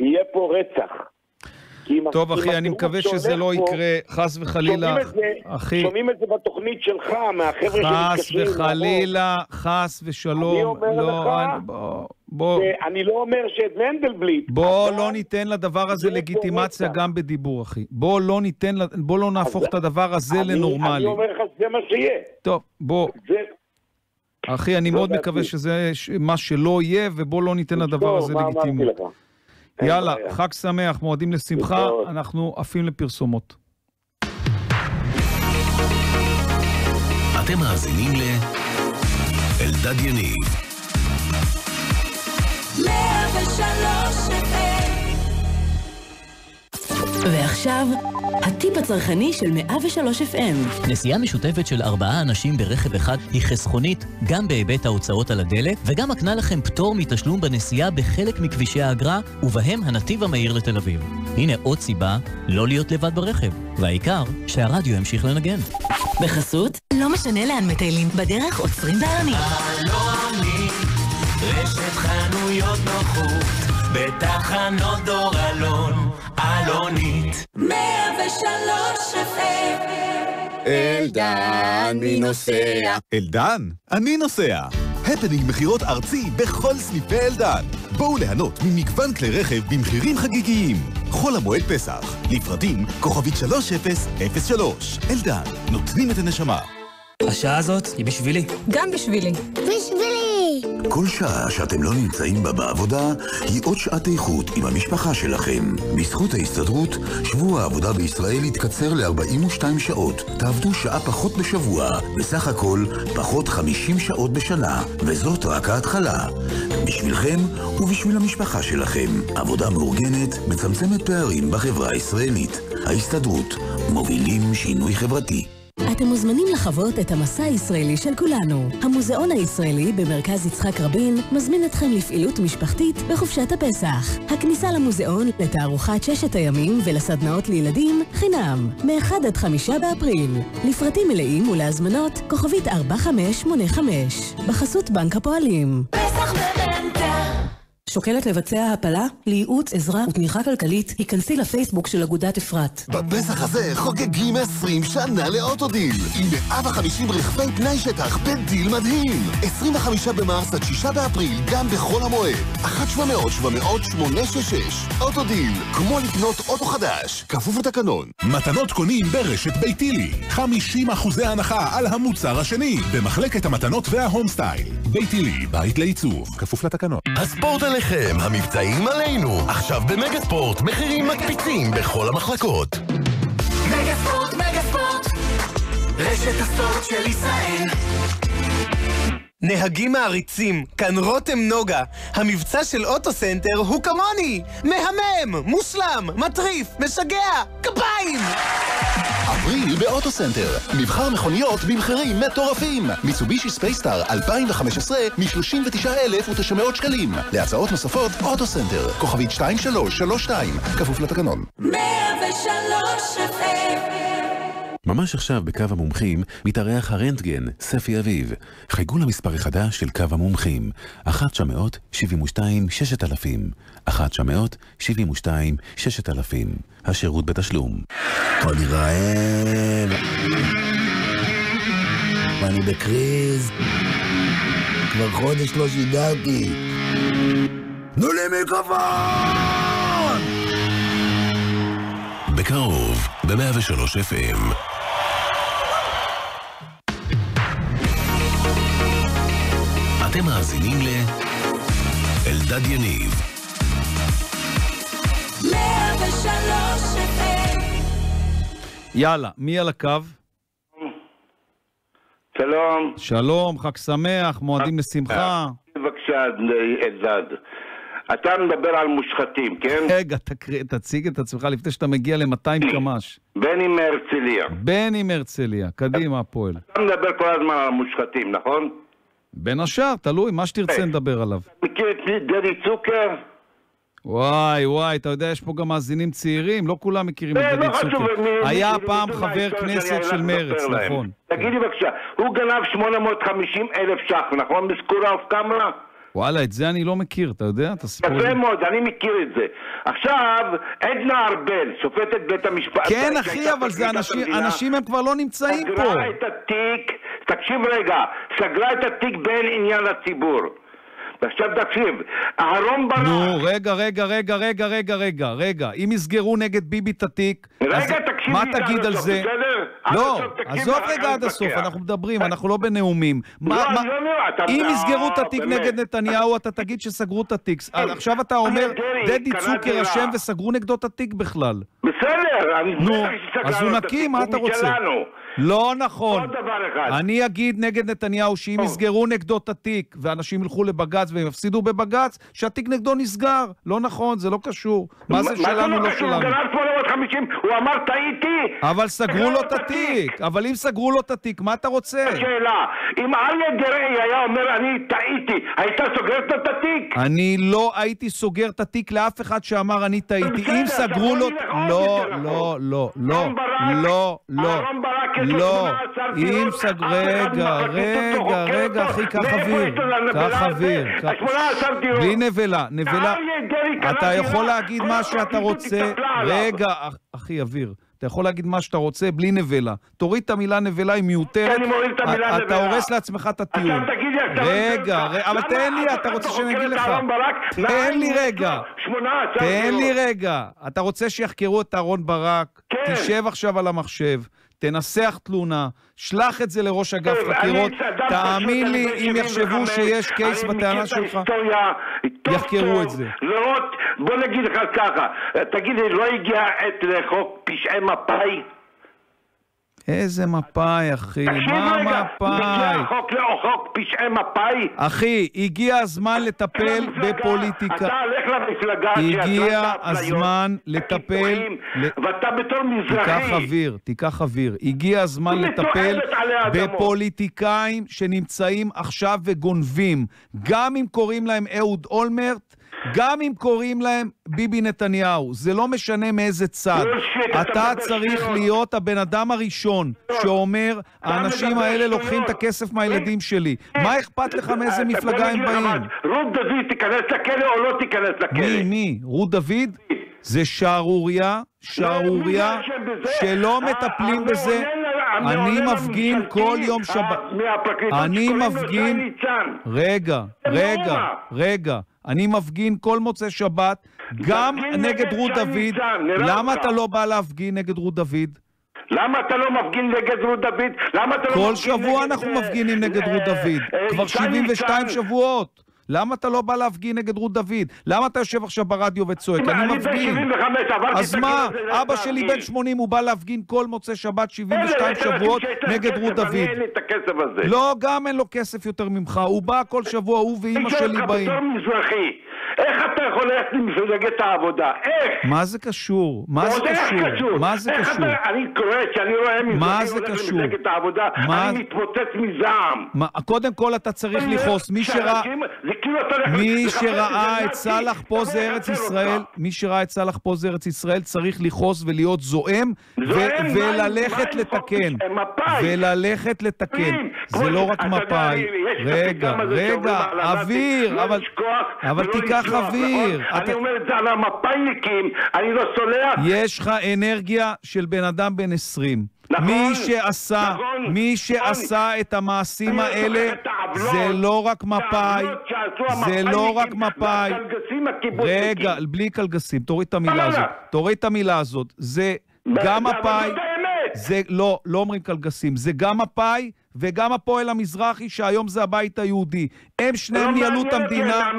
יהיה פה רצח. טוב, אחי, אני מקווה שזה לא יקרה, חס וחלילה. אחי, שומעים את זה בתוכנית שלך, מהחבר'ה חס שמתקשרים. וחלילה, חס ושלום. אני אומר לא, לך, אני- בוא, בוא, אני לא אומר שאת מנדלבליט, בוא לא ניתן לדבר הזה לגיטימציה גם בדיבור, אחי. בוא לא ניתן, בוא לא נהפוך את הדבר הזה לנורמלי. אני אומר לך שזה מה שיהיה. טוב, בוא. אחי, אני זו מאוד. מקווה שזה מה שלא יהיה, ובוא לא ניתן לדבר הזה לגיטימיות. יאללה, בעיה. חג שמח, מועדים לשמחה. אנחנו עפים לפרסומות. אתם מאזינים ל... אלדד יניב. 103 FM ועכשיו, הטיפ הצרכני של 103 FM. נסיעה משותפת של ארבעה אנשים ברכב אחד היא חסכונית גם בהיבט ההוצאות על הדלק, וגם מקנה לכם פטור מתשלום בנסיעה בחלק מכבישי האגרה, ובהם הנתיב המהיר לתל אביב. הנה עוד סיבה לא להיות לבד ברכב, והעיקר, שהרדיו ימשיך לנגן. בחסות, לא משנה לאן מטיילים, בדרך עוצרים בעלונים. אלוני, רשת חנויות נוחות, בתחנות דור אלון, אלונית. 103 FM אלדן, מי נוסע? אלדן, אני נוסע. הפנינג מכירות ארצי בכל סניפי אלדן. בואו ליהנות ממגוון כלי רכב במחירים חגיגיים. חול המועד פסח, לפרטים כוכבית 3003. אלדן, נותנים את הנשמה. השעה הזאת היא בשבילי. גם בשבילי. בשבילי! כל שעה שאתם לא נמצאים בה בעבודה, היא עוד שעת איכות עם המשפחה שלכם. בזכות ההסתדרות, שבוע העבודה בישראל יתקצר ל-42 שעות. תעבדו שעה פחות בשבוע, בסך הכל פחות 50 שעות בשנה, וזאת רק ההתחלה. בשבילכם ובשביל המשפחה שלכם. עבודה מאורגנת מצמצמת פערים בחברה הישראלית. ההסתדרות, מובילים שינוי חברתי. אתם מוזמנים לחוות את המסע הישראלי של כולנו. המוזיאון הישראלי במרכז יצחק רבין מזמין אתכם לפעילות משפחתית בחופשת הפסח. הכניסה למוזיאון, לתערוכת ששת הימים ולסדנאות לילדים חינם, מ-1 עד 5 באפריל. לפרטים מלאים ולהזמנות, כוכבית 4585, בחסות בנק הפועלים. פסח במנטה שוקלת לבצע הפלה? לייעוץ, עזרה ותמיכה כלכלית, היכנסי לפייסבוק של אגודת אפרת. בפסח הזה חוגגים 20 שנה לאוטודיל, עם 150 רכבי פנאי שטח בדיל מדהים. 25 במרס עד 6 באפריל, גם בחול המועד. 1-700-700-866. אוטודיל, כמו לקנות אוטו חדש, כפוף לתקנון. מתנות קונים ברשת ביתילי. 50 אחוזי הנחה על המוצר השני, במחלקת המתנות וה home style. ביתילי, בית לעיצוב, כפוף לתקנון. הספורט עליכם, המבצעים עלינו. עכשיו במגה ספורט, מחירים מקפיצים בכל המחלקות. מגה ספורט, מגה ספורט, רשת הספורט של ישראל. נהגים מעריצים, כאן רותם נוגה. המבצע של אוטוסנטר הוא כמוני! מהמם, מושלם, מטריף, משגע, כפיים! אפריל באוטוסנטר. מבחר מכוניות במחירים מטורפים. מיצובישי ספייס סטאר 2015 מ-39,900 שקלים. להצעות נוספות, אוטוסנטר. כוכבית 2332, כפוף לתקנון. 103 FM ממש עכשיו בקו המומחים מתארח הרנטגן, ספי אביב. חייגו למספר החדש של קו המומחים, 1-972-6000, 1-972-6000, השירות בתשלום. אני רעב, ואני בקריז, כבר חודש לא שידרתי. תנו לי מיקרופון! בקרוב, ב-103 FM. אתם מאזינים ל... אלדד יניב. 103 FM יאללה, מי על הקו? שלום. שלום, חג שמח, מועדים לשמחה. בבקשה, אלדד. אתה מדבר על מושחתים, כן? רגע, תקריא, תציג את עצמך לפני שאתה מגיע ל-200 קמ"ש. בני מהרצליה. בני מהרצליה, קדימה הפועל. אתה מדבר כל הזמן על מושחתים, נכון? בין השאר, תלוי, מה שתרצה נדבר עליו. מכיר את דדי צוקר? וואי, וואי, אתה יודע, יש פה גם מאזינים צעירים, לא כולם מכירים את לא, דדי לא צוקר. היה פעם חבר כנסת של מרץ. נכון. תגיד לי בבקשה, הוא גנב 850 אלף ש"ח, נכון? בסקורה אוף קמרה? וואלה, את זה אני לא מכיר, אתה יודע את הסיפור הזה? יפה מאוד, אני מכיר את זה. עכשיו, עדנה ארבל, שופטת בית המשפט... כן, אחי, אבל זה אנשים, המדינה, אנשים הם כבר לא נמצאים פה. סגרה את התיק, תקשיב רגע, סגרה את התיק בין עניין לציבור. ועכשיו תקשיב, אהרון ברק... נו, רגע, רגע, רגע, רגע, רגע, רגע, רגע. אם יסגרו נגד ביבי את התיק, רגע, אז תקשיב מה תגיד על זה? בסדר? לא, עזוב רגע עד הסוף. אנחנו מדברים, אנחנו לא בנאומים. מה- לא, לא אם אה, יסגרו את התיק. נגד נתניהו, אתה תגיד שסגרו את התיק. עכשיו אתה אומר, דרעי דדי צוקר. אשם וסגרו נגדו את התיק בכלל. בסדר, אני... נו, אז הוא נקי, מה אתה רוצה? לא נכון. עוד דבר אחד. אני אגיד נגד נתניהו שאם יסגרו נגדו את התיק ואנשים ילכו לבג"ץ והם יפסידו בבג"ץ, שהתיק נגדו נסגר. לא נכון, זה לא קשור. מה זה שלנו, לא קשור? שלנו. הוא גנב 850, הוא אמר טעיתי. אבל סגרו לו את התיק. אבל אם סגרו לו את התיק, מה אתה רוצה? שאלה, אם אריה דרעי היה אומר אני טעיתי, היית סוגרת את התיק? אני לא הייתי סוגר את התיק לאף אחד שאמר אני טעיתי. אם סגרו לו... לא. לא, לא, לא, ברק- לא, לא, אהרן לא. 18 אם דירות, סג... אף אחד רגע, לא רגע, רגע. אחי, קח אוויר. קח? אוויר. קח- 18 דירות. בלי נבלה, נבלה. אתה יכול להגיד מה שאתה רוצה. רגע, אח- אחי, אוויר. אתה יכול להגיד מה שאתה רוצה בלי נבלה. תוריד את המילה נבלה, היא מיותרת. אני מוריד את המילה אתה נבלה. הורס לעצמך את הטיעון. עכשיו תגיד לי, אתה... רגע, אבל תן לי, אתה רוצה שאני אגיד לך. אהרן? תן לי רגע. 18 תן לי. רגע. אתה רוצה שיחקרו את אהרון ברק? כן. תשב עכשיו על המחשב, תנסח תלונה, שלח את זה לראש אגף חקירות. תאמין לי, אם יחשבו 75, שיש קייס בטענה שלך, יחקרו את זה. לראות, בוא נגיד לך ככה, תגיד לי, לא הגיע העת לחוק פשעי מפא"י? איזה מפאי, אחי, תקשיב מה רגע, מגיע מפאי? החוק לחוק פשעי מפא"י? אחי, הגיע הזמן לטפל בפוליטיקה. אתה הולך למפלגה הגיע הזמן לטפל... ואתה בתור תיקח מזרחי, אוויר, תיקח אוויר. הגיע הזמן לטפל. בפוליטיקאים שנמצאים עכשיו וגונבים. גם אם קוראים להם אהוד אולמרט, גם אם קוראים להם ביבי נתניהו, זה לא משנה מאיזה צד. אתה צריך להיות הבן אדם הראשון שאומר, האנשים האלה לוקחים את הכסף מהילדים שלי. מה אכפת לך מאיזה מפלגה הם באים? רות דוד תיכנס לכלא או לא תיכנס לכלא? מי, מי? רות דוד? זה שערורייה, שערורייה, שלא מטפלים בזה. אני מפגין כל יום שבת. אני מפגין... רגע, רגע, רגע. אני מפגין כל מוצאי שבת, גם נגד רות דוד. למה אתה לא בא להפגין נגד רות דוד? למה אתה לא מפגין נגד רות דוד? למה אתה לא כל מפגין שבוע נגד, אנחנו אה, מפגינים נגד אה, רות דוד. אה, כבר שי 72 ניצן? שבועות. למה אתה לא בא להפגין נגד רות דוד? למה אתה יושב עכשיו ברדיו וצועק? אני מפגין. 75, עברתי אז מה, אבא שלי? בן 80, הוא בא להפגין כל מוצאי שבת 72 אלה, יש אנשים שבועות נגד רות דוד. אין לי את הכסף הזה. לא, גם אין לו כסף יותר ממך. הוא בא כל שבוע, הוא ואימא שלי באים. איך אתה יכול ללכת למפלגת העבודה? איך? מה זה קשור? מה זה קשור? מה זה קשור? אני קורא, כשאני רואה מזרחי זה הולך? למפלגת העבודה, אני מתפוצץ מזעם. קודם כל אתה צריך לכעוס. מי שראה... זה הולך מי שראה את סאלח פה זה תבוא ארץ ישראל. מי שראה את סאלח פה זה ארץ ישראל צריך לכעוס ולהיות זועם זועם, וללכת לתקן. מה- מפא"י. וללכת לתקן. זה לא רק מפא"י. רגע, רגע, הנאצים, אוויר, לא אבל... אבל תיקח אוויר. נכון? אתה- אני אומר את זה על המפא"יניקים, אני לא סולח. יש לך אנרגיה של בן אדם בן 20. נכון, מי שעשה, נכון, מי נכון. שעשה את המעשים האלה, זה לא רק מפא"י, זה לא רק המפא"יניקים מפא"י. רגע, בלי קלגסים, תוריד את המילה הזאת. תוריד את המילה הזאת. זה גם מפא"י. זה לא, לא אומרים קלגסים. זה גם מפא"י וגם הפועל המזרחי, שהיום זה הבית היהודי. הם שניהם לא ניהלו את המדינה.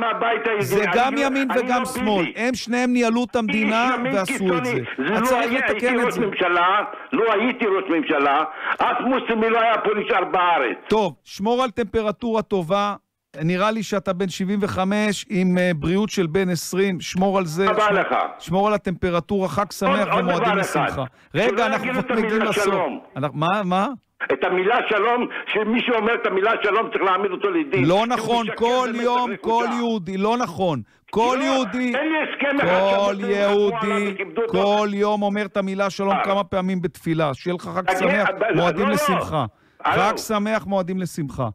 זה גם ימין וגם שמאל. הם שניהם ניהלו את המדינה ועשו את. זה. אז לא צריך לתקן את זה. לא הייתי ראש ממשלה, אף מוסלמי לא היה פה נשאר בארץ. טוב, שמור על טמפרטורה טובה. נראה לי שאתה בן 75 עם uh, בריאות של בן 20, שמור על זה. תודה שמור, לך. שמור על הטמפרטורה, חג שמח ומועדים. לשמחה. רגע, אנחנו מגיעים לסוף. מה, מה? את המילה שלום, שמי שאומר את המילה שלום צריך להעמיד אותו לדין. לא נכון, כל יום. כל יהודי, לא נכון. כל לא, יהודי, כל יהודי. כל יום אומר את המילה שלום אה. כמה פעמים בתפילה. שיהיה לך חג שמח, אבל- מועדים לא, לא. לשמחה. חג שמח, מועדים לשמחה.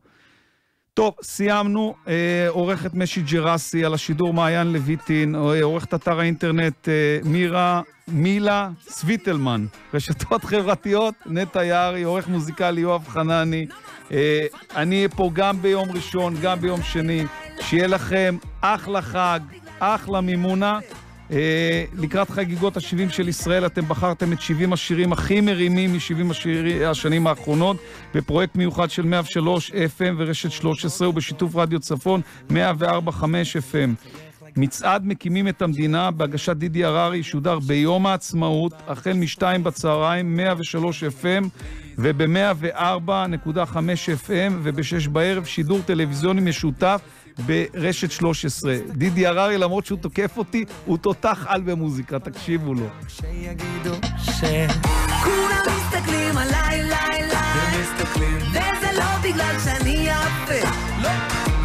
טוב, סיימנו. אה, עורכת משי ג'רסי על השידור מעיין לויטין, אה, עורכת אתר האינטרנט אה, מירה, מילה סוויטלמן, רשתות חברתיות, נטע יערי, עורך מוזיקלי יואב חנני. אה, אני אהיה פה גם ביום ראשון, גם ביום שני. שיהיה לכם אחלה חג, אחלה מימונה. אה, לקראת חגיגות ה-70 של ישראל, אתם בחרתם את 70 השירים הכי מרימים מ-70 השירי- השנים האחרונות, בפרויקט מיוחד של 103 FM ורשת 13, ובשיתוף רדיו צפון 104.5 FM. מצעד מקימים את המדינה בהגשת דידי הררי ישודר ביום העצמאות, החל משתיים בצהריים, 103 FM וב-104.5 FM ובשש בערב שידור טלוויזיוני משותף ברשת 13. דידי הררי, למרות שהוא תוקף אותי, הוא תותח על במוזיקה, תקשיבו לו. כולם מסתכלים עליי, ליי, ליי. וזה לא בגלל שאני יפה.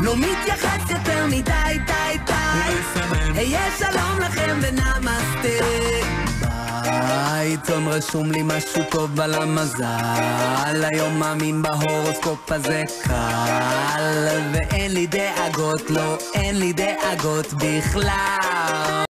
לא מתייחס יותר מדי, די, די. היה שלום לכם ונמסטה. בעיתון רשום לי משהו טוב על המזל. היום מאמין בהורוסקופ הזה קל ואין לי דאגות, לא, אין לי דאגות בכלל